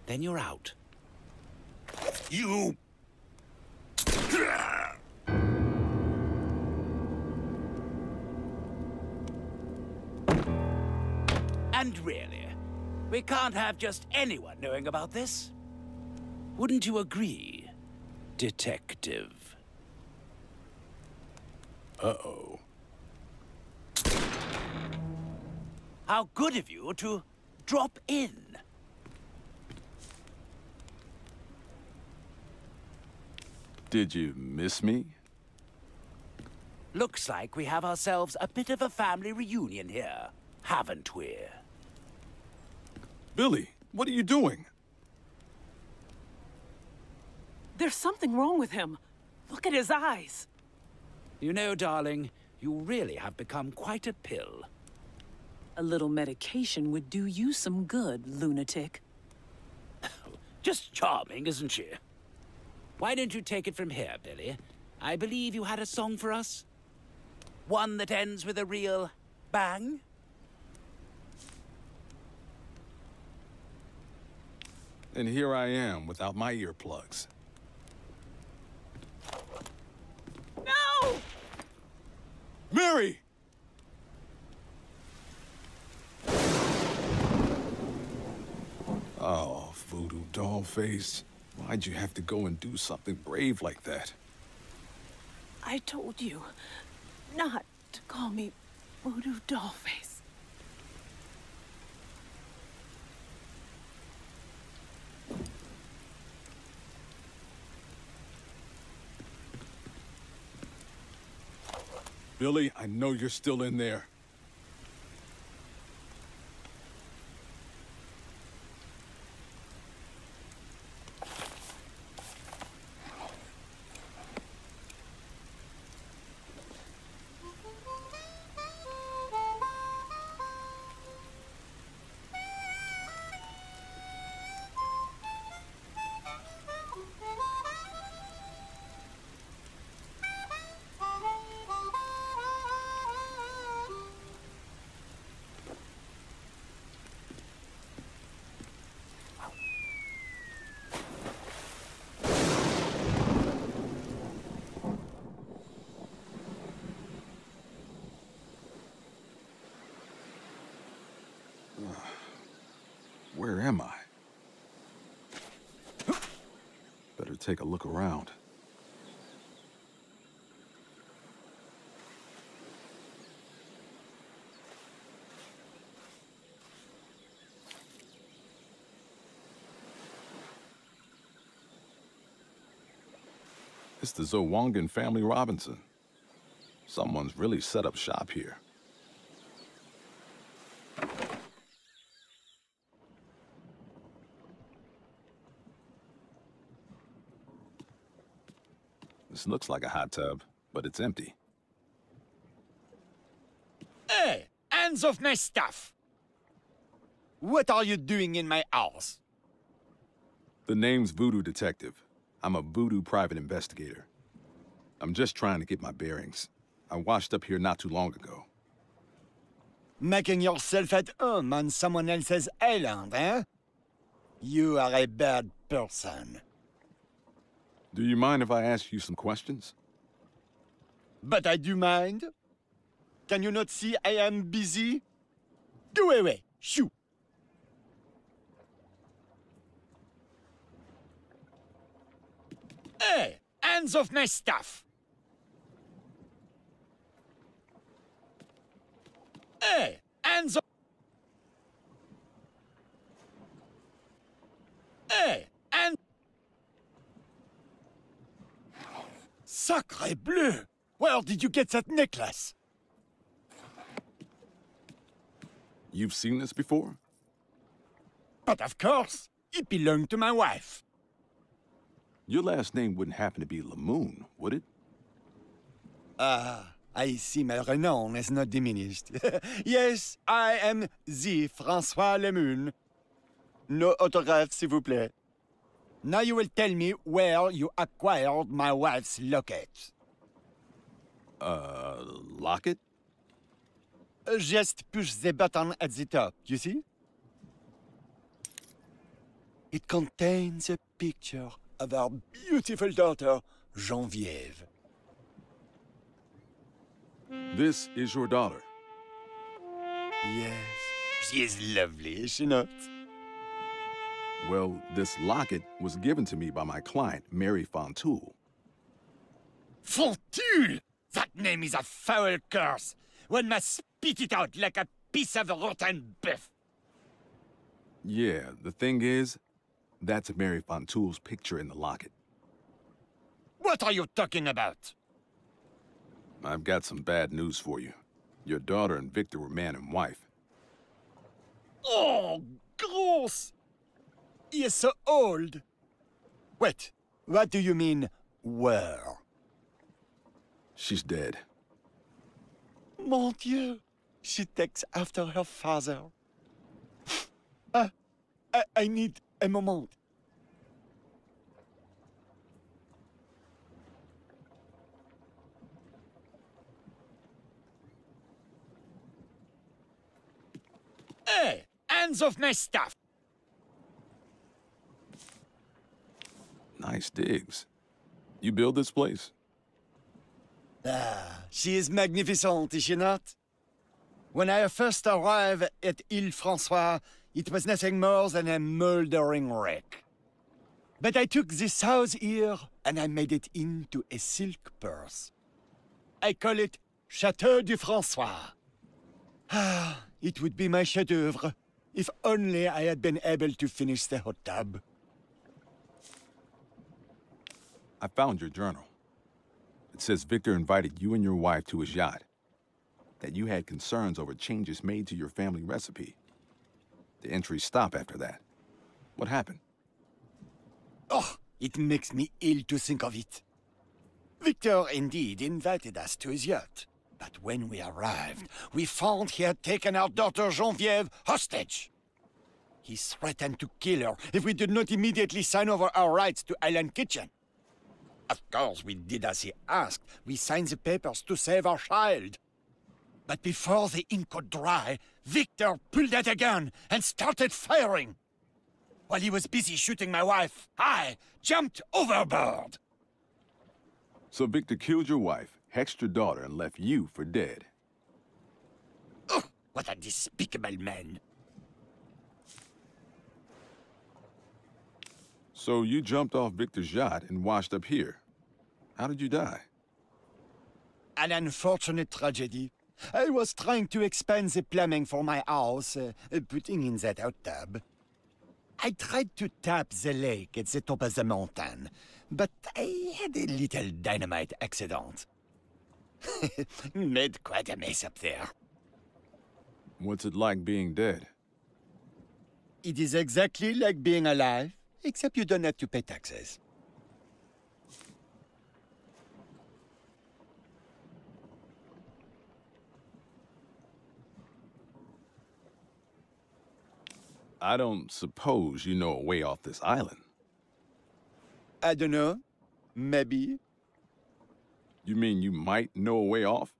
Speaker 12: then you're out.
Speaker 11: You...
Speaker 12: And really, we can't have just anyone knowing about this. Wouldn't you agree, Detective?
Speaker 1: Uh-oh.
Speaker 12: How good of you to drop in.
Speaker 1: Did you miss me?
Speaker 12: Looks like we have ourselves a bit of a family reunion here, haven't we?
Speaker 1: Billy, what are you doing?
Speaker 2: There's something wrong with him. Look at his eyes.
Speaker 12: You know, darling, you really have become quite a pill.
Speaker 2: A little medication would do you some good, lunatic.
Speaker 12: Just charming, isn't she? Why don't you take it from here, Billy? I believe you had a song for us? One that ends with a real bang?
Speaker 1: And here I am without my earplugs.
Speaker 2: No!
Speaker 1: Mary! Oh, voodoo doll face. Why'd you have to go and do something brave like that?
Speaker 2: I told you not to call me Voodoo doll face.
Speaker 1: Billy, I know you're still in there. Where am I? Better take a look around. It's the Zawangan family Robinson. Someone's really set up shop here. This looks like a hot tub, but it's empty.
Speaker 17: Hey, hands off my stuff! What are you doing in my house?
Speaker 1: The name's Voodoo Detective. I'm a voodoo private investigator. I'm just trying to get my bearings. I washed up here not too long ago.
Speaker 17: Making yourself at home on someone else's island, eh? You are a bad person.
Speaker 1: Do you mind if I ask you some questions?
Speaker 17: But I do mind. Can you not see I am busy? Go away, shoo! Hey, hands off my stuff! Hey, hands off! Hey, hands... Sacre bleu! Where did you get that necklace?
Speaker 1: You've seen this before?
Speaker 17: But of course, it belonged to my wife.
Speaker 1: Your last name wouldn't happen to be Lemoon, would it?
Speaker 17: Ah, I see my renown has not diminished. yes, I am the François Lemoon. No autograph, s'il vous plaît. Now you will tell me where you acquired my wife's locket.
Speaker 1: Uh, locket?
Speaker 17: Just push the button at the top, you see? It contains a picture of our beautiful daughter, Geneviève.
Speaker 1: This is your daughter.
Speaker 17: Yes, she is lovely, is she not?
Speaker 1: Well, this locket was given to me by my client, Mary Fontoul.
Speaker 17: Fontoul! That name is a foul curse. One must spit it out like a piece of rotten beef.
Speaker 1: Yeah, the thing is, that's Mary Fontoul's picture in the locket.
Speaker 17: What are you talking about?
Speaker 1: I've got some bad news for you. Your daughter and Victor were man and wife.
Speaker 17: Oh, gross! He is so old. Wait, what do you mean, were?
Speaker 1: She's dead.
Speaker 17: Mon Dieu! She takes after her father. Ah, I, I need a moment. Hey, hands off my stuff!
Speaker 1: Nice digs. You build this place?
Speaker 17: Ah, she is magnificent, is she not? When I first arrived at Ile Francois, it was nothing more than a mouldering wreck. But I took this house here and I made it into a silk purse. I call it Chateau du Francois. Ah, it would be my chef-d'oeuvre if only I had been able to finish the hot tub.
Speaker 1: I found your journal. It says Victor invited you and your wife to his yacht. That you had concerns over changes made to your family recipe. The entries stop after that. What happened?
Speaker 17: Oh, it makes me ill to think of it. Victor indeed invited us to his yacht. But when we arrived, we found he had taken our daughter Geneviève hostage. He threatened to kill her if we did not immediately sign over our rights to Island Kitchen. Of course, we did as he asked. We signed the papers to save our child. But before the ink could dry, Victor pulled out a gun and started firing. While he was busy shooting my wife, I jumped overboard.
Speaker 1: So Victor killed your wife, hexed your daughter, and left you for dead.
Speaker 17: Ugh, what a despicable man.
Speaker 1: So you jumped off Victor's yacht and washed up here. How did you die?
Speaker 17: An unfortunate tragedy. I was trying to expand the plumbing for my house, uh, putting in that hot tub. I tried to tap the lake at the top of the mountain, but I had a little dynamite accident. Made quite a mess up there.
Speaker 1: What's it like being dead?
Speaker 17: It is exactly like being alive, except you don't have to pay taxes.
Speaker 1: I don't suppose you know a way off this island.
Speaker 17: I don't know. Maybe.
Speaker 1: You mean you might know a way off?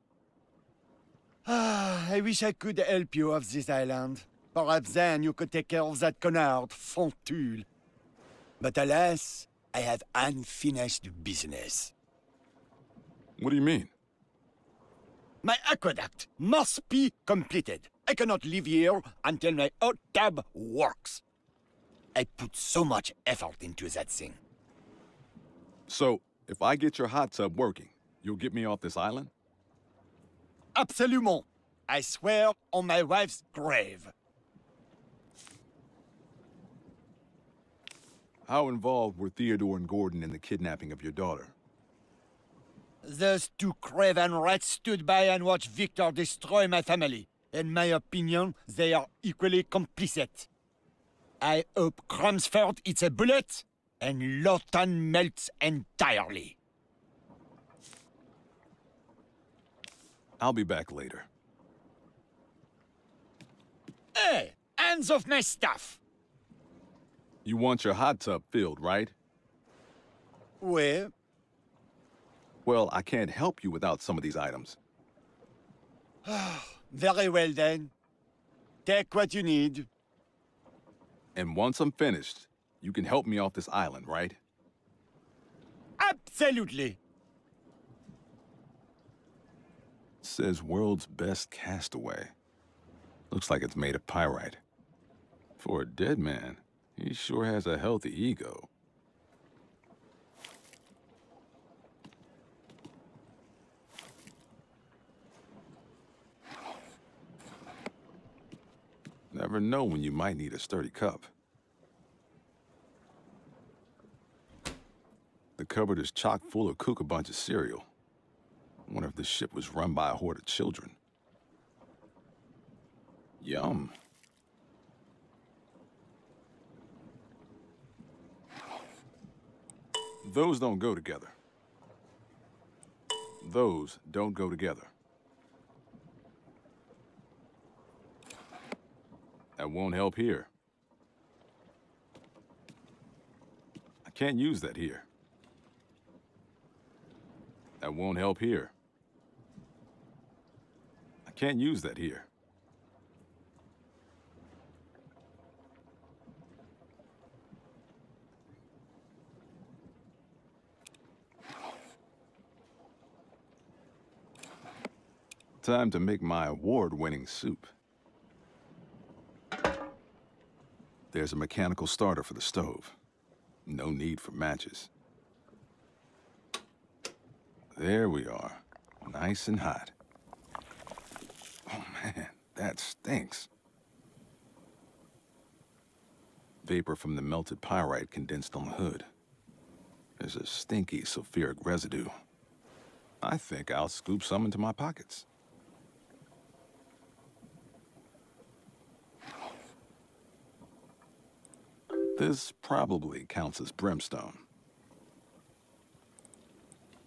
Speaker 17: Ah, I wish I could help you off this island. Perhaps then you could take care of that canard, Fontoul. But alas, I have unfinished business.
Speaker 1: What do you mean?
Speaker 17: My aqueduct must be completed. I cannot live here until my hot tub works. I put so much effort into that thing.
Speaker 1: So, if I get your hot tub working, you'll get me off this island?
Speaker 17: Absolument. I swear on my wife's grave.
Speaker 1: How involved were Theodore and Gordon in the kidnapping of your daughter?
Speaker 17: Those two craven rats stood by and watched Victor destroy my family. In my opinion, they are equally complicit. I hope Crumsford eats a bullet and Lawton melts entirely.
Speaker 1: I'll be back later.
Speaker 17: Hey, hands off my stuff!
Speaker 1: You want your hot tub filled, right?
Speaker 17: Where?
Speaker 1: Well, I can't help you without some of these items.
Speaker 17: Very well then. Take what you need.
Speaker 1: And once I'm finished, you can help me off this island, right?
Speaker 17: Absolutely.
Speaker 1: says world's best castaway. Looks like it's made of pyrite. For a dead man, he sure has a healthy ego. Never know when you might need a sturdy cup. The cupboard is chock full of Kookaburra cereal. Wonder if this ship was run by a horde of children. Yum. Those don't go together. Those don't go together. That won't help here. I can't use that here. That won't help here. I can't use that here. Time to make my award-winning soup. There's a mechanical starter for the stove. No need for matches. There we are. Nice and hot. Oh man, that stinks. Vapor from the melted pyrite condensed on the hood. There's a stinky sulfuric residue. I think I'll scoop some into my pockets. This probably counts as brimstone.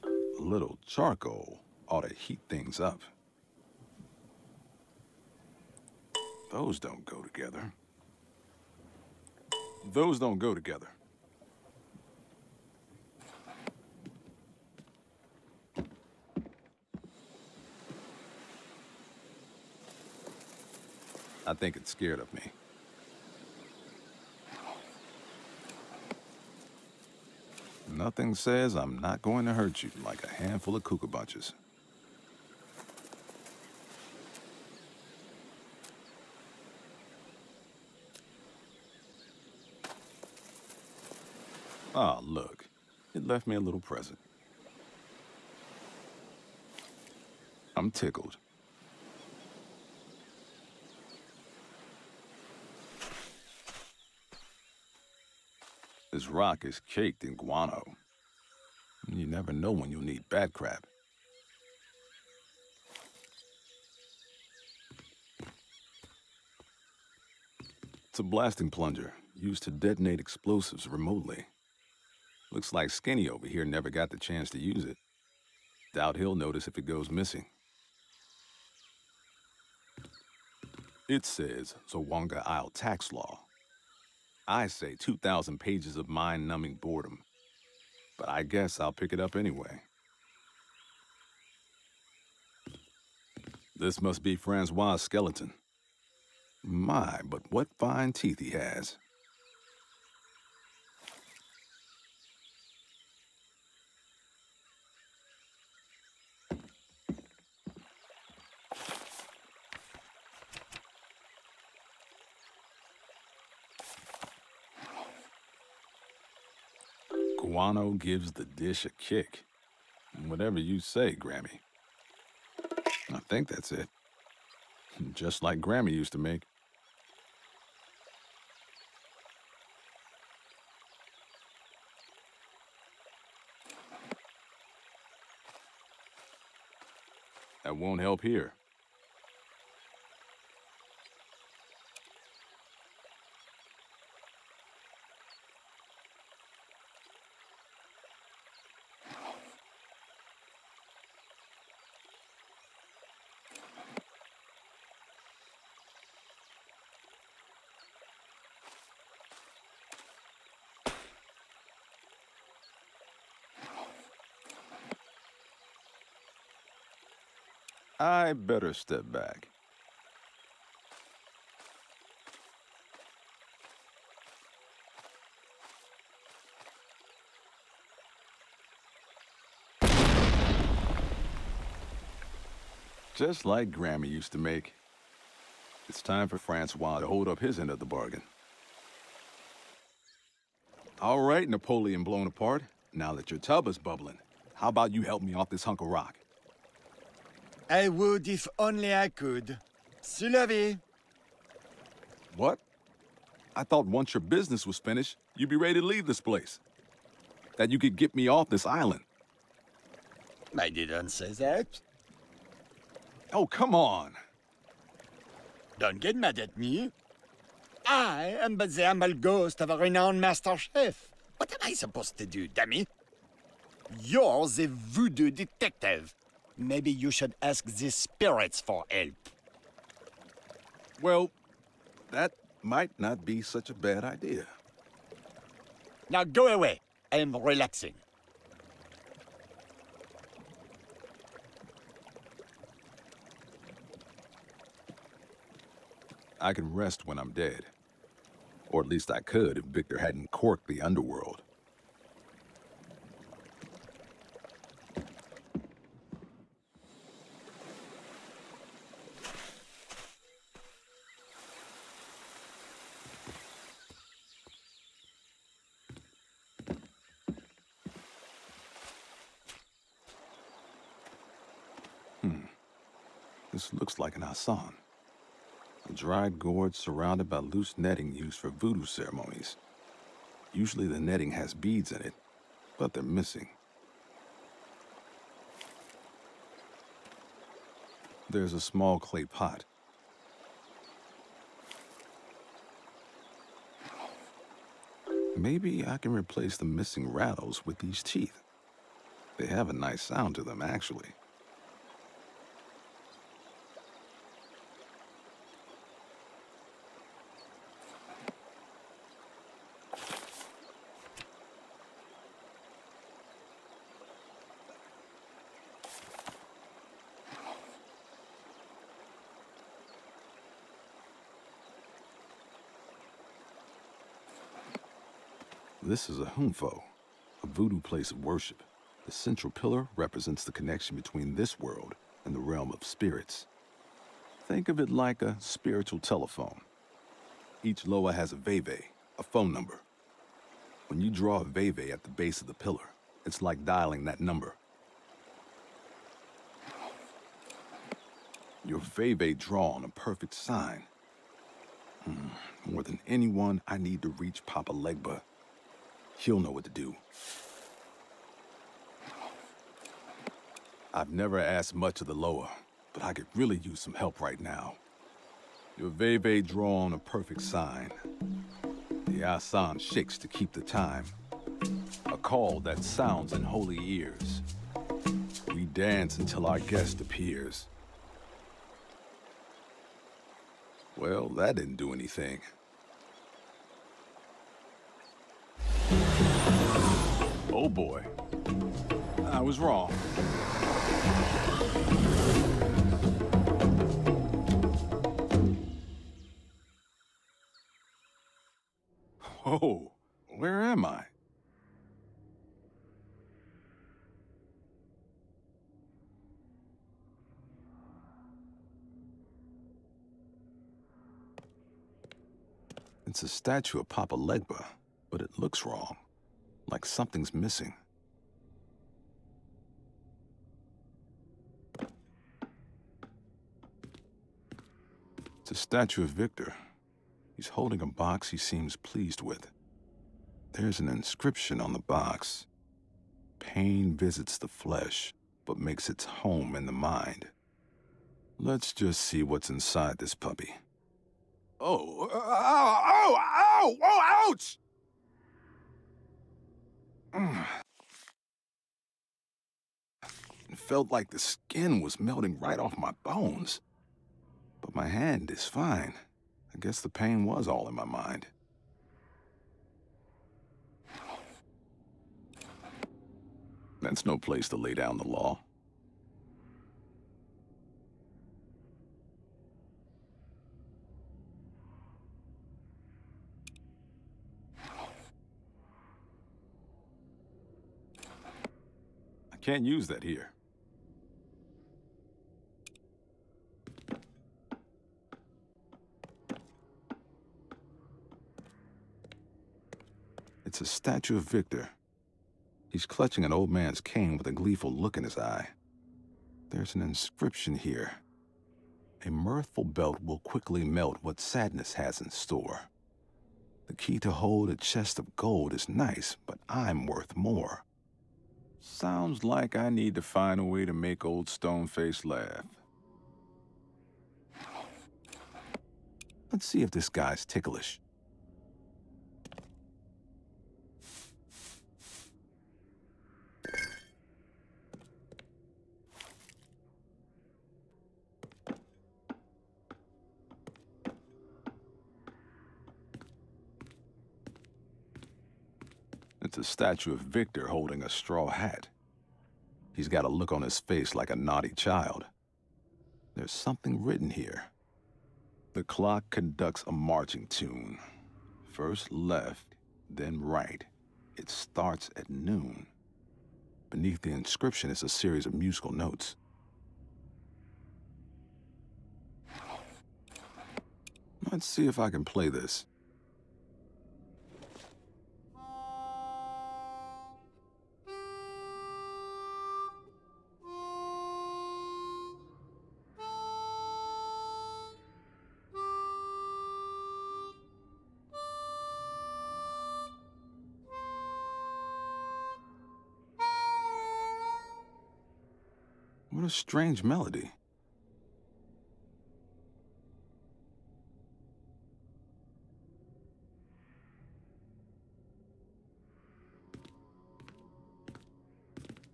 Speaker 1: A little charcoal ought to heat things up. Those don't go together. Those don't go together. I think it's scared of me. Nothing says I'm not going to hurt you like a handful of bunches. Ah, look. It left me a little present. I'm tickled. This rock is caked in guano. You never know when you'll need bad crab. It's a blasting plunger, used to detonate explosives remotely. Looks like Skinny over here never got the chance to use it. Doubt he'll notice if it goes missing. It says Zawanga Isle tax law I say 2,000 pages of mind-numbing boredom. But I guess I'll pick it up anyway. This must be Francois' skeleton. My, but what fine teeth he has. Guano gives the dish a kick. And whatever you say, Grammy. I think that's it. Just like Grammy used to make. That won't help here. I better step back. Just like Grammy used to make. It's time for Francois to hold up his end of the bargain. All right, Napoleon blown apart. Now that your tub is bubbling, how about you help me off this hunk of rock?
Speaker 17: I would if only I could. C'est la vie.
Speaker 1: What? I thought once your business was finished, you'd be ready to leave this place. That you could get me off this island.
Speaker 17: I didn't say that.
Speaker 1: Oh, come on.
Speaker 17: Don't get mad at me. I am but the humble ghost of a renowned master chef. What am I supposed to do, dummy? You're the voodoo detective. Maybe you should ask the spirits for help.
Speaker 1: Well, that might not be such a bad idea.
Speaker 17: Now go away. I am relaxing.
Speaker 1: I can rest when I'm dead. Or at least I could if Victor hadn't corked the underworld. Hmm. This looks like an asson. A dried gourd surrounded by loose netting used for voodoo ceremonies. Usually the netting has beads in it, but they're missing. There's a small clay pot. Maybe I can replace the missing rattles with these teeth. They have a nice sound to them, actually. This is a humfo, a voodoo place of worship. The central pillar represents the connection between this world and the realm of spirits. Think of it like a spiritual telephone. Each loa has a veve, a phone number. When you draw a veve at the base of the pillar, it's like dialing that number. Your veve drawn a perfect sign. Hmm, More than anyone, I need to reach Papa Legba. He'll know what to do. I've never asked much of the Loa, but I could really use some help right now. Your Veve drawn a perfect sign. The Asson shakes to keep the time. A call that sounds in holy ears. We dance until our guest appears. Well, that didn't do anything. Oh boy. I was wrong. Oh, where am I? It's a statue of Papa Legba, but it looks wrong. Like something's missing. It's a statue of Victor. He's holding a box he seems pleased with. There's an inscription on the box. Pain visits the flesh, but makes its home in the mind. Let's just see what's inside this puppy. Oh, oh, oh, ow, oh, ouch! It felt like the skin was melting right off my bones. But my hand is fine. I guess the pain was all in my mind. That's no place to lay down the law. Can't use that here. It's a statue of Victor. He's clutching an old man's cane with a gleeful look in his eye. There's an inscription here. A mirthful belt will quickly melt what sadness has in store. The key to hold a chest of gold is nice, but I'm worth more. Sounds like I need to find a way to make old Stoneface laugh. Let's see if this guy's ticklish. A statue of Victor holding a straw hat. He's got a look on his face like a naughty child. There's something written here. The clock conducts a marching tune. First left, then right. It starts at noon. Beneath the inscription is a series of musical notes. Let's see if I can play this. A strange melody.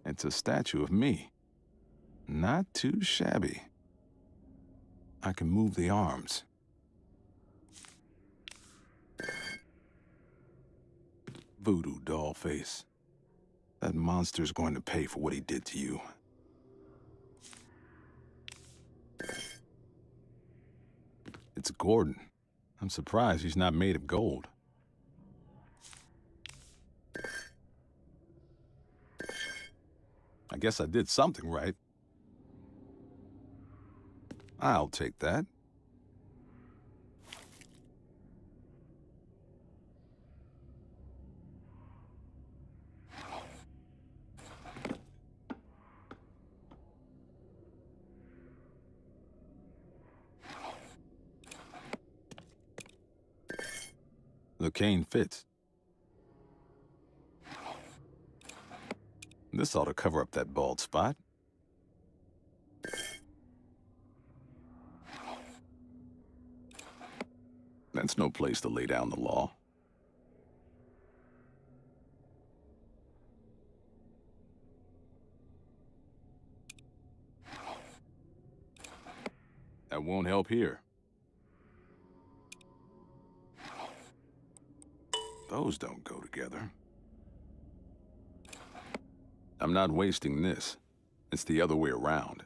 Speaker 1: It's a statue of me. Not too shabby. I can move the arms. Voodoo doll face. That monster's going to pay for what he did to you. It's Gordon. I'm surprised he's not made of gold. I guess I did something right. I'll take that. The cane fits. This ought to cover up that bald spot. That's no place to lay down the law. That won't help here. Those don't go together. I'm not wasting this. It's the other way around.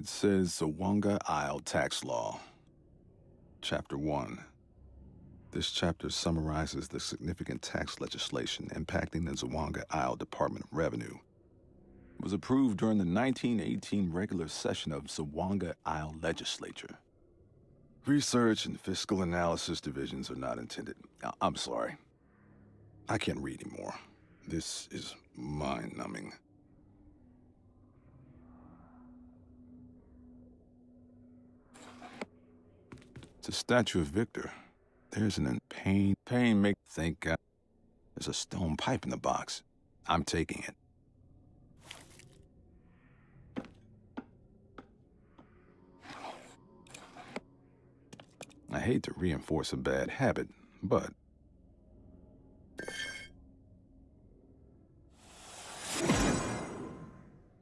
Speaker 1: It says Zawanga Isle Tax Law. Chapter 1. This chapter summarizes the significant tax legislation impacting the Zawanga Isle Department of Revenue. It was approved during the 1918 regular session of Zawanga Isle Legislature. Research and fiscal analysis divisions are not intended. I'm sorry. I can't read anymore. This is mind-numbing. It's a statue of Victor. There's an in pain. Pain make think. Uh, there's a stone pipe in the box. I'm taking it. I hate to reinforce a bad habit, but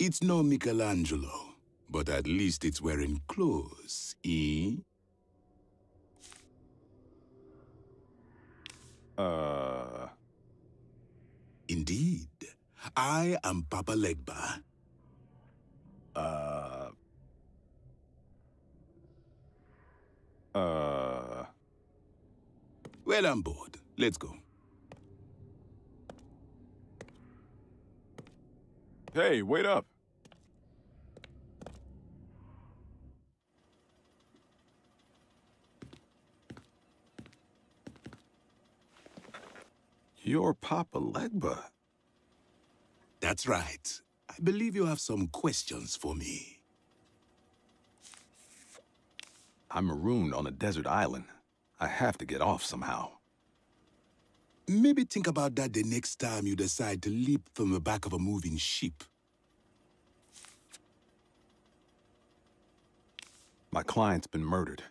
Speaker 3: It's no Michelangelo, but at least it's wearing clothes, eh?
Speaker 1: Uh...
Speaker 3: Indeed. I am Papa Legba.
Speaker 1: Uh... Uh...
Speaker 3: Well, I'm bored. Let's go.
Speaker 1: Hey, wait up. You're Papa Legba.
Speaker 3: That's right. I believe you have some questions for me.
Speaker 1: I'm marooned on a desert island. I have to get off somehow.
Speaker 3: Maybe think about that the next time you decide to leap from the back of a moving ship.
Speaker 1: My client's been murdered.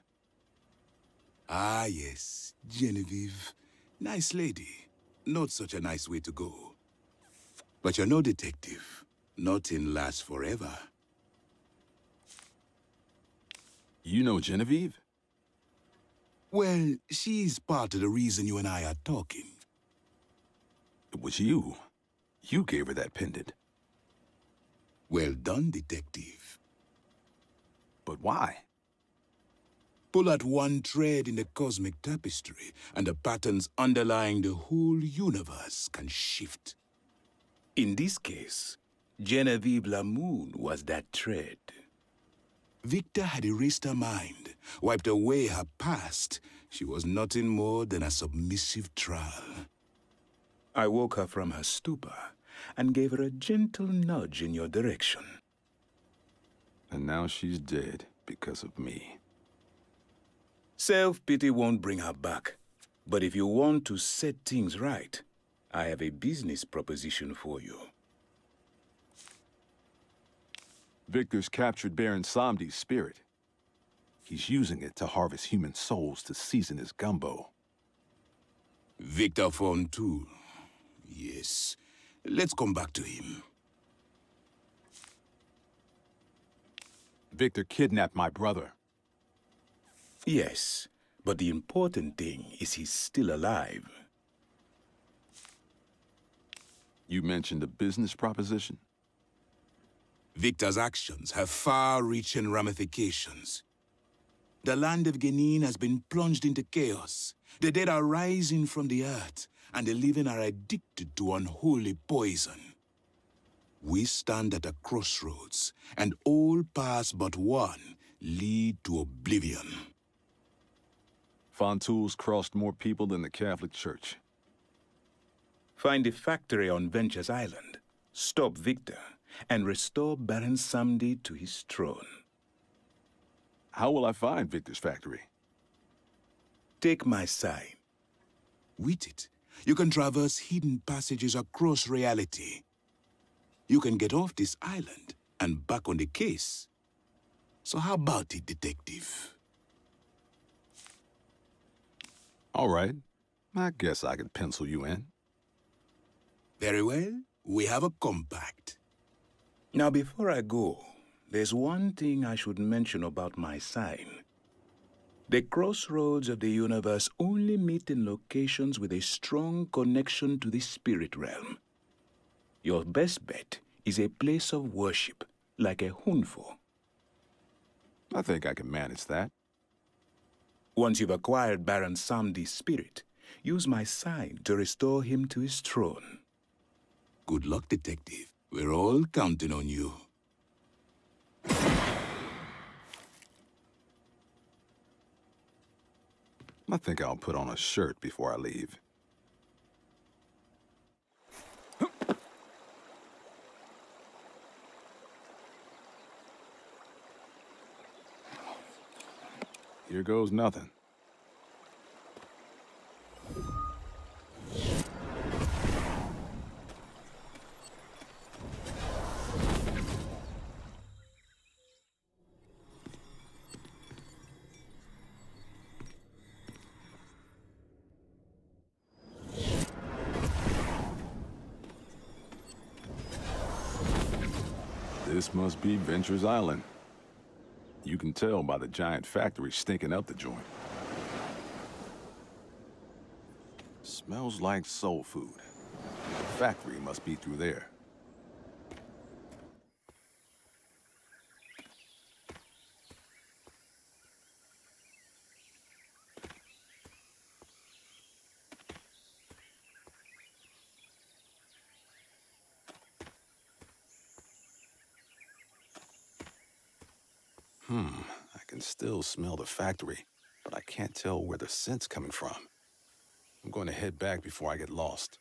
Speaker 3: Ah, yes. Genevieve. Nice lady. Not such a nice way to go. But you're no detective. Nothing lasts forever.
Speaker 1: You know Genevieve?
Speaker 3: Well, she's part of the reason you and I are talking.
Speaker 1: It was you. You gave her that pendant.
Speaker 3: Well done, detective.
Speaker 1: But why?
Speaker 3: Pull out one thread in the cosmic tapestry, and the patterns underlying the whole universe can shift. In this case, Genevieve Lemoon was that thread. Victor had erased her mind, wiped away her past. She was nothing more than a submissive thrall. I woke her from her stupor and gave her a gentle nudge in your direction.
Speaker 1: And now she's dead because of me.
Speaker 3: Self-pity won't bring her back. But if you want to set things right, I have a business proposition for you.
Speaker 1: Victor's captured Baron Samedi's spirit. He's using it to harvest human souls to season his gumbo.
Speaker 3: Victor Fontoul. Yes. Let's come back to him.
Speaker 1: Victor kidnapped my brother.
Speaker 3: Yes, but the important thing is he's still alive.
Speaker 1: You mentioned a business proposition?
Speaker 3: Victor's actions have far-reaching ramifications. The land of Ginen has been plunged into chaos. The dead are rising from the earth, and the living are addicted to unholy poison. We stand at a crossroads, and all paths but one lead to oblivion.
Speaker 1: Fontoul's crossed more people than the Catholic Church.
Speaker 3: Find a factory on Ventures Island, stop Victor, and restore Baron Samedi to his throne.
Speaker 1: How will I find Victor's factory?
Speaker 3: Take my sign. With it, you can traverse hidden passages across reality. You can get off this island and back on the case. So how about it, detective?
Speaker 1: All right. I guess I could pencil you in.
Speaker 3: Very well. We have a compact. Now, before I go, there's one thing I should mention about my sign. The crossroads of the universe only meet in locations with a strong connection to the spirit realm. Your best bet is a place of worship, like a hunfo.
Speaker 1: I think I can manage that.
Speaker 3: Once you've acquired Baron Samedi's spirit, use my sign to restore him to his throne. Good luck, Detective. We're all counting on you.
Speaker 1: I think I'll put on a shirt before I leave. Here goes nothing. This must be Ventures Island. You can tell by the giant factory stinking up the joint. Smells like soul food. The factory must be through there. Hmm, I can still smell the factory, but I can't tell where the scent's coming from. I'm going to head back before I get lost.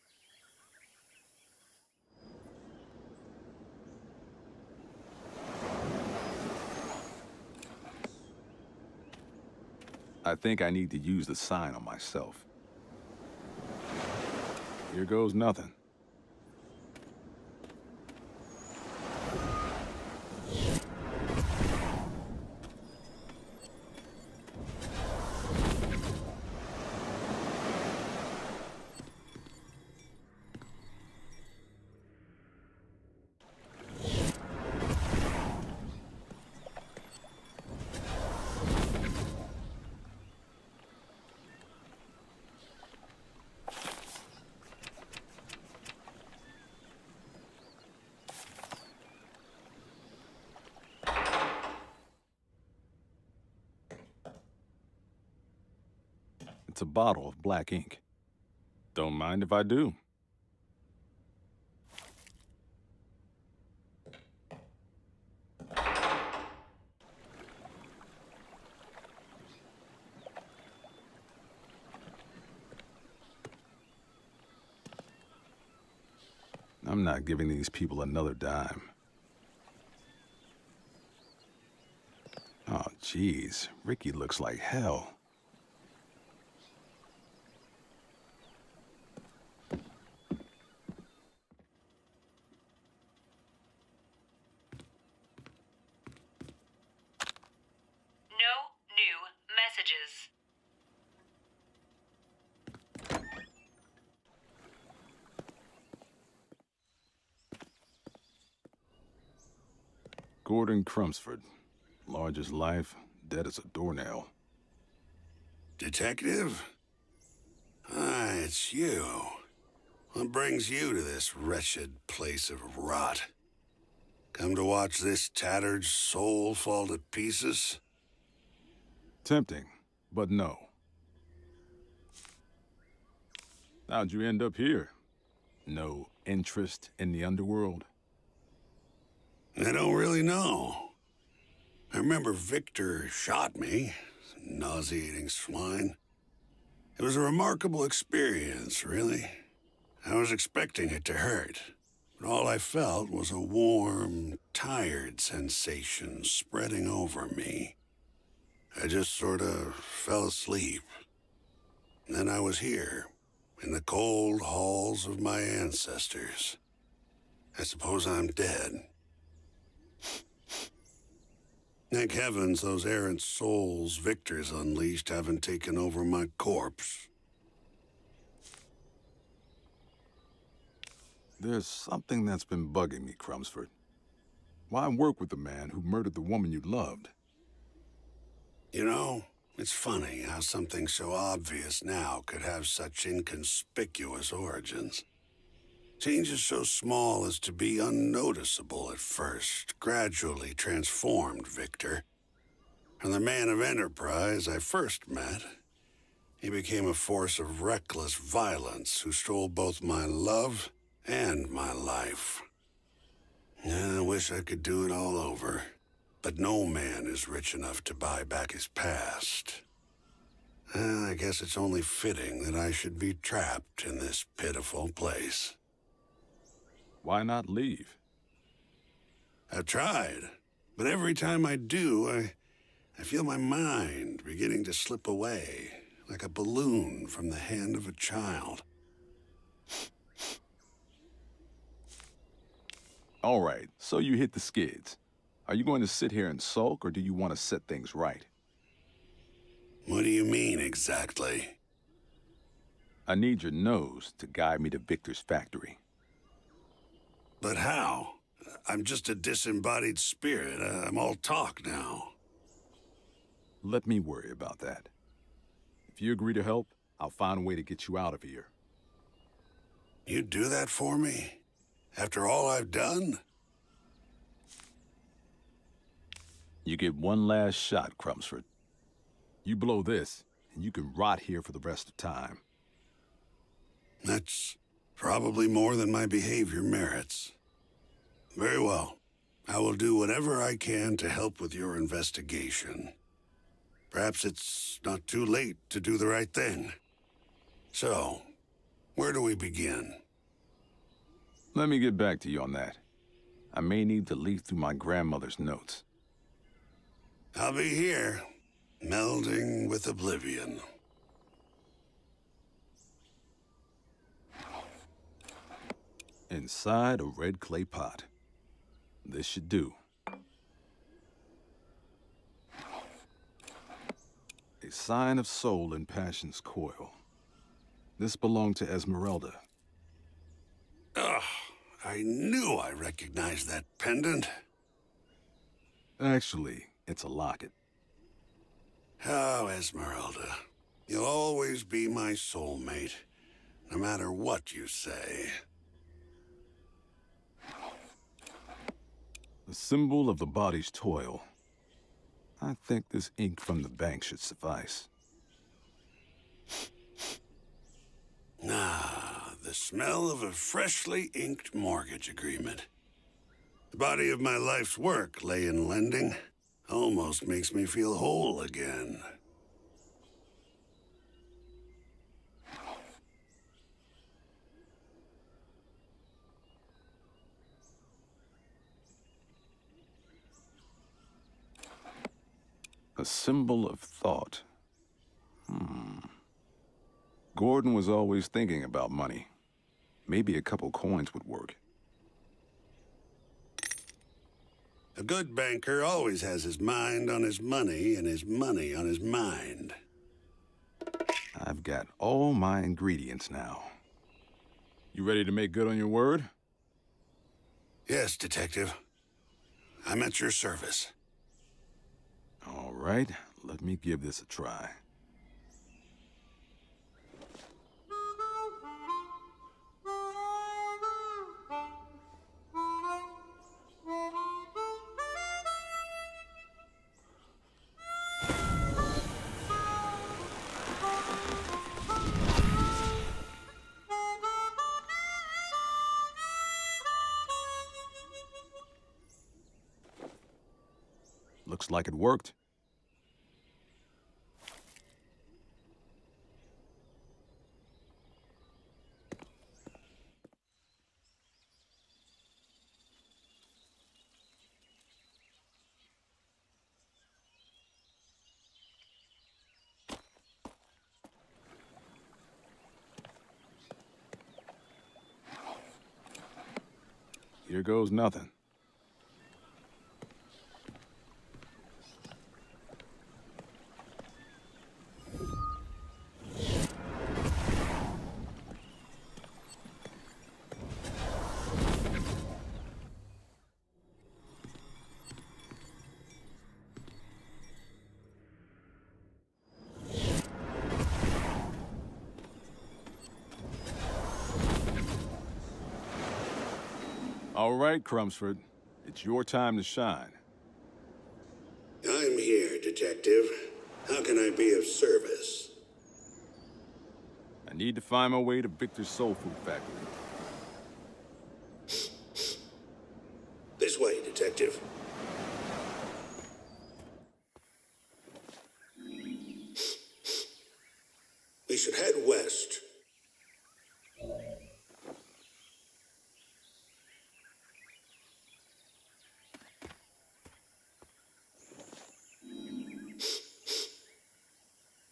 Speaker 1: I think I need to use the sign on myself. Here goes nothing. Bottle of black ink. Don't mind if I do. I'm not giving these people another dime. Oh, jeez. Ricky looks like hell.
Speaker 6: No new messages.
Speaker 1: Gordon Large as life, dead as a doornail.
Speaker 11: Detective? Ah, it's you. What brings you to this wretched place of rot? Come to watch this tattered soul fall to pieces?
Speaker 1: Tempting, but no. How'd you end up here? No interest in the underworld?
Speaker 11: I don't really know. I remember Victor shot me, nauseating swine. It was a remarkable experience, really. I was expecting it to hurt, but all I felt was a warm, tired sensation spreading over me. I just sort of fell asleep. And then I was here, in the cold halls of my ancestors. I suppose I'm dead. Thank heavens those errant souls Victor's unleashed haven't taken over my corpse.
Speaker 1: There's something that's been bugging me, Crumsford. Why work with the man who murdered the woman you loved?
Speaker 11: You know, it's funny how something so obvious now could have such inconspicuous origins. Changes so small as to be unnoticeable at first, gradually transformed Victor. From the man of enterprise I first met, he became a force of reckless violence who stole both my love and my life. I wish I could do it all over, but no man is rich enough to buy back his past. I guess it's only fitting that I should be trapped in this pitiful place.
Speaker 1: Why not leave?
Speaker 11: I've tried, but every time I do, I, I feel my mind beginning to slip away, like a balloon from the hand of a child.
Speaker 1: All right, so you hit the skids. Are you going to sit here and sulk, or do you want to set things right?
Speaker 11: What do you mean, exactly?
Speaker 1: I need your nose to guide me to Victor's factory.
Speaker 11: But how? I'm just a disembodied spirit. Uh, I'm all talk now.
Speaker 1: Let me worry about that. If you agree to help, I'll find a way to get you out of here.
Speaker 11: You'd do that for me? After all I've done?
Speaker 1: You get one last shot, Crumsford. You blow this, and you can rot here for the rest of time.
Speaker 11: That's probably more than my behavior merits. Very well. I will do whatever I can to help with your investigation. Perhaps it's not too late to do the right thing. So, where do we begin?
Speaker 1: Let me get back to you on that. I may need to leaf through my grandmother's notes.
Speaker 11: I'll be here, melding with oblivion.
Speaker 1: Inside a red clay pot. This should do. A sign of soul in Passion's coil. This belonged to Esmeralda.
Speaker 11: Ugh, I knew I recognized that pendant.
Speaker 1: Actually, it's a locket.
Speaker 11: Oh, Esmeralda. You'll always be my soulmate, no matter what you say.
Speaker 1: The symbol of the body's toil. I think this ink from the bank should suffice.
Speaker 11: Ah, the smell of a freshly inked mortgage agreement. The body of my life's work lay in lending. Almost makes me feel whole again.
Speaker 1: A symbol of thought. Hmm. Gordon was always thinking about money. Maybe a couple coins would work.
Speaker 11: A good banker always has his mind on his money and his money on his mind.
Speaker 1: I've got all my ingredients now. You ready to make good on your word?
Speaker 11: Yes, Detective. I'm at your service.
Speaker 1: Right, let me give this a try. Looks like it worked. Goes nothing. All right, Crumsford. It's your time to shine.
Speaker 11: I'm here, Detective. How can I be of service?
Speaker 1: I need to find my way to Victor's Soul Food Factory.
Speaker 11: This way, Detective. We should head west.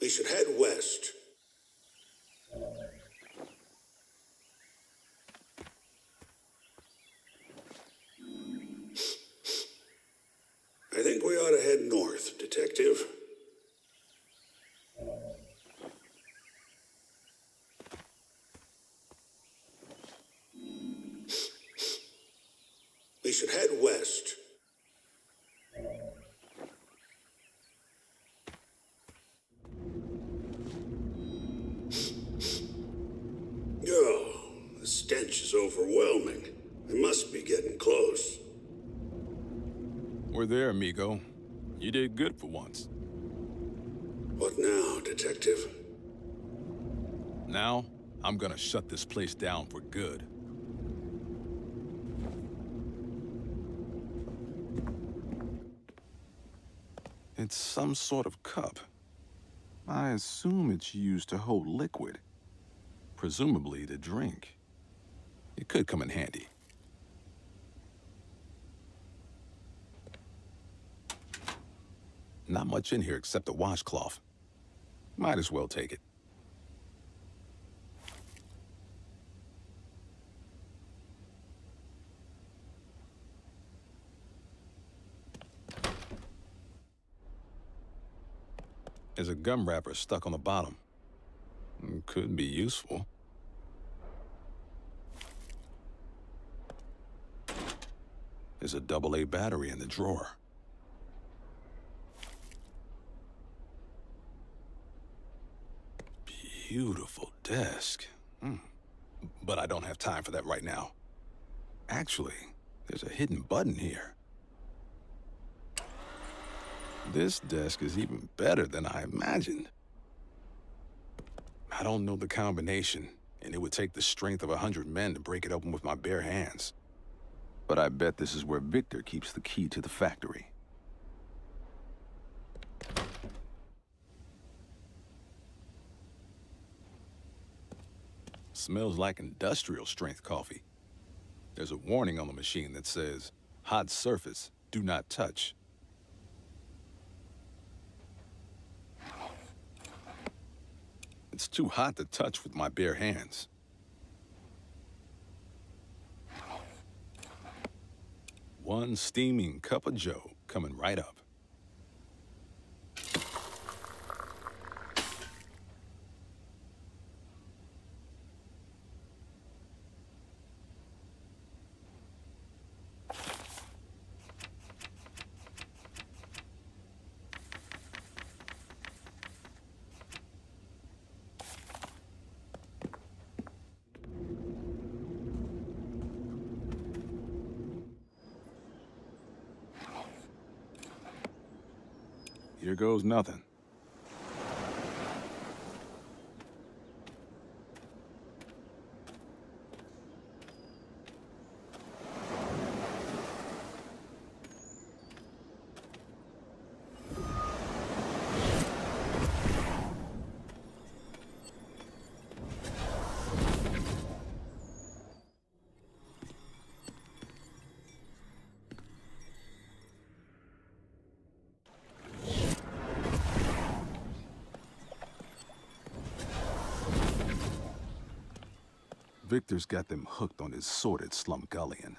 Speaker 11: We should head west. I think we ought to head north, Detective. We should head west. Oh, the stench is overwhelming. I must be getting close.
Speaker 1: We're there, amigo. You did good for once.
Speaker 11: What now, Detective?
Speaker 1: Now, I'm gonna shut this place down for good. It's some sort of cup. I assume it's used to hold liquid. Presumably to drink. It could come in handy. Not much in here except a washcloth. Might as well take it. There's a gum wrapper stuck on the bottom. Could be useful. There's a double-A battery in the drawer. Beautiful desk. Hmm. But I don't have time for that right now. Actually, there's a hidden button here. This desk is even better than I imagined. I don't know the combination, and it would take the strength of a hundred men to break it open with my bare hands. But I bet this is where Victor keeps the key to the factory. Smells like industrial strength coffee. There's a warning on the machine that says, hot surface, do not touch. It's too hot to touch with my bare hands. One steaming cup of joe coming right up. Goes nothing. Victor's got them hooked on his sordid slumgullion.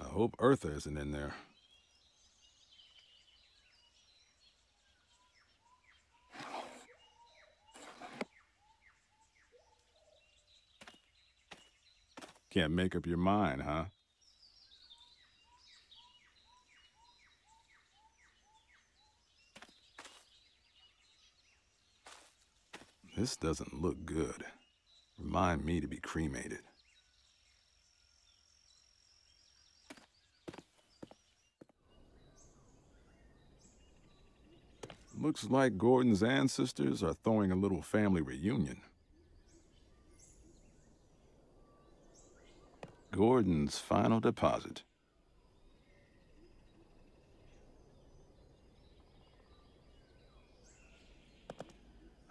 Speaker 1: I hope Eartha isn't in there. Can't make up your mind, huh? This doesn't look good. Remind me to be cremated. Looks like Gordon's ancestors are throwing a little family reunion. Gordon's final deposit.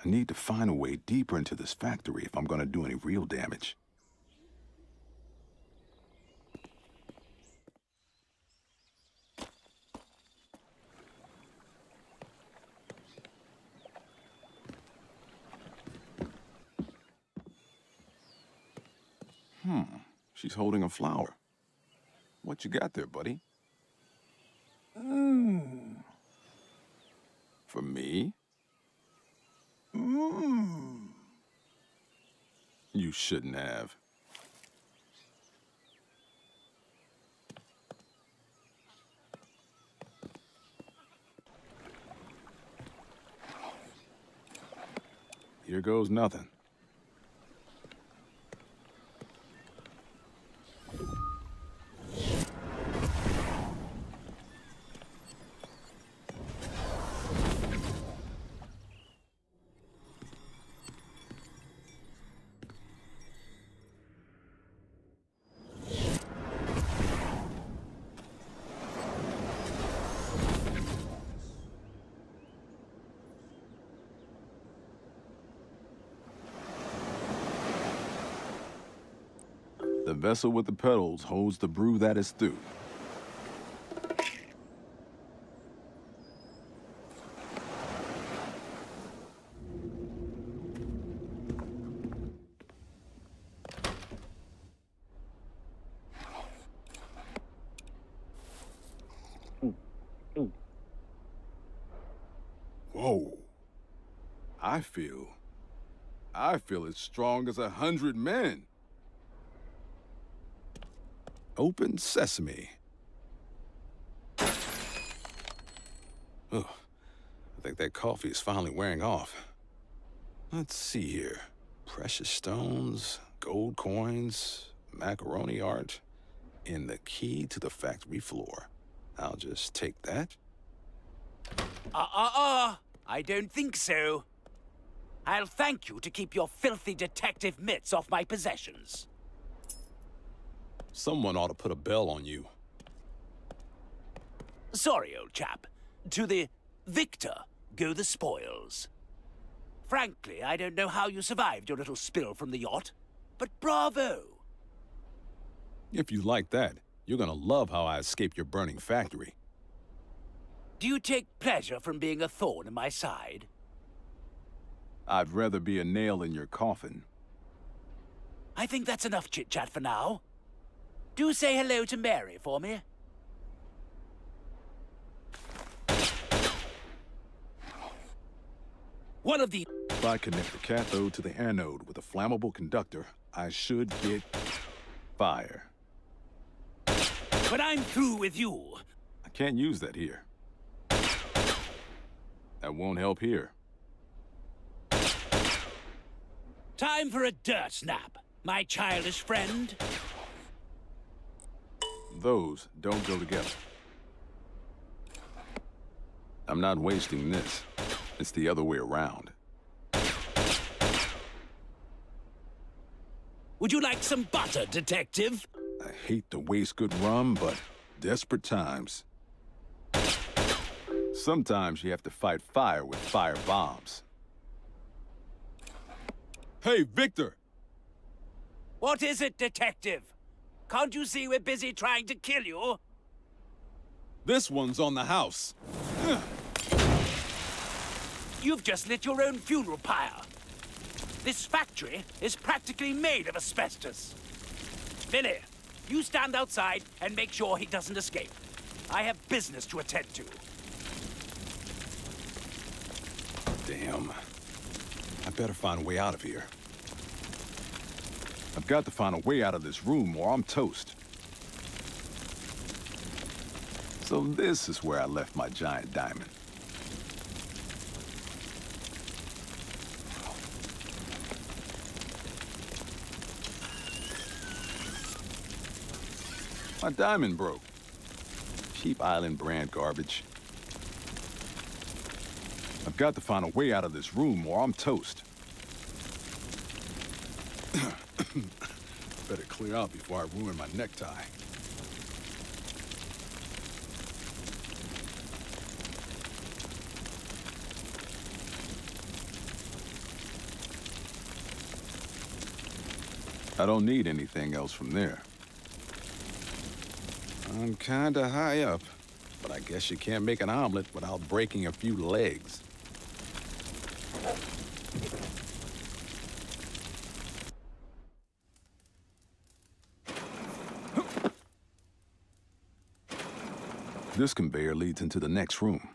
Speaker 1: I need to find a way deeper into this factory if I'm gonna do any real damage. Hmm, she's holding a flower. What you got there, buddy?
Speaker 18: Mmm.
Speaker 1: For me? You shouldn't have. Here goes nothing. Vessel with the petals holds the brew that is through. Whoa. I feel... I feel as strong as a hundred men. Open sesame. Oh, I think that coffee is finally wearing off. Let's see here. Precious stones, gold coins, macaroni art, and the key to the factory floor. I'll just take that.
Speaker 12: Uh-uh-uh. I don't think so. I'll thank you to keep your filthy detective mitts off my possessions.
Speaker 1: Someone ought to put a bell on you.
Speaker 12: Sorry, old chap. To the victor go the spoils. Frankly, I don't know how you survived your little spill from the yacht, but bravo!
Speaker 1: If you like that, you're gonna love how I escaped your burning factory.
Speaker 12: Do you take pleasure from being a thorn in my side?
Speaker 1: I'd rather be a nail in your coffin.
Speaker 12: I think that's enough chit-chat for now. Do say hello to Mary for me. One of the...
Speaker 1: If I connect the cathode to the anode with a flammable conductor, I should get fire.
Speaker 12: But I'm through with you.
Speaker 1: I can't use that here. That won't help here.
Speaker 12: Time for a dirt snap, my childish friend.
Speaker 1: Those don't go together. I'm not wasting this. It's the other way around.
Speaker 12: Would you like some butter, detective?
Speaker 1: I hate to waste good rum, but desperate times. Sometimes you have to fight fire with fire bombs. Hey, Victor!
Speaker 12: What is it, detective? Can't you see we're busy trying to kill you?
Speaker 1: This one's on the house.
Speaker 12: You've just lit your own funeral pyre. This factory is practically made of asbestos. Billy, You stand outside and make sure he doesn't escape. I have business to attend to.
Speaker 1: Damn. I better find a way out of here. I've got to find a way out of this room or I'm toast. So this is where I left my giant diamond. My diamond broke. Cheap Island brand garbage. I've got to find a way out of this room or I'm toast. Hmm. Better clear out before I ruin my necktie. I don't need anything else from there. I'm kinda high up, but I guess you can't make an omelet without breaking a few legs. This conveyor leads into the next room.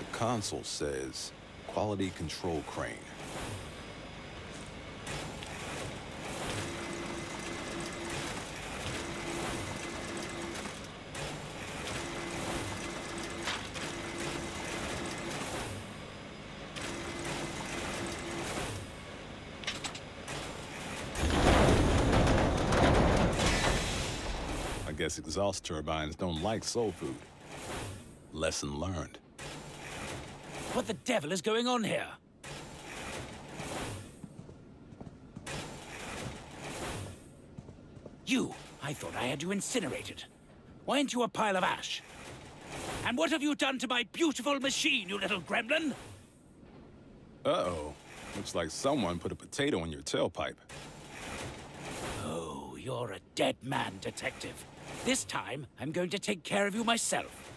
Speaker 1: The console says quality control crane. I guess exhaust turbines don't like soul food. Lesson learned.
Speaker 12: What the devil is going on here? You! I thought I had you incinerated. Why aren't you a pile of ash? And what have you done to my beautiful machine, you little gremlin?
Speaker 1: Uh-oh. Looks like someone put a potato in your tailpipe.
Speaker 12: Oh, you're a dead man, detective. This time, I'm going to take care of you myself.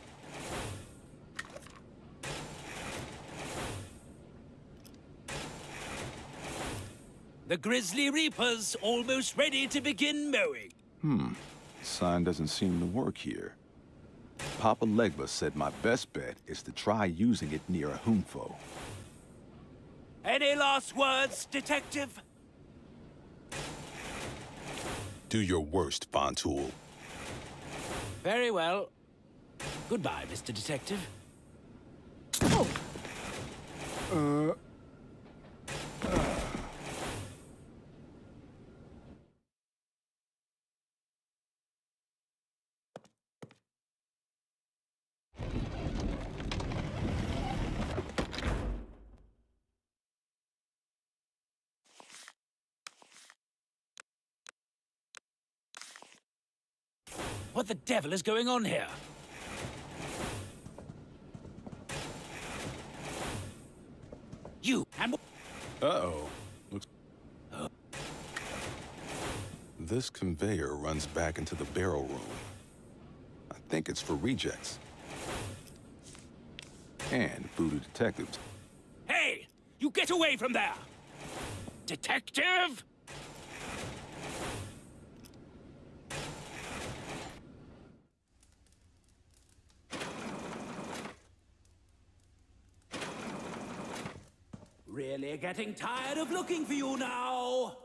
Speaker 12: The Grizzly Reaper's almost ready to begin mowing.
Speaker 1: Hmm. Sign doesn't seem to work here. Papa Legba said my best bet is to try using it near a Humfo.
Speaker 12: Any last words, detective?
Speaker 1: Do your worst, Fontoul.
Speaker 12: Very well. Goodbye, Mr. Detective.
Speaker 1: Uh...
Speaker 12: the devil is going on here? You and...
Speaker 1: Uh-oh. Looks... This conveyor runs back into the barrel room. I think it's for rejects. And voodoo detectives.
Speaker 12: Hey! You get away from there! Detective! Really getting tired of looking for you now?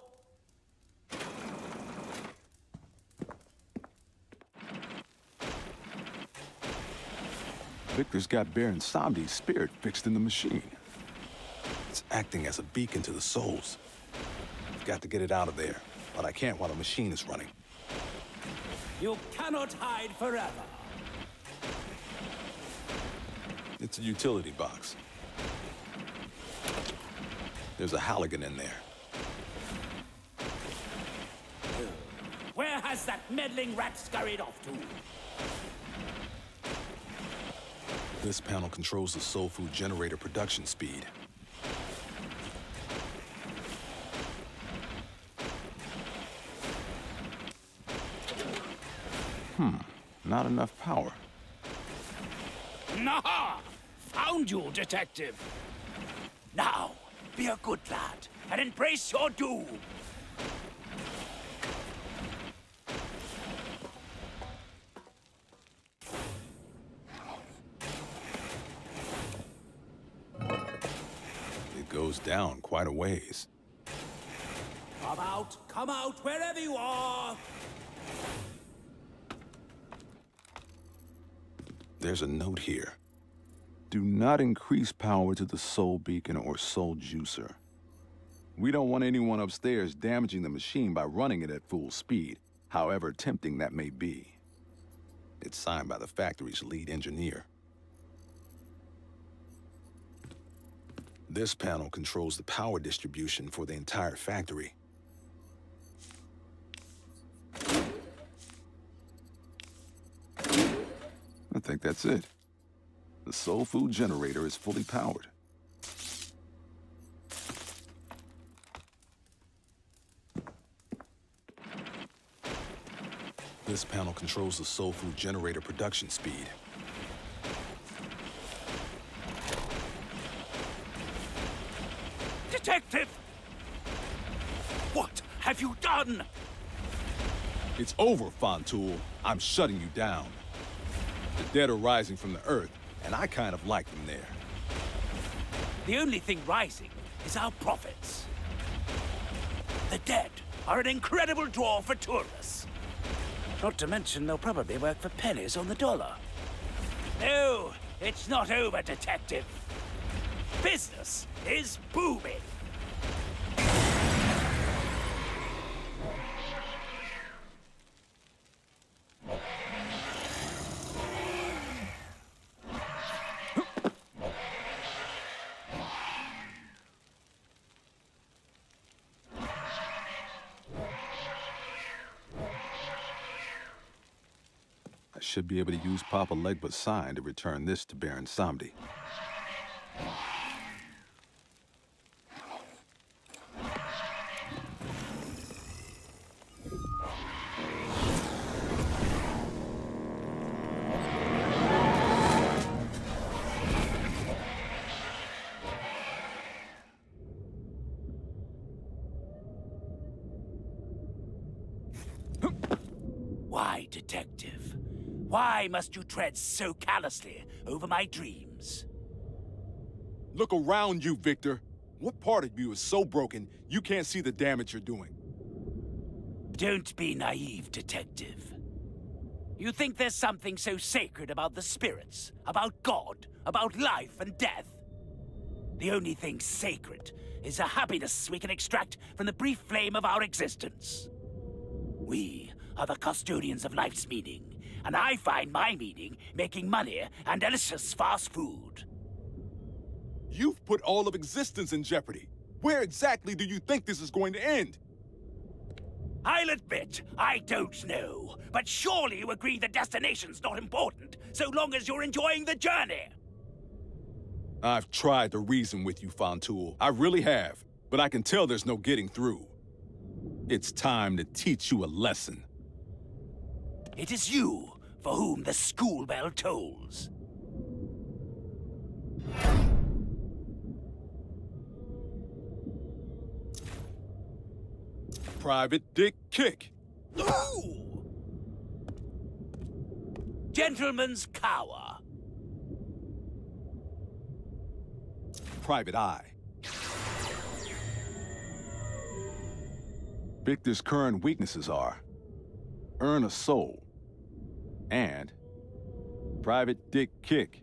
Speaker 1: Victor's got Baron Samedi's spirit fixed in the machine. It's acting as a beacon to the souls. I've got to get it out of there, but I can't while the machine is running.
Speaker 12: You cannot hide forever.
Speaker 1: It's a utility box. There's a Halligan in there.
Speaker 12: Where has that meddling rat scurried off to?
Speaker 1: This panel controls the soul food generator production speed. Hmm, not enough power.
Speaker 12: Naha! Found you, detective! Now, be a good lad and embrace your doom!
Speaker 1: It goes down quite a ways.
Speaker 12: Come out, come out, wherever you are!
Speaker 1: There's a note here. Do not increase power to the soul beacon or soul juicer. We don't want anyone upstairs damaging the machine by running it at full speed, however tempting that may be. It's signed by the factory's lead engineer. This panel controls the power distribution for the entire factory. I think that's it. The soul food generator is fully powered. This panel controls the soul food generator production speed.
Speaker 12: Detective! What have you done?
Speaker 1: It's over, Fontoul. I'm shutting you down. The dead are rising from the earth, and I kind of like them there.
Speaker 12: The only thing rising is our profits. The dead are an incredible draw for tourists. Not to mention they'll probably work for pennies on the dollar. No, it's not over, Detective. Business is booming.
Speaker 1: Be able to use Papa Legba's sign to return this to Baron
Speaker 12: Samedi. Must you tread so callously over my dreams?
Speaker 1: Look around you, Victor. What part of you is so broken you can't see the damage you're doing?
Speaker 12: Don't be naive, Detective. You think there's something so sacred about the spirits, about God, about life and death? The only thing sacred is the happiness we can extract from the brief flame of our existence. We are the custodians of life's meaning, and I find my meaning making money and delicious fast food.
Speaker 1: You've put all of existence in jeopardy. Where exactly do you think this is going to end?
Speaker 12: I'll admit, I don't know. But surely you agree the destination's not important, so long as you're enjoying the journey.
Speaker 1: I've tried to reason with you, Fontoul. I really have. But I can tell there's no getting through. It's time to teach you a lesson.
Speaker 12: It is you for whom the school bell tolls.
Speaker 1: Private Dick Kick.
Speaker 12: Ooh! Gentleman's cower.
Speaker 1: Private Eye. Victor's current weaknesses are earn a soul and Private Dick Kick.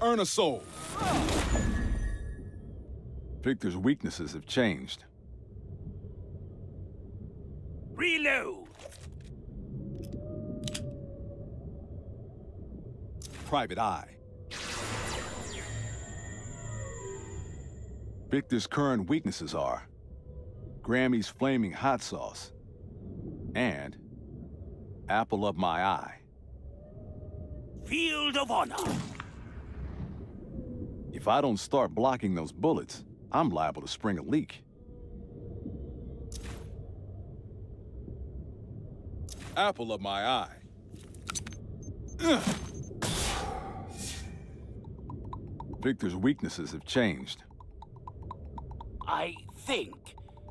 Speaker 1: Earn a soul. Victor's weaknesses have changed.
Speaker 12: Reload.
Speaker 1: Private Eye. Victor's current weaknesses are Grammy's Flaming Hot Sauce and Apple of My Eye.
Speaker 12: Field of honor.
Speaker 1: If I don't start blocking those bullets, I'm liable to spring a leak. Apple of my eye. Victor's weaknesses have changed.
Speaker 12: I think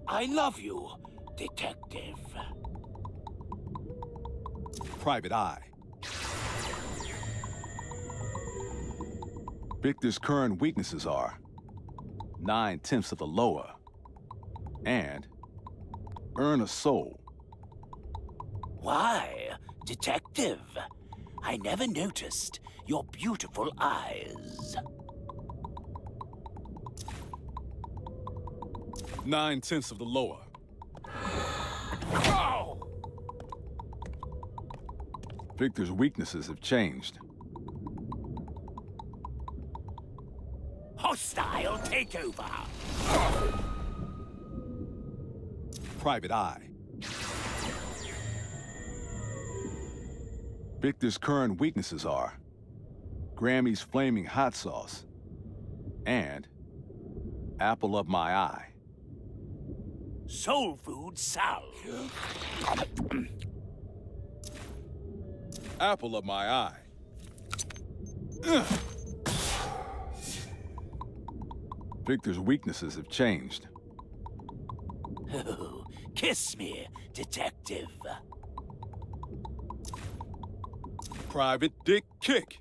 Speaker 12: I love you, Detective.
Speaker 1: Private Eye. Victor's current weaknesses are nine tenths of the lower and earn a soul.
Speaker 12: Why, Detective? I never noticed your beautiful eyes.
Speaker 1: Nine tenths of the lower. Victor's weaknesses have changed.
Speaker 12: Hostile takeover!
Speaker 1: Private Eye. Victor's current weaknesses are Grammy's Flaming Hot Sauce and Apple of My Eye.
Speaker 12: Soul Food Sal.
Speaker 1: Apple of My Eye. Victor's weaknesses have changed.
Speaker 12: Oh, kiss me, Detective.
Speaker 1: Private Dick Kick.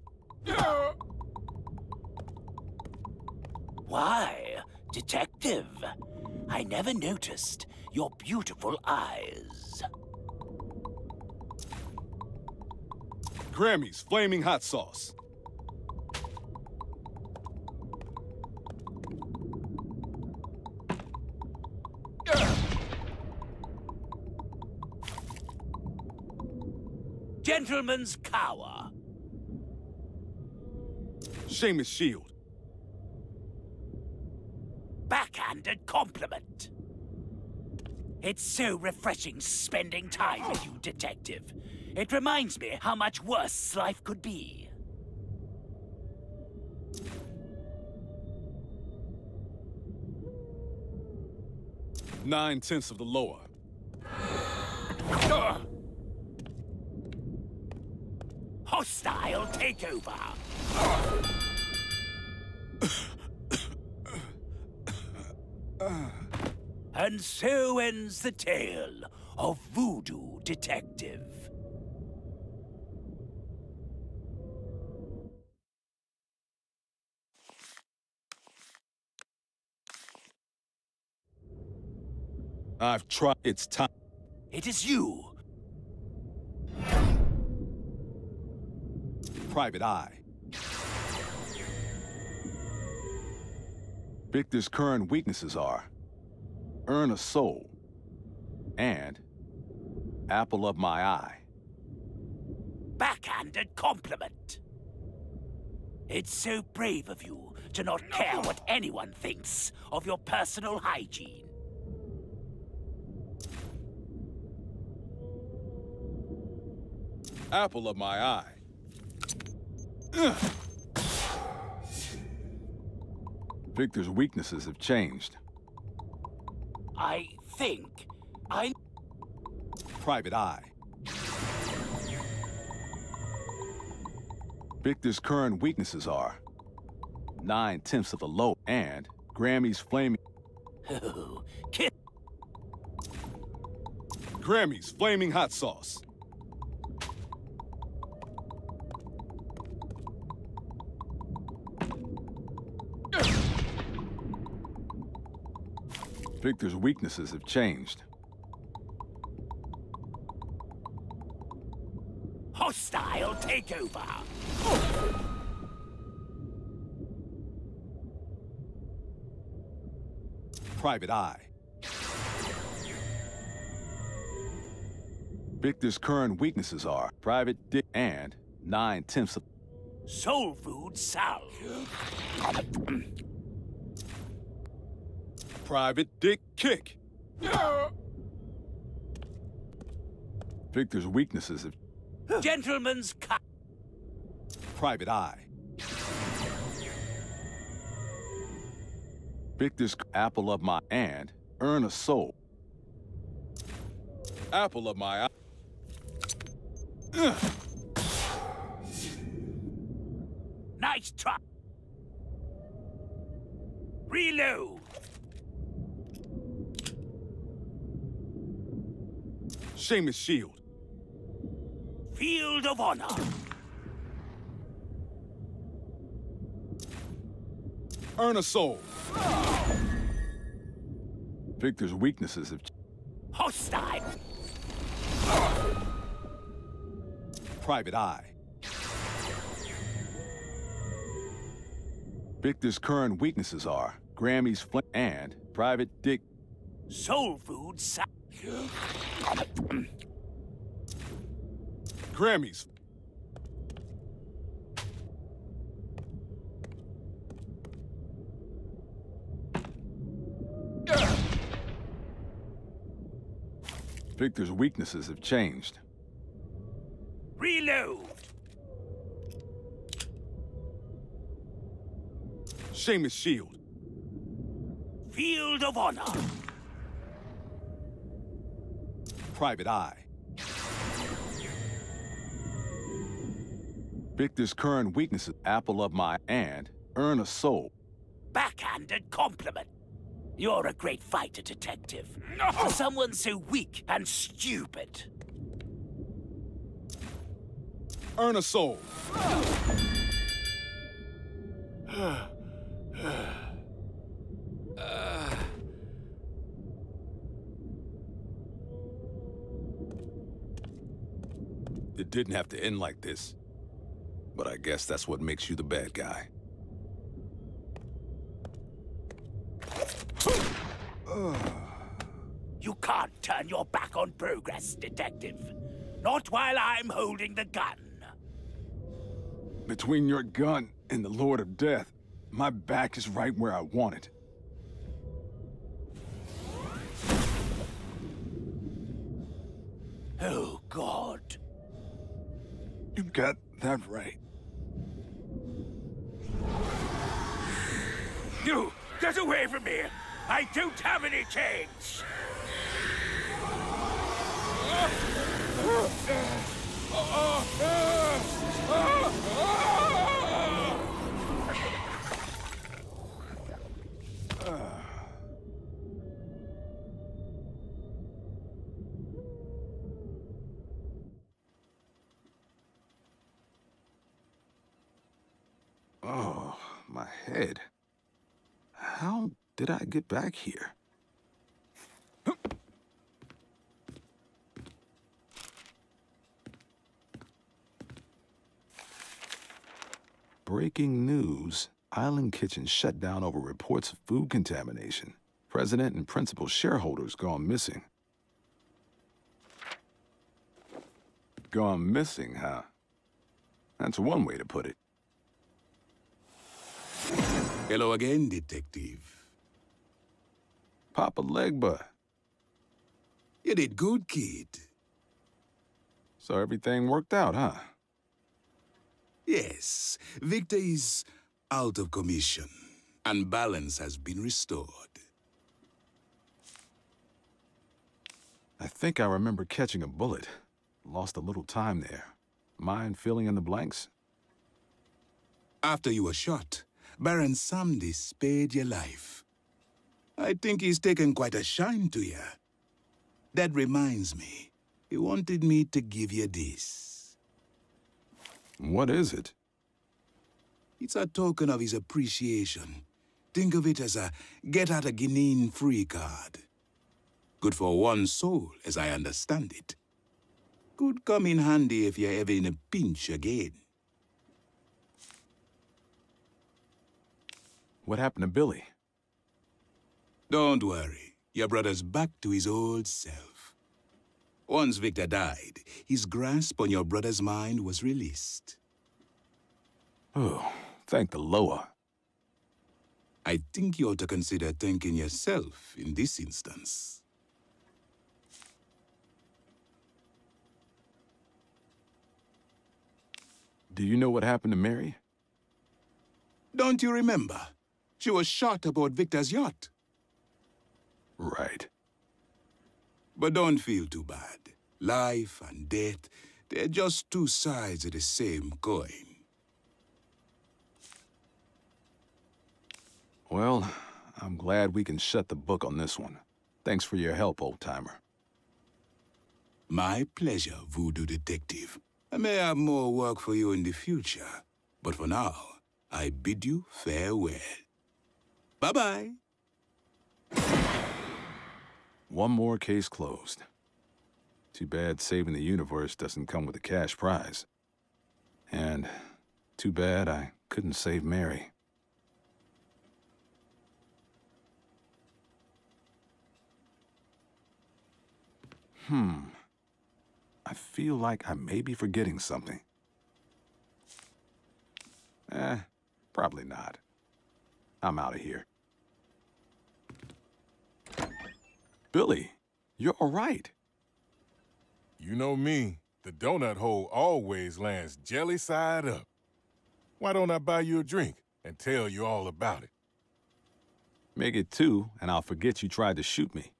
Speaker 12: Why, Detective? I never noticed your beautiful eyes.
Speaker 1: Grammy's Flaming Hot Sauce.
Speaker 12: Gentleman's Cower.
Speaker 1: Seamus Shield.
Speaker 12: Backhanded compliment. It's so refreshing spending time with you, Detective. It reminds me how much worse life could be.
Speaker 1: Nine tenths of the lower.
Speaker 12: Hostile takeover. and so ends the tale of Voodoo Detective.
Speaker 1: I've tried. It's time.
Speaker 12: It is you.
Speaker 1: Private Eye. Victor's current weaknesses are Earn a Soul and Apple of My Eye.
Speaker 12: Backhanded compliment. It's so brave of you to not care what anyone thinks of your personal hygiene.
Speaker 1: Apple of My Eye. Victor's weaknesses have changed.
Speaker 12: I think I...
Speaker 1: Private Eye. Victor's current weaknesses are nine tenths of the low and Grammy's flaming.
Speaker 12: Oh, kiss.
Speaker 1: Grammy's flaming hot sauce. Victor's weaknesses have changed.
Speaker 12: Hostile takeover.
Speaker 1: Private Eye. Victor's current weaknesses are Private Dick and nine tenths of.
Speaker 12: Soul Food Sal.
Speaker 1: Private Dick Kick. Victor's weaknesses have.
Speaker 12: Gentleman's cut.
Speaker 1: Private Eye. Victor's Apple of My and Earn a Soul. Apple of My Eye.
Speaker 12: Nice try. Reload.
Speaker 1: Seamus Shield.
Speaker 12: Field of honor.
Speaker 1: Earn a soul. Victor's weaknesses have...
Speaker 12: Hostile.
Speaker 1: Private Eye. Victor's current weaknesses are Grammy's Flint and Private Dick.
Speaker 12: Soul food sa-
Speaker 1: Grammys. Victor's weaknesses have changed.
Speaker 12: Reload.
Speaker 1: Seamus Shield.
Speaker 12: Field of honor.
Speaker 1: Private Eye. Victor's current weaknesses, Apple of My and Earn a Soul.
Speaker 12: Backhanded compliment. You're a great fighter, detective. For someone so weak and stupid.
Speaker 1: Earn a Soul. Didn't have to end like this. But I guess that's what makes you the bad guy.
Speaker 12: You can't turn your back on progress, detective. Not while I'm holding the gun.
Speaker 1: Between your gun and the Lord of Death, my back is right where I want it.
Speaker 12: Oh, God.
Speaker 1: You got that right.
Speaker 12: You, get away from me! I don't have any change!
Speaker 1: Oh, my head. How did I get back here? Breaking news. Island Kitchen shut down over reports of food contamination. President and principal shareholders gone missing. Gone missing, huh? That's one way to put it.
Speaker 3: Hello again, Detective.
Speaker 1: Papa Legba.
Speaker 3: You did good, kid.
Speaker 1: So everything worked out, huh?
Speaker 3: Yes, Victor is out of commission, and balance has been restored.
Speaker 1: I think I remember catching a bullet. Lost a little time there. Mind filling in the blanks?
Speaker 3: After you were shot, Baron Samedi spared your life. I think he's taken quite a shine to you. That reminds me, he wanted me to give you this.
Speaker 1: What is it?
Speaker 3: It's a token of his appreciation. Think of it as a get-out-of-Ginen free card. Good for one soul, as I understand it. Could come in handy if you're ever in a pinch again.
Speaker 1: What happened to Billy?
Speaker 3: Don't worry. Your brother's back to his old self. Once Victor died, his grasp on your brother's mind was released.
Speaker 1: Oh, thank the Loa.
Speaker 3: I think you ought to consider thanking yourself in this instance.
Speaker 1: Do you know what happened to Mary?
Speaker 3: Don't you remember? She was shot aboard Victor's yacht.
Speaker 1: Right.
Speaker 3: But don't feel too bad. Life and death, They're just two sides of the same coin.
Speaker 1: Well, I'm glad we can shut the book on this one. Thanks for your help, old-timer.
Speaker 3: My pleasure, Voodoo Detective. I may have more work for you in the future, but for now, I bid you farewell. Bye-bye.
Speaker 1: One more case closed. Too bad saving the universe doesn't come with a cash prize. And too bad I couldn't save Mary. Hmm. I feel like I may be forgetting something. Eh, probably not. I'm out of here. Billy, you're all right.
Speaker 5: You know me. The donut hole always lands jelly side up. Why don't I buy you a drink and tell you all about it?
Speaker 1: Make it two, and I'll forget you tried to shoot me.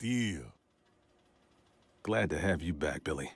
Speaker 5: Deal.
Speaker 1: Glad to have you back, Billy.